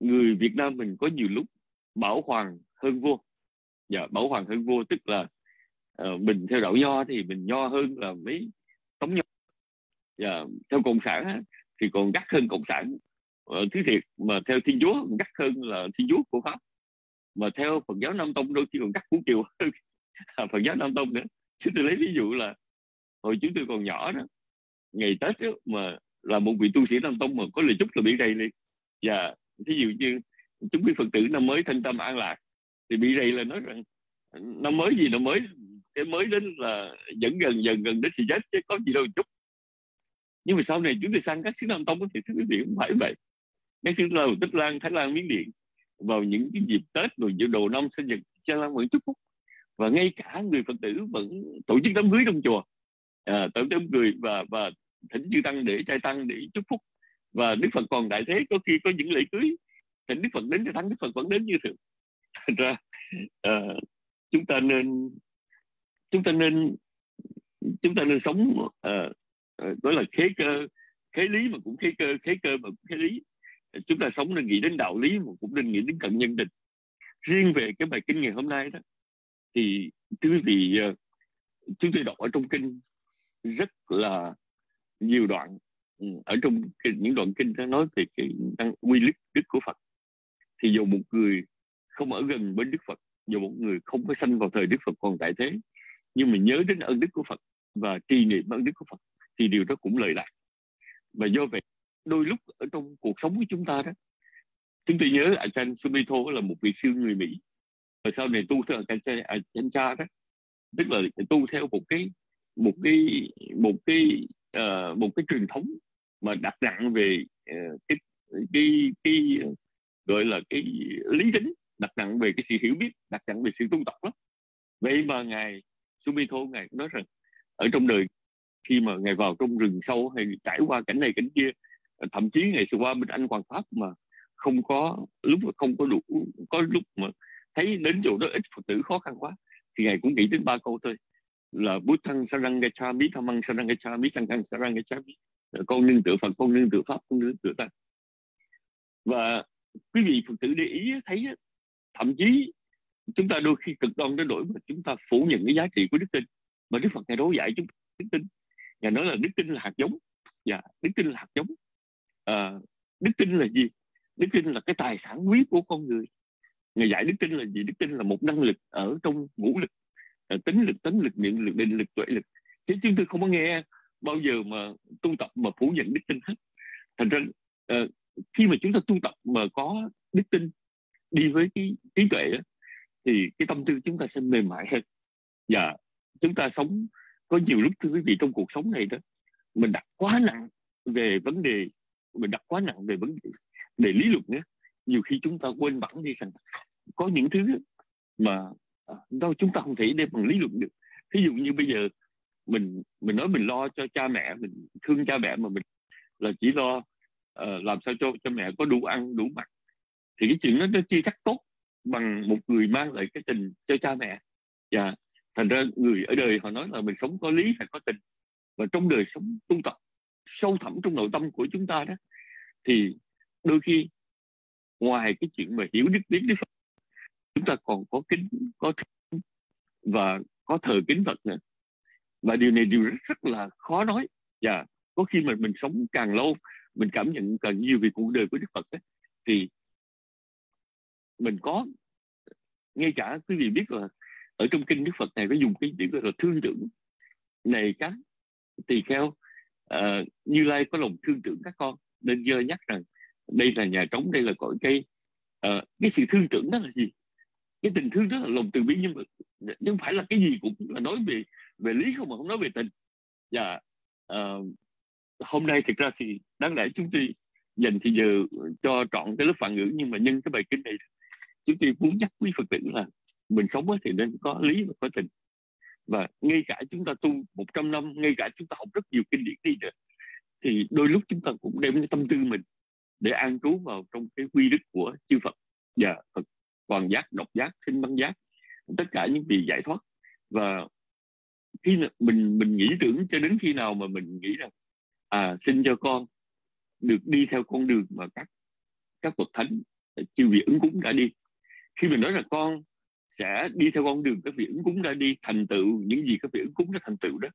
người Việt Nam mình có nhiều lúc bảo hoàng hơn vua. Dạ bảo hoàng hơn vua tức là uh, mình theo đạo nho thì mình nho hơn là mấy tống nho. Dạ theo cộng sản á, thì còn gắt hơn cộng sản. Uh, thứ thiệt mà theo thiên chúa còn gắt hơn là thiên chúa của pháp. Mà theo phật giáo nam tông đôi khi còn gắt cũng kiều hơn phật giáo nam tông nữa chứ tôi lấy ví dụ là hồi chúng tôi còn nhỏ đó ngày tết đó, mà là một vị tu sĩ nam tông mà có lời chúc là bị rầy liền và thí dụ như chúng quý phật tử năm mới thanh tâm an lạc thì bị rầy là nói rằng năm mới gì năm mới cái mới đến là dẫn gần dần gần đến sự chết chứ có gì đâu chút nhưng mà sau này chúng tôi sang các xứ nam tông thì thứ quý vị không phải vậy. Các xứ lào tích lan thái lan miến điện vào những cái dịp tết rồi giữa đầu năm sinh nhật cha lan vẫn chúc phúc và ngay cả người phật tử vẫn tổ chức đám cưới trong chùa. À, tổ chức đám cưới và và thỉnh chư tăng để trai tăng để chúc phúc. Và đức phật còn đại thế có khi có những lễ cưới thỉnh đức phật đến cho thắng đức phật vẫn đến như thường. Thành ra à, chúng ta nên chúng ta nên chúng ta nên sống à, à đó là khế cơ khế lý mà cũng khế cơ khế cơ mà cũng khế lý. Chúng ta sống nên nghĩ đến đạo lý mà cũng nên nghĩ đến cận nhân định riêng về cái bài kinh ngày hôm nay đó thì thứ quý vị chúng tôi đọc ở trong kinh rất là nhiều đoạn ừ, ở trong những đoạn kinh nó nói về cái năng, quy lực đức của Phật. Thì dù một người không ở gần bên Đức Phật, dù một người không có sanh vào thời Đức Phật còn tại thế, nhưng mà nhớ đến ơn đức của Phật và trì niệm ơn đức của Phật thì điều đó cũng lợi lạc. Và do vậy, đôi lúc ở trong cuộc sống của chúng ta đó, chúng tôi nhớ Ajahn Sumito là một vị sư người Mỹ rồi sau này tu theo Ajahn à, Cha đó. Tức là tu theo một cái một cái một cái uh, một cái truyền thống mà đặt nặng về uh, cái cái cái gọi là cái lý tính đặt nặng về cái sự hiểu biết đặt nặng về sự tu tập đó. Vậy mà ngài Sumito ngài nói rằng ở trong đời khi mà ngài vào trong rừng sâu hay trải qua cảnh này cảnh kia thậm chí ngày xưa qua bên anh hoàng pháp mà không có lúc mà không có đủ có lúc mà thấy đến chỗ đó ít phật tử khó khăn quá thì ngài cũng nghĩ đến ba câu thôi. Là bút thăng sarangachami thamăng sarangachami cha bí con nương tựa phật con nương tựa pháp con nương tựa tăng và quý vị phật tử để ý thấy thậm chí chúng ta đôi khi cực đoan đến đổi mà chúng ta phủ nhận cái giá trị của đức tin mà đức phật ngài đối dạy chúng đức tin. Ngài nói là đức tin là hạt giống. Dạ đức tin là hạt giống. À, đức tin là gì? Đức tin là cái tài sản quý của con người ngày dạy đức tin là gì? Đức tin là một năng lực ở trong ngũ lực à, tính lực tính lực niệm lực định lực tuệ lực. Chứ chúng tôi không có nghe bao giờ mà tu tập mà phủ nhận đức tin hết. Thành ra ờ, khi mà chúng ta tu tập mà có đức tin đi với cái trí tuệ đó, thì cái tâm tư chúng ta sẽ mềm mại hơn. Và chúng ta sống có nhiều lúc thưa quý vị trong cuộc sống này đó mình đặt quá nặng về vấn đề mình đặt quá nặng về vấn đề, đề lý luận nữa nhiều khi chúng ta quên bẵng đi rằng có những thứ mà à, đâu chúng ta không thể đem bằng lý luận được. Ví dụ như bây giờ mình mình nói mình lo cho cha mẹ mình thương cha mẹ mà mình là chỉ lo uh, làm sao cho cho mẹ có đủ ăn đủ mặc thì cái chuyện đó nó chưa chắc tốt bằng một người mang lại cái tình cho cha mẹ. Và thành ra người ở đời họ nói là mình sống có lý phải có tình và trong đời sống tu tập sâu thẳm trong nội tâm của chúng ta đó thì đôi khi ngoài cái chuyện mà hiểu đức biết đức phật chúng ta còn có kính có kính và có thờ kính phật nữa. Và điều này điều rất, rất là khó nói. Và có khi mà mình sống càng lâu mình cảm nhận càng nhiều về cuộc đời của đức phật ấy, thì mình có ngay cả quý vị biết là ở trong kinh đức phật này có dùng cái chữ gọi là thương tưởng. Này các tỳ kheo uh, như lai có lòng thương tưởng các con nên dơ nhắc rằng đây là nhà trống đây là cõi cây. Uh, cái sự thương tưởng đó là gì? Cái tình thương rất là lòng từ bi nhưng mà nhưng phải là cái gì cũng là nói về về lý không mà không nói về tình. Và uh, hôm nay thực ra thì đáng lẽ chúng tôi dành thì giờ cho trọn cái lớp phản ngữ nhưng mà nhân cái bài kinh này chúng tôi muốn nhắc quý phật tử là mình sống thì nên có lý và có tình. Và ngay cả chúng ta tu 100 năm ngay cả chúng ta học rất nhiều kinh điển đi nữa thì đôi lúc chúng ta cũng đem cái tâm tư mình để an trú vào trong cái quy đức của chư Phật. Và Phật toàn giác, độc giác, sinh băng giác tất cả những vị giải thoát. Và khi mình mình nghĩ tưởng cho đến khi nào mà mình nghĩ rằng à xin cho con được đi theo con đường mà các các bậc thánh chư vị ứng cúng đã đi. Khi mình nói là con sẽ đi theo con đường các vị ứng cúng đã đi thành tựu những gì các vị ứng cúng đã thành tựu đó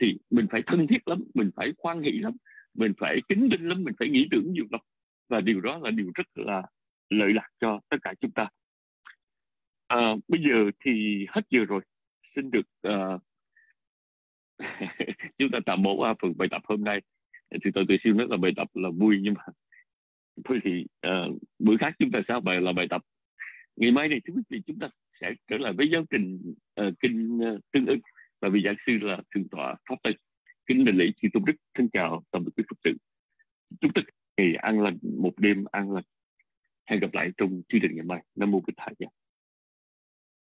thì mình phải thân thiết lắm mình phải khoan hỷ lắm mình phải kính tinh lắm mình phải nghĩ tưởng nhiều lắm. Và điều đó là điều rất là lợi lạc cho tất cả chúng ta à, bây giờ thì hết giờ rồi. Xin được uh, chúng ta tạm bỏ qua phần bài tập hôm nay. Thì tôi tự xin nói là bài tập là vui nhưng mà thôi thì uh, bữa khác chúng ta sẽ bài là bài tập. Ngày mai này thưa quý vị chúng ta sẽ trở lại với giáo trình uh, kinh uh, tương ưng. Và vị giảng sư là thượng tọa pháp tây. Kính đền lễ chư tôn đức. Thân chào tạm biệt quý phật tử. Chúng ta ngày an lành một đêm an lành. Hẹn gặp lại trong chương trình ngày mai. Nam mô bích thầy